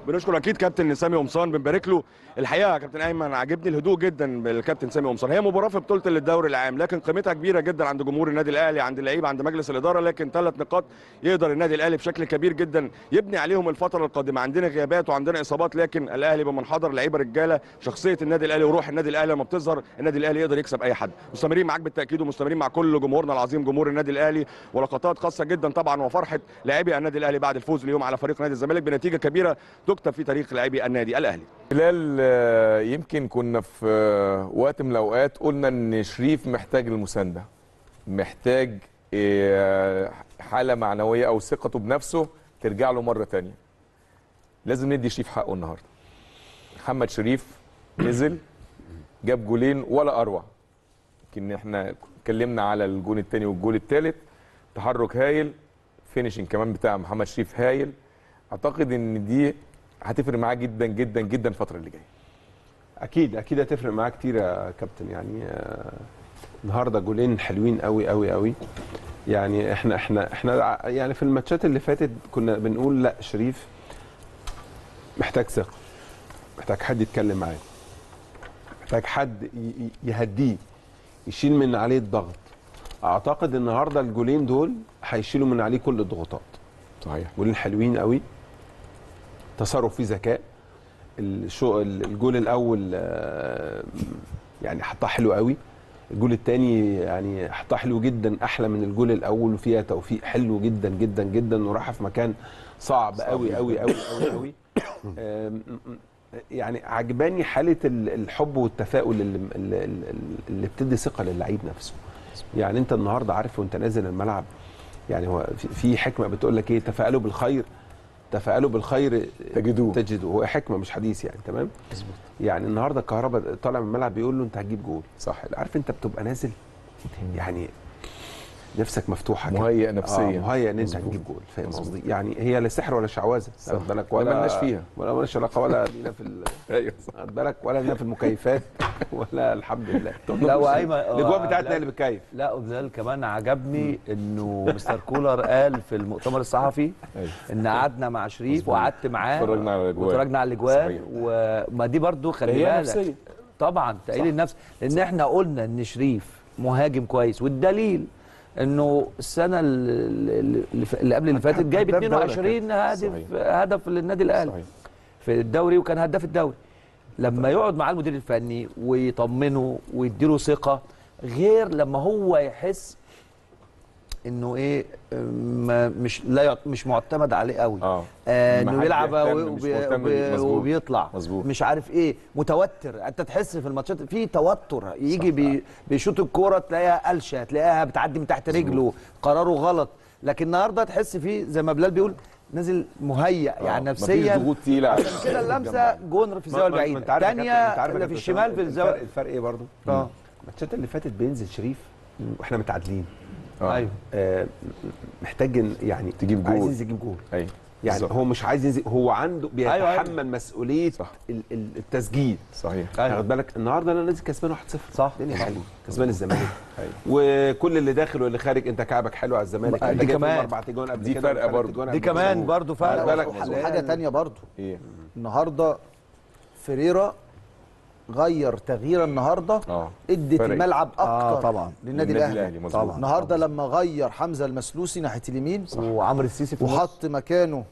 بنشكر أكيد كابتن سامي قمصان بنبارك له الحقيقة كابتن أيمن عجبني الهدوء جدا بالكابتن سامي قمصان. هي مباراة في بطولة الدوري العام لكن قيمتها كبيرة جدا عند جمهور النادي الأهلي عند اللعيبه عند مجلس الإدارة لكن ثلاث نقاط يقدر النادي الأهلي بشكل كبير جدا يبني عليهم الفترة القادمة. عندنا غيابات وعندنا إصابات لكن الأهلي بمن حضر لعيبة رجالة شخصية النادي الأهلي وروح النادي الأهلي بتظهر النادي الأهلي يقدر يكسب أي حد. مستمرين معاك بالتأكيد ومستمرين مع كل جمهورنا العظيم جمهور النادي الأهلي. ولقطات خاصة جدا طبعا وفرحة لاعبي النادي الأهلي بعد الفوز اليوم على فريق نادي الزمالك بنتيجة كبيرة تكتب في تاريخ لاعبي النادي الأهلي. خلال آه، يمكن كنا في آه، وقت من الأوقات قلنا إن شريف محتاج المسانده محتاج آه، حالة معنوية أو ثقته بنفسه ترجع له مرة تانية. لازم ندي شريف حقه النهارده. محمد شريف نزل جاب جولين ولا أروع. يمكن إحنا اتكلمنا على الجون الثاني والجول الثالث تحرك هايل finishing كمان بتاع محمد شريف هايل. أعتقد إن دي هتفرق معاه جدا جدا جدا الفترة اللي جاية. أكيد أكيد هتفرق معاه كتير يا كابتن. يعني آه، النهارده جولين حلوين قوي قوي قوي يعني إحنا إحنا إحنا يعني في الماتشات اللي فاتت كنا بنقول لا شريف محتاج ثقة محتاج حد يتكلم معاه. محتاج حد يهديه يشيل من عليه الضغط. أعتقد النهارده الجولين دول هيشيلوا من عليه كل الضغوطات. صحيح. جولين حلوين قوي. تصرف فيه ذكاء. الشو الجول الأول آه، يعني حطها حلو قوي. الجول الثاني يعني حطها حلو جدا أحلى من الجول الأول وفيها توفيق حلو جدا جدا جدا وراح في مكان صعب قوي. قوي قوي قوي <coughs> قوي. يعني عجباني حالة ال- الحب والتفاؤل اللي, اللي, بتدي ثقة للعيب نفسه. يعني انت النهارده عارف وانت نازل الملعب يعني هو في- في حكمة بتقول لك إيه؟ تفائلوا بالخير تفائلوا بالخير تجدوه. تجدوه. هو حكمة مش حديث يعني تمام؟ مظبوط. يعني النهارده الكهرباء طالع من الملعب بيقول له انت هتجيب جول. صح. عارف انت بتبقى نازل؟ يعني نفسك مفتوحة. مهيئ نفسياً. آه مهيئ إن أنت. هتجيب جول فاهم. قصدي يعني هي لا سحر ولا شعوذة. واخد بالك ولا ملناش فيها. ولا مالناش علاقة ولا <laughs> لينا في أيوه واخد بالك ولا لينا في المكيفات <laughs> ولا الحمد لله <laughs> لا وأيمن الأجواء بتاعتنا اللي بتكيف لا وبلال كمان عجبني إنه مستر كولر قال في المؤتمر الصحفي إن قعدنا مع شريف. وقعدت معاه اتفرجنا على الأجوان. واتفرجنا على الاجوان صحيح. وما دي برضو خلي بالك. طبعا تقليل النفس لأن إحنا قلنا إن شريف مهاجم كويس والدليل انه السنة اللي, قبل اللي فاتت جايب هداف دوري 22 هدف. هدف للنادي الأهلي. في الدوري وكان هداف الدوري لما يقعد مع المدير الفني ويطمنه ويديله ثقة غير لما هو يحس انه إيه ما مش لا مش معتمد عليه قوي. آه. آه إنه حد يلعب يهتم، وبي-. وبيطلع. مظبوط. مش عارف إيه متوتر. انت تحس في الماتشات في توتر. يجي بي بيشوط الكورة تلاقيها قلشة تلاقيها بتعدي من تحت رجله. قراره غلط. لكن النهارده تحس فيه زي ما بلال بيقول نازل مهيأ يعني مفيش نفسيا. ضغوط تقيلة. عشان كده اللمسة <laughs> جون في الزاوية البعيدة. الثانية اللي في الشمال في الفرق- الزاويه الفرق إيه برضو؟ آه. الماتشات اللي فاتت بينزل شريف وإحنا متعادلين. أيوه آه محتاج يعني تجيب عايز جول. ينزل يجيب جول أيوه يعني بالظبط. هو مش عايز ينزل هو عنده أيوة، أيوة. بيتحمل مسؤولية صح. ال- ال- التسجيل صحيح أيوة. واخد بالك النهارده أنا نازل كسبان 1-0 صح. الدنيا حلوة كسبان الزمالك وكل اللي داخل واللي خارج أنت كعبك حلو على الزمالك دي كمان. أربع تجوان قبل دي برضو. تجوان دي كمان كده. برضو خلي فرق بالك وحاجة تانية برضو إيه النهارده فيريرا غير تغيير النهارده آه إدت فرق. الملعب أكتر آه، طبعا. للنادي الأهلي. طبعا النهارده لما غير حمزة المسلوسي ناحية اليمين وعمرو السيسي. وحط مكانه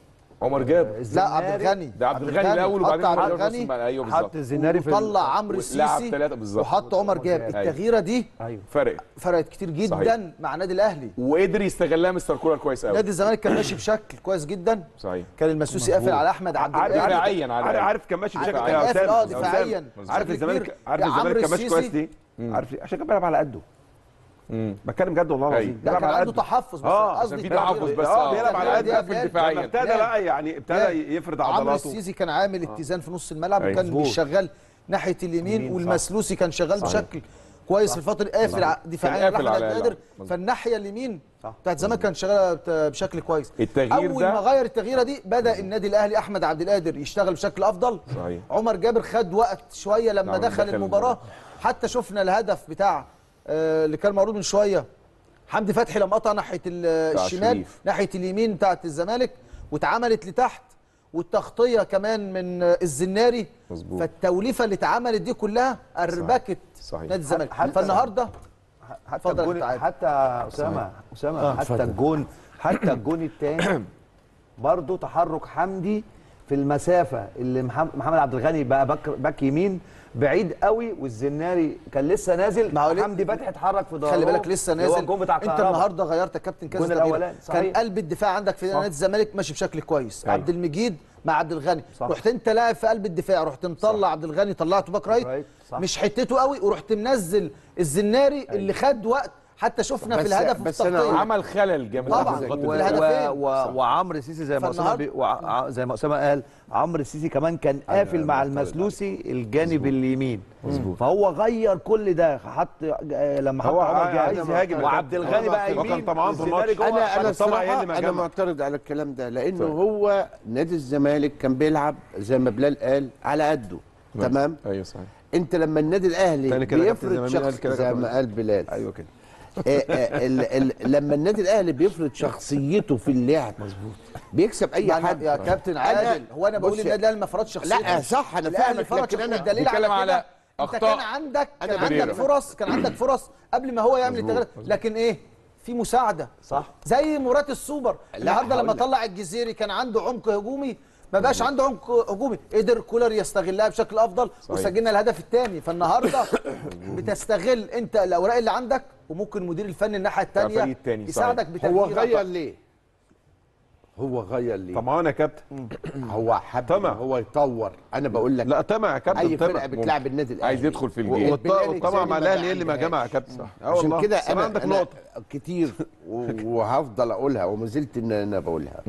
عمر جاب. لا عبد الغني ده عبد الغني الأول حط وبعدين عبد الغني. أيوه بالظبط. حط الزناري في وطلع عمرو السيسي وحط عمر جاب. أيوة. التغييرة دي أيوه. فرق فرقت كتير جدا صحيح. مع النادي الأهلي. وقدر يستغلها مستر كولر كويس قوي نادي الزمالك كان ماشي بشكل كويس جدا. صحيح. كان المسوسي قافل على أحمد عبد عارف القادر دفاعيا عارف, كان ماشي بشكل آه. دفاعيا. عارف الزمالك. عارف الزمالك كان ماشي كويس ليه؟ عارف؟ عشان كان بيلعب على قده. بتكلم جد والله العظيم بيلعب كان على عنده تحفظ بس قصدي تحفظ بس آه آه بيلعب على في أفلام. دفاعيا ابتدى بقى يعني ابتدى لا. يفرض عمرو عضلاته السيسي كان عامل اتزان في نص الملعب. وكان. بيشغل ناحية اليمين. والمسلوسي كان شغال. بشكل كويس في الفترة قافل دفاعيا لاحمد القادر مظبوط. فالناحية اليمين. بتاعت زمان كان شغاله بشكل كويس التغيير أول ده- ما غير التغييرة دي بدأ النادي الأهلي أحمد عبد القادر يشتغل بشكل أفضل صحيح عمر جابر خد وقت شوية لما نعم، دخل دخل المباراة حتى شفنا الهدف بتاع آه، اللي كان معروض من شوية حمدي فتحي لما قطع ناحية بتاع الشمال. ناحية اليمين بتاعت الزمالك واتعملت لتحت والتغطية كمان من آه، الزناري مظبوط. فالتوليفة اللي اتعملت دي كلها أربكت. نادي الزمالك حتى- فالنهاردة حتى الجون. حتى اسامه أسامة آه، حتى. الجون حتى الجون الثاني برضه تحرك حمدي في المسافة اللي محم- محمد عبد الغني بقى باك يمين بعيد قوي والزناري كان لسه نازل حمدي فتحي اتحرك في ظهره خلي بالك لسه نازل الجون بتاع انت. النهارده غيرت يا كابتن كذا الأولاني، كان. قلب الدفاع عندك في. نادي الزمالك ماشي بشكل كويس أيوة. عبد المجيد مع عبد الغني صح. رحت انت لاعب في قلب الدفاع رحت مطلع عبد الغني طلعته back right. مش حتته قوي ورحت منزل الزناري اللي خد وقت حتى شفنا في الهدف بس أنا. عمل خلل جامد طبعاً. وعمرو سيسي زي ما أسامة فالنهاردة- بي... وع... زي ما أسامة قال عمرو سيسي كمان كان قافل مع المسلوسي الجانب اليمين مظبوط. فهو غير كل ده حط لما حط عمر عايز يهاجم وعبد. الغني بقى يمين طمعان في الماتش. أنا أنا الصراحة أنا. معترض على الكلام ده لأنه طيب. هو نادي الزمالك كان بيلعب زي ما بلال قال على قده تمام أيوه صحيح أنت لما النادي الأهلي بيفرض شخص زي ما قال بلال أيوه كده ال- ال- لما النادي الأهلي بيفرض شخصيته في اللعب. مظبوط. بيكسب أي حد. يا كابتن عادل هو أنا بقول النادي الأهلي ما فرضش شخصيته. لا صح أنا فاهمك فرض لكن. أنا الدليل على كده. أنت كان عندك كان عندك. فرص كان عندك فرص قبل ما هو يعمل التغيير. لكن إيه؟ في مساعدة. صح. زي مباراه السوبر. النهارده لما. طلع الجزيري كان عنده عمق هجومي ما بقاش عنده عمق هجومي. قدر كولر يستغلها بشكل أفضل صحيح. وسجلنا الهدف الثاني. فالنهاردة <coughs> بتستغل أنت الأوراق اللي عندك وممكن مدير الفني الناحية الثانية يساعدك. بتغيير هو غير ليه؟ هو غير ليه؟ طمعان يا كابتن. <clears throat> هو حب طمع. هو يطور. أنا بقول لك لا طمع يا كابتن أي طمع. فرقه بتلعب النادي الأهلي. عايز يدخل في ال game. والط- والطمع مع الاهلي اللي ما جمع يا كابتن. صح. آه عشان كده أنا عندك أنا نقطة. كتير وهفضل أقولها وما زلت إن أنا بقولها.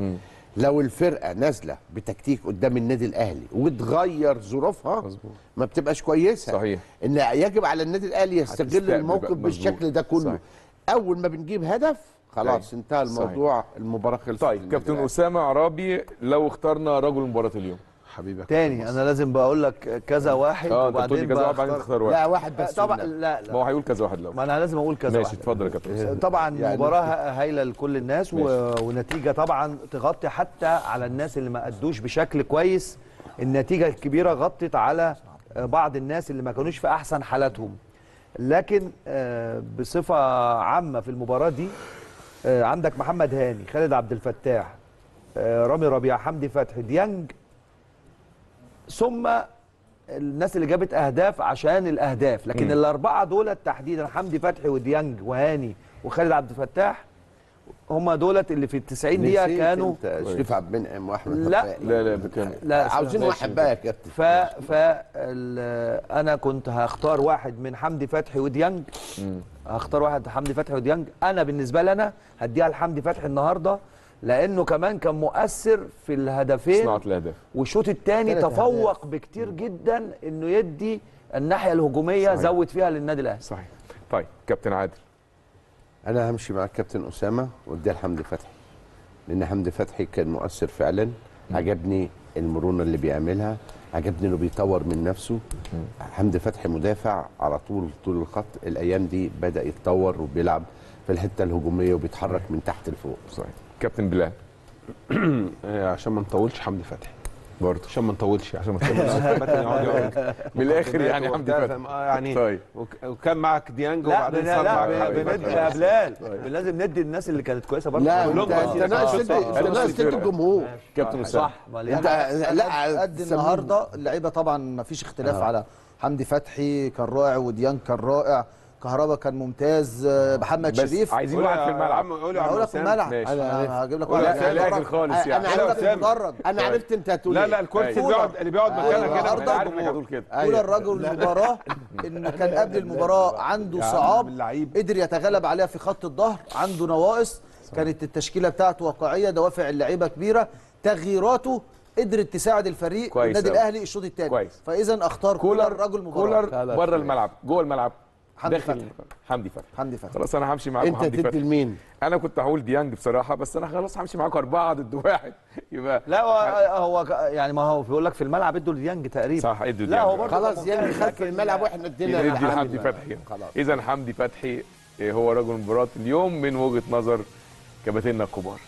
لو الفرقة نازلة بتكتيك قدام النادي الأهلي وتغير ظروفها. ما بتبقاش كويسة صحيح. إن يجب على النادي الأهلي يستغل الموقف. بالشكل ده كله صحيح. أول ما بنجيب هدف خلاص صحيح. انتهى الموضوع المباراة خلصت طيب كابتن. أسامة عرابي لو اخترنا رجل مباراة اليوم حبيبي يا تاني أنا لازم بقول لك كذا واحد آه أنت بتقول كذا واحد بعدين تختار واحد. لا واحد بس طبعا. لا ما هو لا هيقول كذا واحد لو ما أنا لازم أقول كذا ماشي اتفضل يا كابتن. <laughs> طبعا يعني- مباراة هايلة لكل الناس و... ونتيجة طبعا تغطي حتى على الناس اللي ما أدوش بشكل كويس. النتيجة الكبيرة غطت على آه، بعض الناس اللي ما كانوش في أحسن حالاتهم. لكن آه، بصفة عامة في المباراة دي آه، عندك محمد هاني خالد عبد الفتاح آه، رامي ربيع حمدي فتحي ديانج ثم الناس اللي جابت أهداف عشان الأهداف لكن مم. الأربعة دول تحديدا حمدي فتحي وديانج وهاني وخالد عبد الفتاح هم دولت اللي في ال 90 دقيقه كانوا شريف عبد المنعم واحمد لا. فتحي. لا لا بكام لا عاوزين. واحد بقى يا كابتن ف ف ال- أنا كنت هختار واحد من حمدي فتحي وديانج. هختار واحد حمدي فتحي وديانج أنا بالنسبة لي أنا هديها لحمدي فتحي النهارده لأنه كمان كان مؤثر في الهدفين صناعة الأهداف. والشوط الثاني تفوق بكتير جدا إنه يدي الناحية الهجومية صحيح. زود فيها للنادي الأهلي. صحيح. طيب كابتن عادل. أنا همشي مع الكابتن أسامة واديها لحمدي فتحي لأن حمدي فتحي كان مؤثر فعلا. عجبني المرونة اللي بيعملها عجبني إنه بيطور من نفسه. حمدي فتحي مدافع على طول طول الخط. الأيام دي بدأ يتطور وبيلعب في الحتة الهجومية وبيتحرك من تحت لفوق. صحيح. كابتن بلال. <clears throat> آه، عشان ما نطولش حمدي فتحي. برضه. عشان ما نطولش عشان ما تقولش من الآخر يعني حمدي فتحي؟ آه، يعني طيب. وك- وكان معك ديانج لا وبعدين صار لا معك. يا بلال. لازم ندي الناس اللي كانت كويسة برضه. لا انت ناقص آه،. انت ناقص تدي الجمهور كابتن اسامه صح انت لا لا قد. النهارده اللعيبة طبعا ما فيش اختلاف على حمدي فتحي كان رائع وديان كان رائع. كهربا كان ممتاز آه، محمد بس شريف عايزين واحد في الملعب قول يا أنا لك في. الملعب. أنا هجيب لك واحد مدرج. خالص أنا يعني هقول لك عرفت مدرج أنا عرفت أنت هتقول لا إيه. لا الكرسي اللي. بيقعد اللي بيقعد مكانك كده أنا عارف إنك. هتقول كده كولر الرجل المباراة <laughs> انه كان قبل المباراة عنده صعاب اللعيب. قدر يتغلب عليها في خط الظهر عنده نواقص كانت التشكيلة بتاعته واقعية دوافع اللعيبة كبيرة تغييراته قدرت تساعد الفريق كويس النادي. الأهلي الشوط الثاني كويس. فإذا أختار كولر كولر رجل مباراه كولر بره الملعب جوه الملعب حمدي فتحي. حمدي فتحي. حمدي فتحي. خلاص أنا همشي معاكم أنت حمدي تدي لمين؟ أنا كنت هقول ديانج بصراحة بس أنا خلاص همشي معاكم أربعة ضد <laughs> واحد. يبقى لا هو هو يعني ما هو بيقول لك في الملعب ادوا لديانج تقريبا. صح ادوا لا هو ديانج. برضه خلاص يعني خد في الملعب وإحنا ادينا لحمدي. فتحي. خلاص. اذا حمدي فتحي إيه، هو رجل مباراة اليوم من وجهة نظر كباتننا الكبار.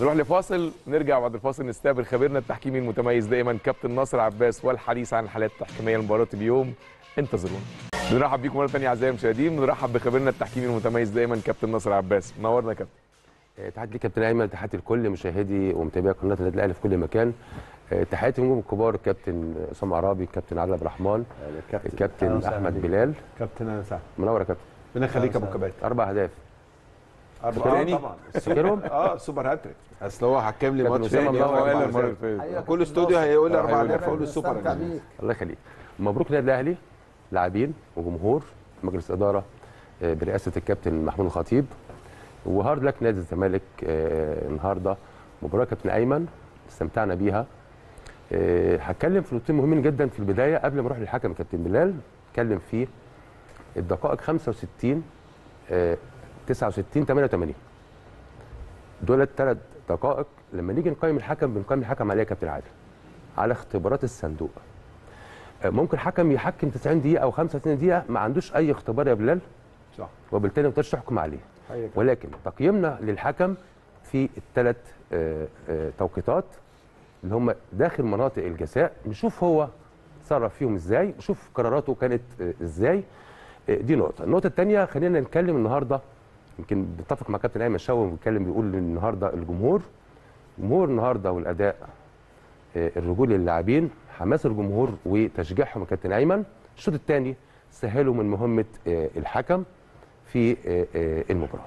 نروح لفاصل نرجع بعد الفاصل نستقبل خبيرنا التحكيمي المتميز دائما كابتن ناصر عباس والحديث عن الحالات التحكيمية لمباراة اليوم. انتظرونا. بنرحب بيكم مرة ثانية أعزائي المشاهدين بنرحب بخبيرنا التحكيمي المتميز دائما كابتن ناصر عباس. منورنا يا كابتن؟ آه، تحياتي ليك كابتن أيمن تحياتي لكل مشاهدي ومتابعي قناة النادي الأهلي في كل مكان. آه، تحياتي للنجوم الكبار الكابتن اسامه عرابي الكابتن عادل عبد الرحمن الكابتن أحمد. بلال. كابتن أنا سعد منور يا كابتن. ربنا يخليك يا أبو كباتن أربع اهداف أربعة تاني؟ طبعا. فاكرهم؟ <laughs> آه super hat-trick. أصل هو حكم لي ماتش تاني. فاتت. كل استوديو هيقول لي أربع اهداف أقول السوبر استمتع هاتريك. بيك. الله يخليك. مبروك النادي الأهلي. لاعبين وجمهور مجلس اداره آه، برئاسة الكابتن محمود الخطيب وهارد لك نادي الزمالك آه، النهارده مباراة كابتن أيمن استمتعنا بيها. آه، هتكلم في نقطتين مهمين جدا في البداية قبل ما أروح للحكم كابتن بلال. اتكلم في الدقائق 65 آه، 69 88 دول الثلاث دقائق لما نيجي نقيم الحكم بنقيم الحكم عليه كابتن عادل على اختبارات الصندوق. ممكن حكم يحكم 90 دقيقة أو 35 دقيقة ما عندوش أي اختبار يا بلال. صح. وبالتالي ما تقدرش تحكم عليه. حقيقة. ولكن تقييمنا للحكم في الثلاث توقيتات اللي هم داخل مناطق الجزاء. نشوف هو تصرف فيهم إزاي نشوف قراراته كانت آه، إزاي. آه، دي نقطة. النقطة الثانية خلينا نتكلم النهارده يمكن بتفق مع كابتن أيمن شاوي بيتكلم بيقول النهارده الجمهور جمهور النهارده والأداء آه، الرجولي للاعبين حماس الجمهور وتشجيعهم كابتن أيمن. الشوط الثاني سهلوا من مهمة آه، الحكم في آه، آه، المباراة.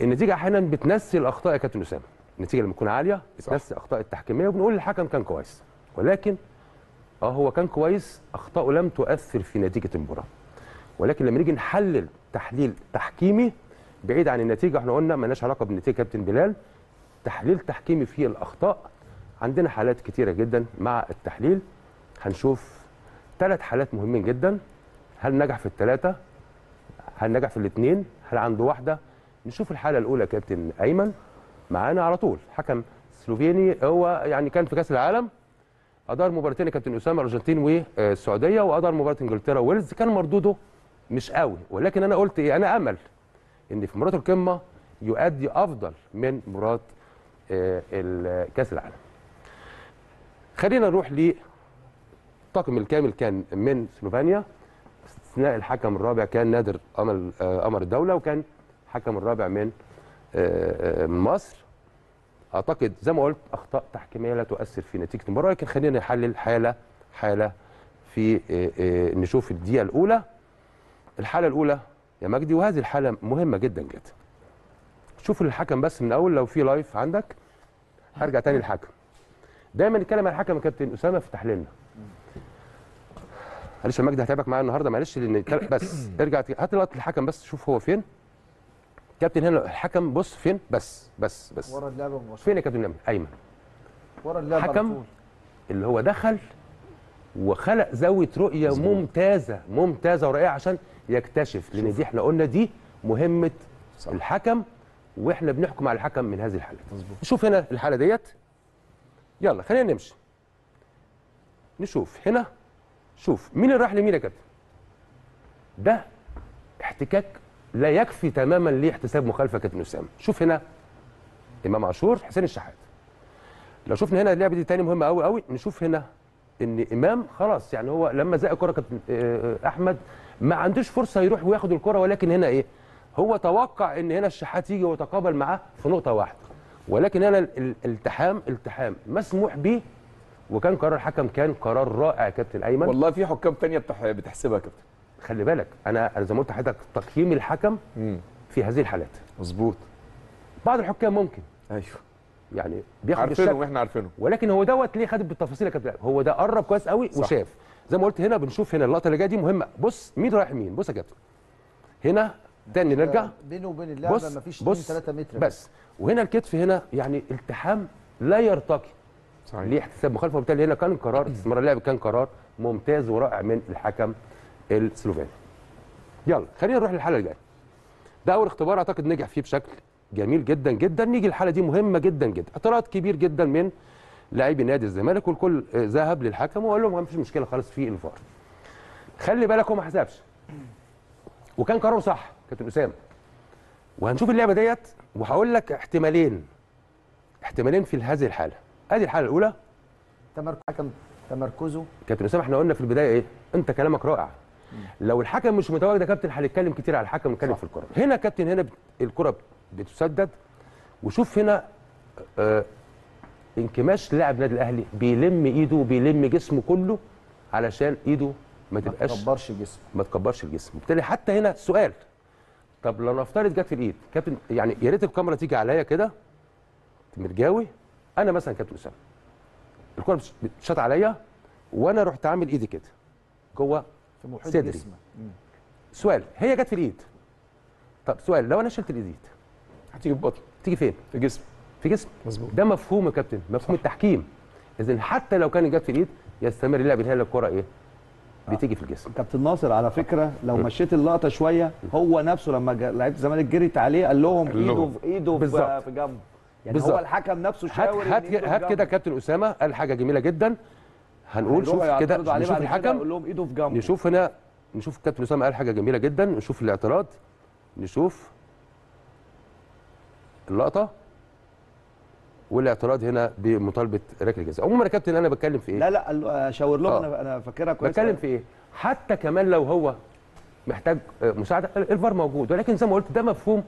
النتيجة أحيانا بتنسي الأخطاء يا كابتن أسامة. النتيجة لما تكون عالية بتنسي الاخطاء التحكيمية وبنقول الحكم كان كويس. ولكن آه هو كان كويس اخطائه لم تؤثر في نتيجة المباراة. ولكن لما نيجي نحلل تحليل تحكيمي بعيد عن النتيجة إحنا قلنا مالناش علاقة بالنتيجة كابتن بلال. تحليل تحكيمي في الأخطاء عندنا حالات كتيرة جدا مع التحليل. هنشوف ثلاث حالات مهمين جدا. هل نجح في الثلاثه هل نجح في الاثنين هل عنده واحدة؟ نشوف الحالة الأولى كابتن أيمن معانا على طول. حكم سلوفيني هو يعني كان في كأس العالم. أدار مباراتين كابتن أسامة الارجنتين والسعودية وأدار مباراة إنجلترا وويلز كان مردوده مش قوي ولكن أنا قلت إيه؟ أنا أمل إن في مباراة القمة يؤدي أفضل من مباراة آه، كأس العالم. خلينا نروح للطاقم الكامل كان من سلوفينيا استثناء الحكم الرابع كان نادر قمر آه، قمر الدولة وكان الحكم الرابع من آه، آه، مصر. أعتقد زي ما قلت أخطاء تحكيمية لا تؤثر في نتيجة المباراة لكن خلينا نحلل حالة حالة في نشوف الدقيقة الأولى. الحالة الأولى يا مجدي وهذه الحالة مهمة جدا جدا. شوف الحكم بس من اول لو في لايف عندك. هرجع تاني للحكم. دايما نتكلم عن الحكم يا كابتن أسامة في تحليلنا. معلش يا مجدي هتعبك معايا النهارده معلش لأن بس <clears throat> ارجع هات لقطه الحكم بس شوف هو فين. كابتن هنا الحكم بص فين؟ بس بس بس. ورا اللعبة مباشره فين يا كابتن ايمن أيمن. ورا اللعبة حكم طول. اللي هو دخل وخلق زاوية رؤية ممتازة ممتازة ورائعة عشان يكتشف لأن دي إحنا قلنا دي مهمة صح. الحكم وإحنا بنحكم على الحكم من هذه الحالات نشوف هنا الحالة ديت. يلا خلينا نمشي. نشوف هنا شوف مين اللي راح لمين يا كابتن؟ ده احتكاك لا يكفي تماما لاحتساب مخالفة كابتن أسامة. شوف هنا إمام عاشور حسين الشحات. لو شفنا هنا اللعبة دي تاني مهمة قوي قوي نشوف هنا إن إمام خلاص يعني هو لما زق الكرة كابتن آه، آه، أحمد ما عندوش فرصة يروح وياخد الكرة ولكن هنا إيه؟ هو توقع إن هنا الشحات يجي ويتقابل معاه في نقطة واحدة. ولكن ال- الالتحام التحام مسموح به وكان قرار الحكم كان قرار رائع يا كابتن أيمن. والله في حكام بتح... بتحسبها يا كابتن. خلي بالك أنا أنا زي ما قلت لحضرتك تقييم الحكم في هذه الحالات. مظبوط. بعض الحكام ممكن. أيوه. يعني بياخد عارفينه. وإحنا عارفينه ولكن هو دوت ليه خد بالتفاصيل يا كابتن؟ هو ده قرب كويس قوي صح. وشاف. زي ما قلت هنا بنشوف هنا اللقطة اللي جاية دي مهمة. بص مين رايح مين؟ بص يا كابتن. هنا تاني نرجع. بينه وبين اللعبه بص مفيش 2 بص 3 متر. بس. وهنا الكتف هنا يعني التحام لا يرتقي صحيح. ليه احتساب مخالفة وبالتالي هنا كان قرار <clears throat> استثمار اللعب كان قرار ممتاز ورائع من الحكم السلوفيني يلا خلينا نروح للحالة اللي جاية ده اول اختبار أعتقد نجح فيه بشكل جميل جدا جدا. نيجي الحاله دي مهمة جدا جدا. اعتراض كبير جدا من لاعبي نادي الزمالك والكل ذهب للحكم وقال لهم ما فيش مشكلة خالص في الفار خلي بالك هو ما حسبش وكان قراره صح كابتن أسامة. وهنشوف اللعبة ديت وهقول لك احتمالين. احتمالين في هذه الحالة. ادي الحالة الأولى. تمركز تمركزه. كابتن أسامة إحنا قلنا في البداية إيه؟ أنت كلامك رائع. لو الحكم مش متواجد يا كابتن هنتكلم كتير على الحكم ونتكلم في الكرة. هنا كابتن هنا الكرة بتسدد. وشوف هنا آه انكماش لاعب نادي الأهلي بيلم إيده وبيلم جسمه كله علشان إيده ما ما تبقاش تكبرش الجسم ما تكبرش الجسم. بالتالي حتى هنا سؤال. طب لو نفترض جت في الإيد كابتن يعني يا ريت الكاميرا تيجي عليا كده مرجاوي أنا مثلا كابتن أسامة. الكره بتش- بتشاط عليا وأنا رحت عامل إيدي كده جوه في محيط صدري. سؤال هي جت في الإيد. طب سؤال لو أنا شلت الإيد هتيجي في بطن تيجي فين؟ في جسم في جسم مظبوط. ده مفهوم يا كابتن مفهوم التحكيم. اذا حتى لو كانت جت في الإيد يستمر اللعب هي الكره إيه؟ بتيجي في الجسم. كابتن ناصر على فكرة لو مشيت اللقطة شوية هو نفسه لما لعيبه الزمالك جريت عليه قال لهم إيده. في إيده في, جنبه يعني بالظبط. هو الحكم نفسه شاور هات هات كده. كابتن أسامة قال حاجة جميلة جدا. هنقول شوف كده نشوف كده الحكم. يقول لهم إيده في جنبه نشوف هنا نشوف كابتن أسامة قال حاجة جميلة جدا. نشوف الاعتراض. نشوف اللقطة. والاعتراض هنا بمطالبة ركله جزاء عموما يا كابتن أنا بتكلم في إيه؟ لا لا له- شاور لهم آه. أنا أنا فاكرها كويس بتكلم في إيه؟ حتى كمان لو هو محتاج آه، مساعدة الفار موجود. ولكن زي ما قلت ده مفهوم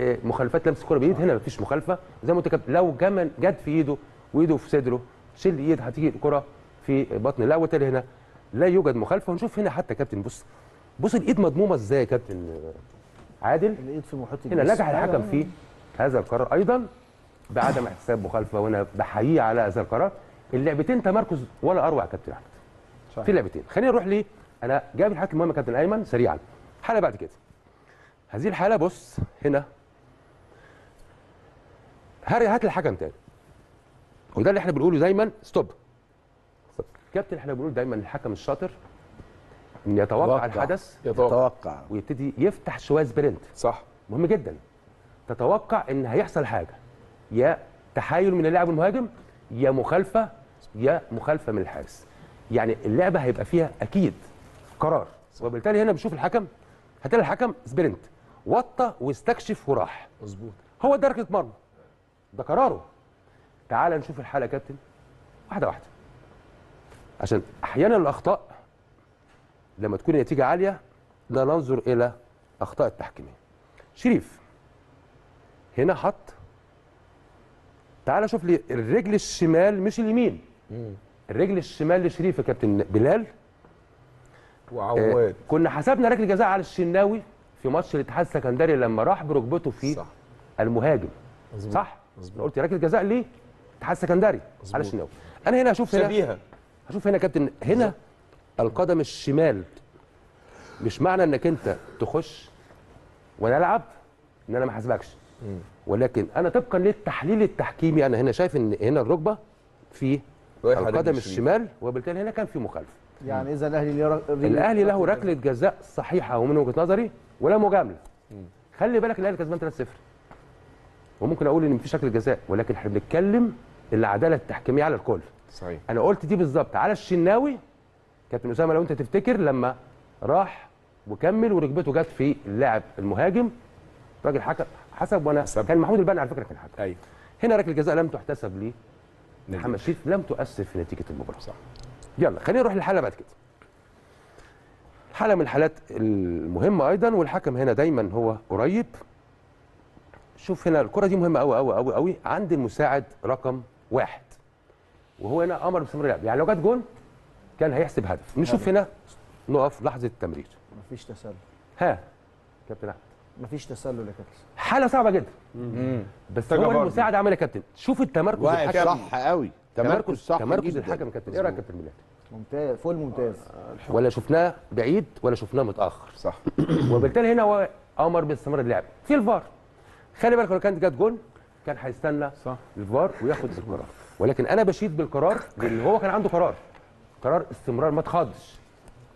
آه، مخالفات لمس الكرة بإيد هنا. مفيش مخالفة. زي ما قلت كابتن لو جمن جت في إيده وإيده في صدره شيل إيد هتيجي الكرة في بطن لا وبالتالي هنا لا يوجد مخالفة. ونشوف هنا حتى كابتن بص بص الإيد مضمومة إزاي يا كابتن آه، عادل؟ الإيد في محيط هنا. نجح الحكم. في هذا القرار. أيضا بعدم احتساب مخالفة وأنا بحييه على هذا القرار. اللعبتين تمركز ولا أروع يا كابتن أحمد. في لعبتين. خلينا نروح ليه أنا جايب الحالات المهمه يا كابتن أيمن سريعا. حالة بعد كده. هذه الحالة بص هنا. هاري هات الحكم تاني. وده اللي إحنا بنقوله دايما. stop كابتن إحنا بنقول دايما الحكم الشاطر إن يتوقع يتوقع. الحدث يتوقع. ويبتدي يفتح شوية sprint. صح. مهم جدا. تتوقع إن هيحصل حاجة. يا تحايل من اللاعب المهاجم يا مخالفة يا مخالفة من الحارس. يعني اللعبة هيبقى فيها أكيد قرار. وبالتالي هنا بنشوف الحكم هتلاقي الحكم سبرنت وطى واستكشف وراح. مظبوط. هو ده ركلة مرمى. ده قراره. تعال نشوف الحالة يا كابتن. واحدة واحدة. عشان أحيانا الأخطاء لما تكون النتيجة عالية لا ننظر إلى أخطاء التحكيميه شريف هنا حط تعال شوف لي الرجل الشمال مش اليمين. الرجل الشمال لشريف يا كابتن بلال. وعواد. آه كنا حسبنا ركله جزاء على الشناوي في ماتش الاتحاد السكندري لما راح بركبته في صح. المهاجم. مظبوط. صح؟ أنا قلت ركله جزاء ليه الاتحاد السكندري على الشناوي. أنا هنا هشوف هنا شبيهة. هشوف هنا يا كابتن هنا القدم الشمال. مش معنى إنك أنت تخش وأنا ألعب إن أنا ما حاسبكش ولكن أنا طبقا للتحليل التحكيمي أنا هنا شايف إن هنا الركبة في القدم الشمال. وبالتالي هنا كان في مخالفة. يعني إذا الأهلي ليه رك- ليه الأهلي له ركلة جزاء صحيحة ومن وجهة نظري ولا مجاملة. خلي بالك الأهلي كسبان 3-0 وممكن أقول إن مفيش ركلة جزاء ولكن إحنا بنتكلم العدالة التحكيمية على الكل. صحيح. أنا قلت دي بالظبط على الشناوي كابتن أسامة لو أنت تفتكر لما راح وكمل وركبته جت في اللاعب المهاجم راجل حكم. حسب وأنا كان محمود البنا على فكرة كان حكم أيوه. هنا ركلة جزاء لم تحتسب ليه محمد شريف لم تؤثر في نتيجة المباراة. صح. يلا خلينا نروح للحالة بعد كده. حالة من الحالات المهمة أيضا والحكم هنا دايما هو قريب. شوف هنا الكرة دي مهمة قوي قوي قوي قوي عند المساعد رقم واحد. وهو هنا أمر باستمرار اللعب يعني لو جت جون كان هيحسب هدف. نشوف هنا نقف لحظة التمرير مفيش تسلل. ها. كابتن أحمد. مفيش تسلل يا كابتن. حالة صعبة جدا. بس هو. المساعد عمل يا كابتن. شوف التمركز الحكم. صح قوي. تمركز صح تمركز. الحكم يا كابتن. إيه رأيك يا كابتن ميلاد ممتاز فوق الممتاز ولا شفناه بعيد ولا شفناه متأخر. صح. <clears throat> وبالتالي هنا هو أمر باستمرار اللعب. في الفار. خلي بالك لو كانت جت جون كان هيستنى صح. الفار وياخد القرار. ولكن أنا بشيد بالقرار لأن هو كان عنده قرار. قرار استمرار ما تخضش.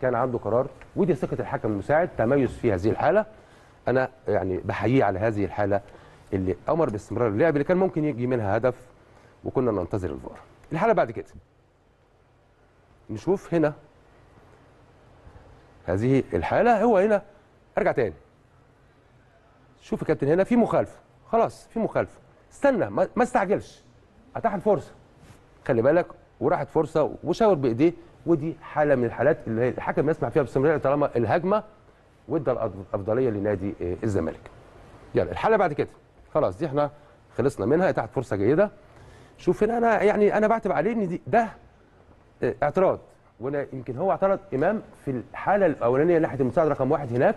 كان عنده قرار ودي ثقة الحكم المساعد تميز في هذه الحالة. أنا يعني بحييه على هذه الحالة اللي أمر باستمرار اللعب اللي كان ممكن يجي منها هدف وكنا ننتظر الفار. الحالة بعد كده. نشوف هنا. هذه الحالة هو هنا. أرجع تاني. شوف يا كابتن هنا في مخالفه خلاص في مخالفه استنى ما, استعجلش. اتاح الفرصه خلي بالك وراحت فرصة وشاور بإيديه. ودي حالة من الحالات اللي الحكم يسمع فيها باستمرار طالما الهجمة وادى الأفضلية لنادي آه، الزمالك. يلا الحاله بعد كده. خلاص دي إحنا خلصنا منها. اتاحت فرصة جيدة. شوف هنا أنا يعني أنا بعتب عليه إن دي ده آه، اعتراض. وأنا يمكن هو اعترض إمام في الحالة الأولانية ناحية المساعد رقم واحد هناك.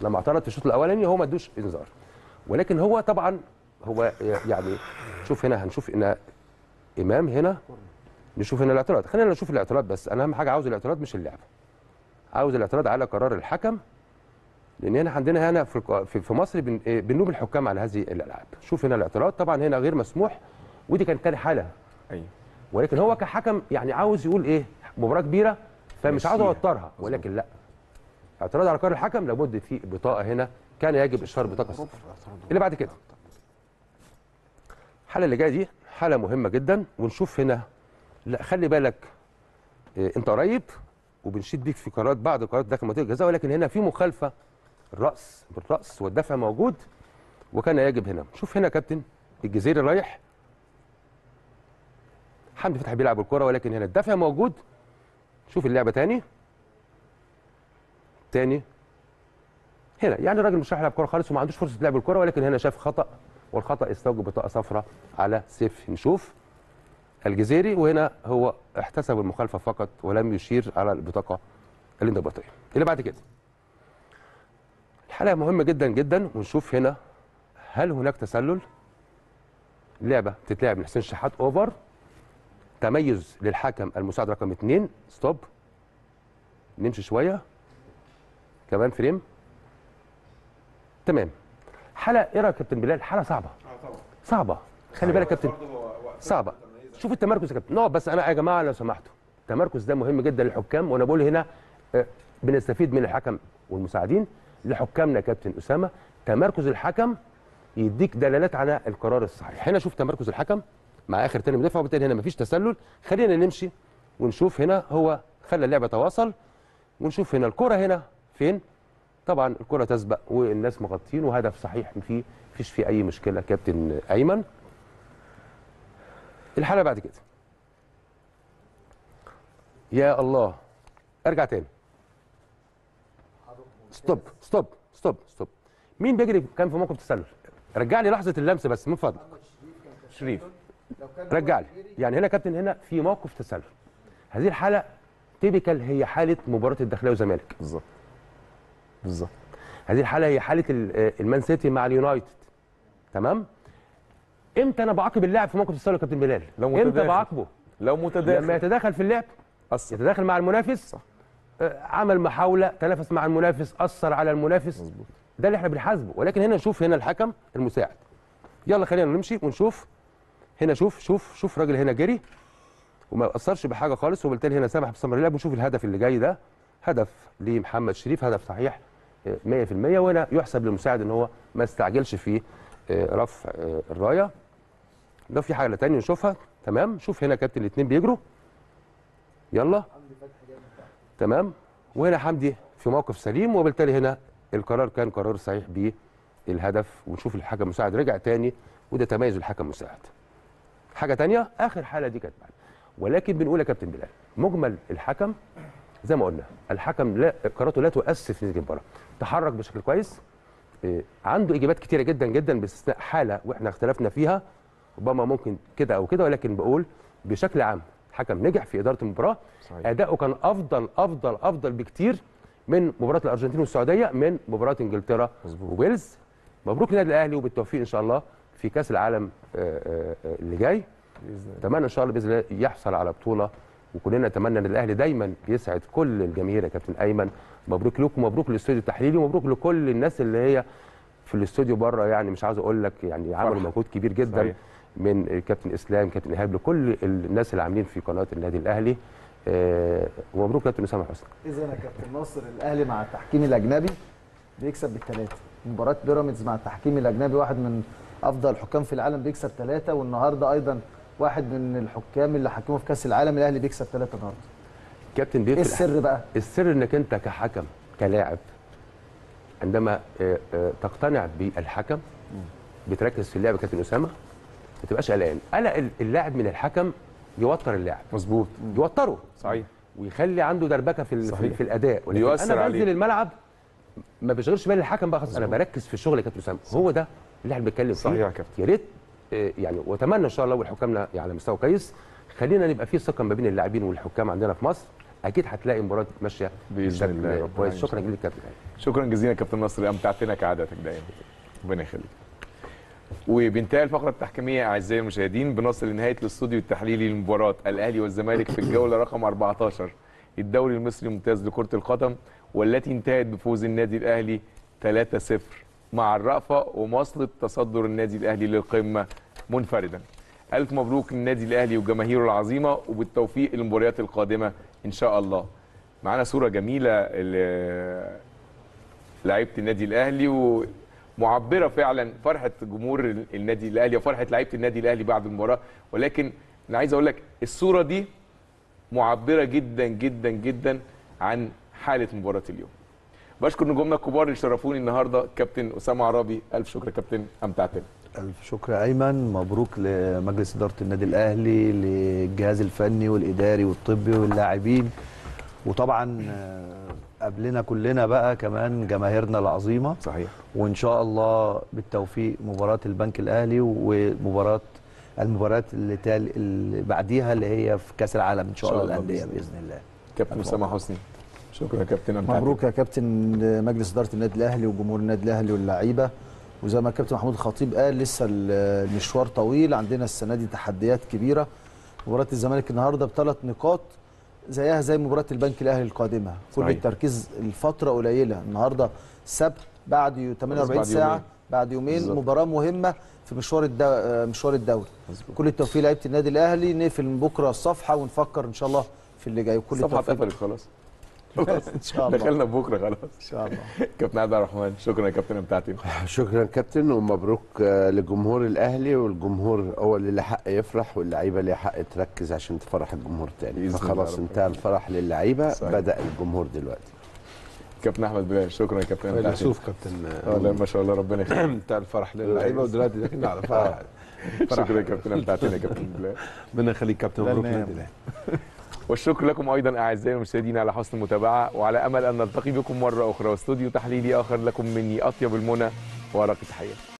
لما اعترض في الشوط الأولاني هو ما ادوش إنذار. ولكن هو طبعا هو يعني شوف هنا هنشوف إن إمام هنا نشوف هنا الاعتراض. خلينا نشوف الاعتراض بس. أنا أهم حاجة عاوز الاعتراض مش اللعب. عاوز الاعتراض على قرار الحكم. لأن هنا عندنا هنا في الق- في في مصر بن- آه، بنلوم الحكام على هذه الألعاب. شوف هنا الاعتراض طبعا هنا غير مسموح ودي كانت تاني حالة. أيوه. ولكن هو كحكم يعني عاوز يقول إيه مباراة كبيرة فمش عاوز. أوترها. ولكن لأ. اعتراض على قرار الحكم لابد في بطاقة هنا كان يجب إشهار بطاقة صفر اللي بعد كده. الحالة اللي جاية دي حالة مهمة جدا. ونشوف هنا لأ خلي بالك إيه أنت قريب وبنشيد بيك في قرارات بعض قرارات داخل منطقة الجزاء ولكن هنا في مخالفة الراس بالرأس والدفع موجود وكان يجب هنا. شوف هنا يا كابتن الجزيري رايح. حمدي فتحي بيلعب الكرة ولكن هنا الدفع موجود. شوف اللعبة تاني. تاني. هنا يعني الراجل مش رايح يلعب كوره خالص وما عندوش فرصة لعب الكوره ولكن هنا شاف خطأ والخطأ يستوجب بطاقه صفراء على سيف نشوف. الجزيري وهنا هو احتسب المخالفة فقط ولم يشير على البطاقة الانضباطيه اللي بعد كده. الحلقة مهمة جدا جدا ونشوف هنا هل هناك تسلل؟ لعبة تتلعب من حسين شحات over تميز للحكم المساعد رقم اثنين stop نمشي شوية. كمان frame تمام. حاله إيه رأيك يا كابتن بلال؟ حاله صعبة. صعبة. خلي بالك يا كابتن. صعبة. شوف التمركز يا كابتن. نقعد بس. أنا يا جماعة لو سمحتوا. التمركز ده مهم جدا للحكام وأنا بقول هنا آه، بنستفيد من الحكم والمساعدين. لحكامنا يا كابتن أسامة. تمركز الحكم يديك دلالات على القرار الصحيح. هنا شوف تمركز الحكم مع آخر تاني مدافع وبالتالي هنا مفيش تسلل. خلينا نمشي ونشوف هنا هو خلى اللعبه تواصل ونشوف هنا الكرة هنا فين. طبعا الكرة تسبق والناس مغطين وهدف صحيح فيه مفيش فيه أي مشكلة كابتن أيمن. الحالة بعد كده. يا الله. أرجع تاني. stop stop stop stop مين بيجري كان في موقف تسلل؟ رجع لي لحظة اللمس بس من فضلك. شريف. رجع لي. يعني هنا كابتن هنا في موقف تسلل. هذه الحالة typical هي حالة مباراة الداخلية والزمالك بالظبط. بالظبط. هذه الحالة هي حالة ال- آه، المان سيتي مع اليونايتد. تمام؟ إمتى أنا بعاقب اللاعب في موقف التسلل يا كابتن بلال؟ لو إمتى متداخل. بعاقبه؟ لو متداخل. لما يتداخل في اللعب. أثر. يتداخل مع المنافس. آه، عمل محاولة تنافس مع المنافس أثر على المنافس. مزبوط. ده اللي إحنا بنحاسبه. ولكن هنا نشوف هنا الحكم المساعد. يلا خلينا نمشي ونشوف. هنا شوف شوف شوف راجل هنا جري وما اثرش بحاجة خالص وبالتالي هنا سمح بثمر اللعب ونشوف الهدف اللي جاي ده. هدف لمحمد شريف هدف صحيح آه، 100% وهنا يحسب للمساعد إن هو ما استعجلش في آه، رفع آه، الراية. لو في حاجة تانية نشوفها. تمام. شوف هنا كابتن الاثنين بيجروا. يلا. تمام؟ وهنا حمدي في موقف سليم وبالتالي هنا القرار كان قرار صحيح بالهدف. ونشوف الحكم المساعد رجع تاني وده تميز الحكم المساعد. حاجة تانية؟ آخر حالة دي كانت معانا. ولكن بنقول يا كابتن بلال مجمل الحكم زي ما قلنا الحكم لا قراراته لا تؤثر في نتيجه المباراة. تحرك بشكل كويس. إيه، عنده إجابات كتيرة جدا جدا باستثناء حالة وإحنا اختلفنا فيها. ربما ممكن كده أو كده ولكن بقول بشكل عام الحكم نجح في إدارة المباراة. أداؤه كان أفضل أفضل أفضل بكتير من مباراة الأرجنتين والسعودية من مباراة إنجلترا وويلز. مبروك للنادي الأهلي وبالتوفيق إن شاء الله في كأس العالم آه، آه، آه، اللي جاي. أتمنى إن شاء الله بإذن الله يحصل على بطولة وكلنا نتمنى إن الأهلي دايما يسعد كل الجماهير يا كابتن أيمن. مبروك لكم ومبروك للاستوديو التحليلي ومبروك لكل الناس اللي هي في الاستوديو بره يعني مش عاوز أقول لك يعني عملوا مجهود كبير جدا. صحيح. من كابتن إسلام كابتن إيهاب لكل الناس اللي عاملين في قناة النادي الأهلي. آه، ومبروك كابتن أسامة حسني. اذا يا كابتن ناصر الأهلي مع التحكيم الأجنبي بيكسب بالثلاثه مباراة بيراميدز مع التحكيم الأجنبي واحد من أفضل الحكام في العالم بيكسب ثلاثة والنهاردة أيضا واحد من الحكام اللي حكموا في كأس العالم الأهلي بيكسب ثلاثة النهارده. كابتن إيه بيفرق السر بقى؟ السر إنك أنت كحكم كلاعب عندما آه، آه، تقتنع بالحكم بتركز في اللعب يا كابتن أسامة ما تبقاش قلقان. قلق ال- اللاعب من الحكم يوتر اللاعب. مظبوط. يوتره. صحيح. ويخلي عنده دربكة في صحيح. في الأداء. ولكن أنا. بنزل الملعب ما بشغلش بالي الحكم بقى خلاص. أنا بركز في الشغل يا كابتن أسامة. هو ده اللي إحنا بنتكلم فيه. صحيح يا كابتن. يا ريت آه، يعني وأتمنى إن شاء الله والحكامنا على مستوى كويس. خلينا نبقى في ثقة ما بين اللاعبين والحكام عندنا في مصر. أكيد هتلاقي مباراة ماشية بإذن الله كويس. يعينك. شكرا جزيلا كابتن شكرا جزيلا كابتن نصر. امتعتنا كعادتك دايما. ربنا يخليك. وبانتهاء الفقرة التحكيمية أعزائي المشاهدين بنصل لنهاية الاستوديو التحليلي لمباراة الأهلي والزمالك في الجولة رقم 14 الدوري المصري الممتاز لكرة القدم والتي انتهت بفوز النادي الأهلي 3-0 مع الرأفة ومواصلة تصدر النادي الأهلي للقمة منفردا. ألف مبروك للنادي الأهلي وجماهيره العظيمة وبالتوفيق للمباريات القادمة إن شاء الله. معانا صورة جميلة لعيبة النادي الأهلي ومعبرة فعلا فرحة جمهور النادي الأهلي وفرحة لعيبة النادي الأهلي بعد المباراة. ولكن أنا عايز أقول لك الصورة دي معبرة جدا جدا جدا عن حالة مباراة اليوم. بشكر نجومنا الكبار اللي شرفوني النهارده. كابتن أسامة عرابي ألف شكر كابتن. امتعتنا ألف شكر أيمن. مبروك لمجلس إدارة النادي الأهلي للجهاز الفني والإداري والطبي واللاعبين. وطبعا قبلنا كلنا بقى كمان جماهيرنا العظيمة. صحيح. وإن شاء الله بالتوفيق مباراة البنك الأهلي ومباراة المباريات اللي, تال... اللي بعديها اللي هي في كأس العالم إن شاء الله للأندية بإذن الله. كابتن اسامه حسني. شكرا يا كابتن مبروك يا كابتن مجلس إدارة النادي الأهلي وجمهور النادي الأهلي واللعيبة. وزي ما الكابتن محمود الخطيب قال لسه المشوار طويل عندنا السنة دي تحديات كبيرة. مباراة الزمالك النهارده بثلاث نقاط. زيها زي مباراة البنك الأهلي القادمة. كل صحيح. التركيز الفترة قليلة. النهارده سبت بعد 48 بعد ساعه يومين. بعد يومين بالظبط. مباراة مهمة في مشوار الدو... مشوار الدوري. كل التوفيق لعيبة النادي الأهلي. نقفل من بكرة الصفحة ونفكر إن شاء الله في اللي جاي. وكل الصفحة التوفيق. اتقفلت خلاص. خلاص إن شاء الله. دخلنا بكرة خلاص. إن شاء الله. كابتن عبد الرحمن شكرا يا كابتن امتعتنا شكرا كابتن ومبروك آه، لجمهور الأهلي والجمهور هو اللي له حق يفرح واللعيبة ليها حق تركز عشان تفرح الجمهور تاني. فخلاص انتهى الفرح للعيبة. بدأ الجمهور دلوقتي. كابتن أحمد بلال شكرا يا كابتن فيلسوف كابتن آه لا ما شاء الله ربنا يخليك. <clears throat> بتاع الفرح للعيبة ودلوقتي داخلين على فرح. <laughs> شكرا يا كابتن امتعتنا يا كابتن بلال. ربنا يخليك كابتن مبروك. للنادي الأهلي. والشكر لكم أيضا أعزائي المشاهدين على حسن المتابعة وعلى أمل أن نلتقي بكم مرة أخرى واستوديو تحليلي آخر لكم مني أطيب المنى وارق التحيه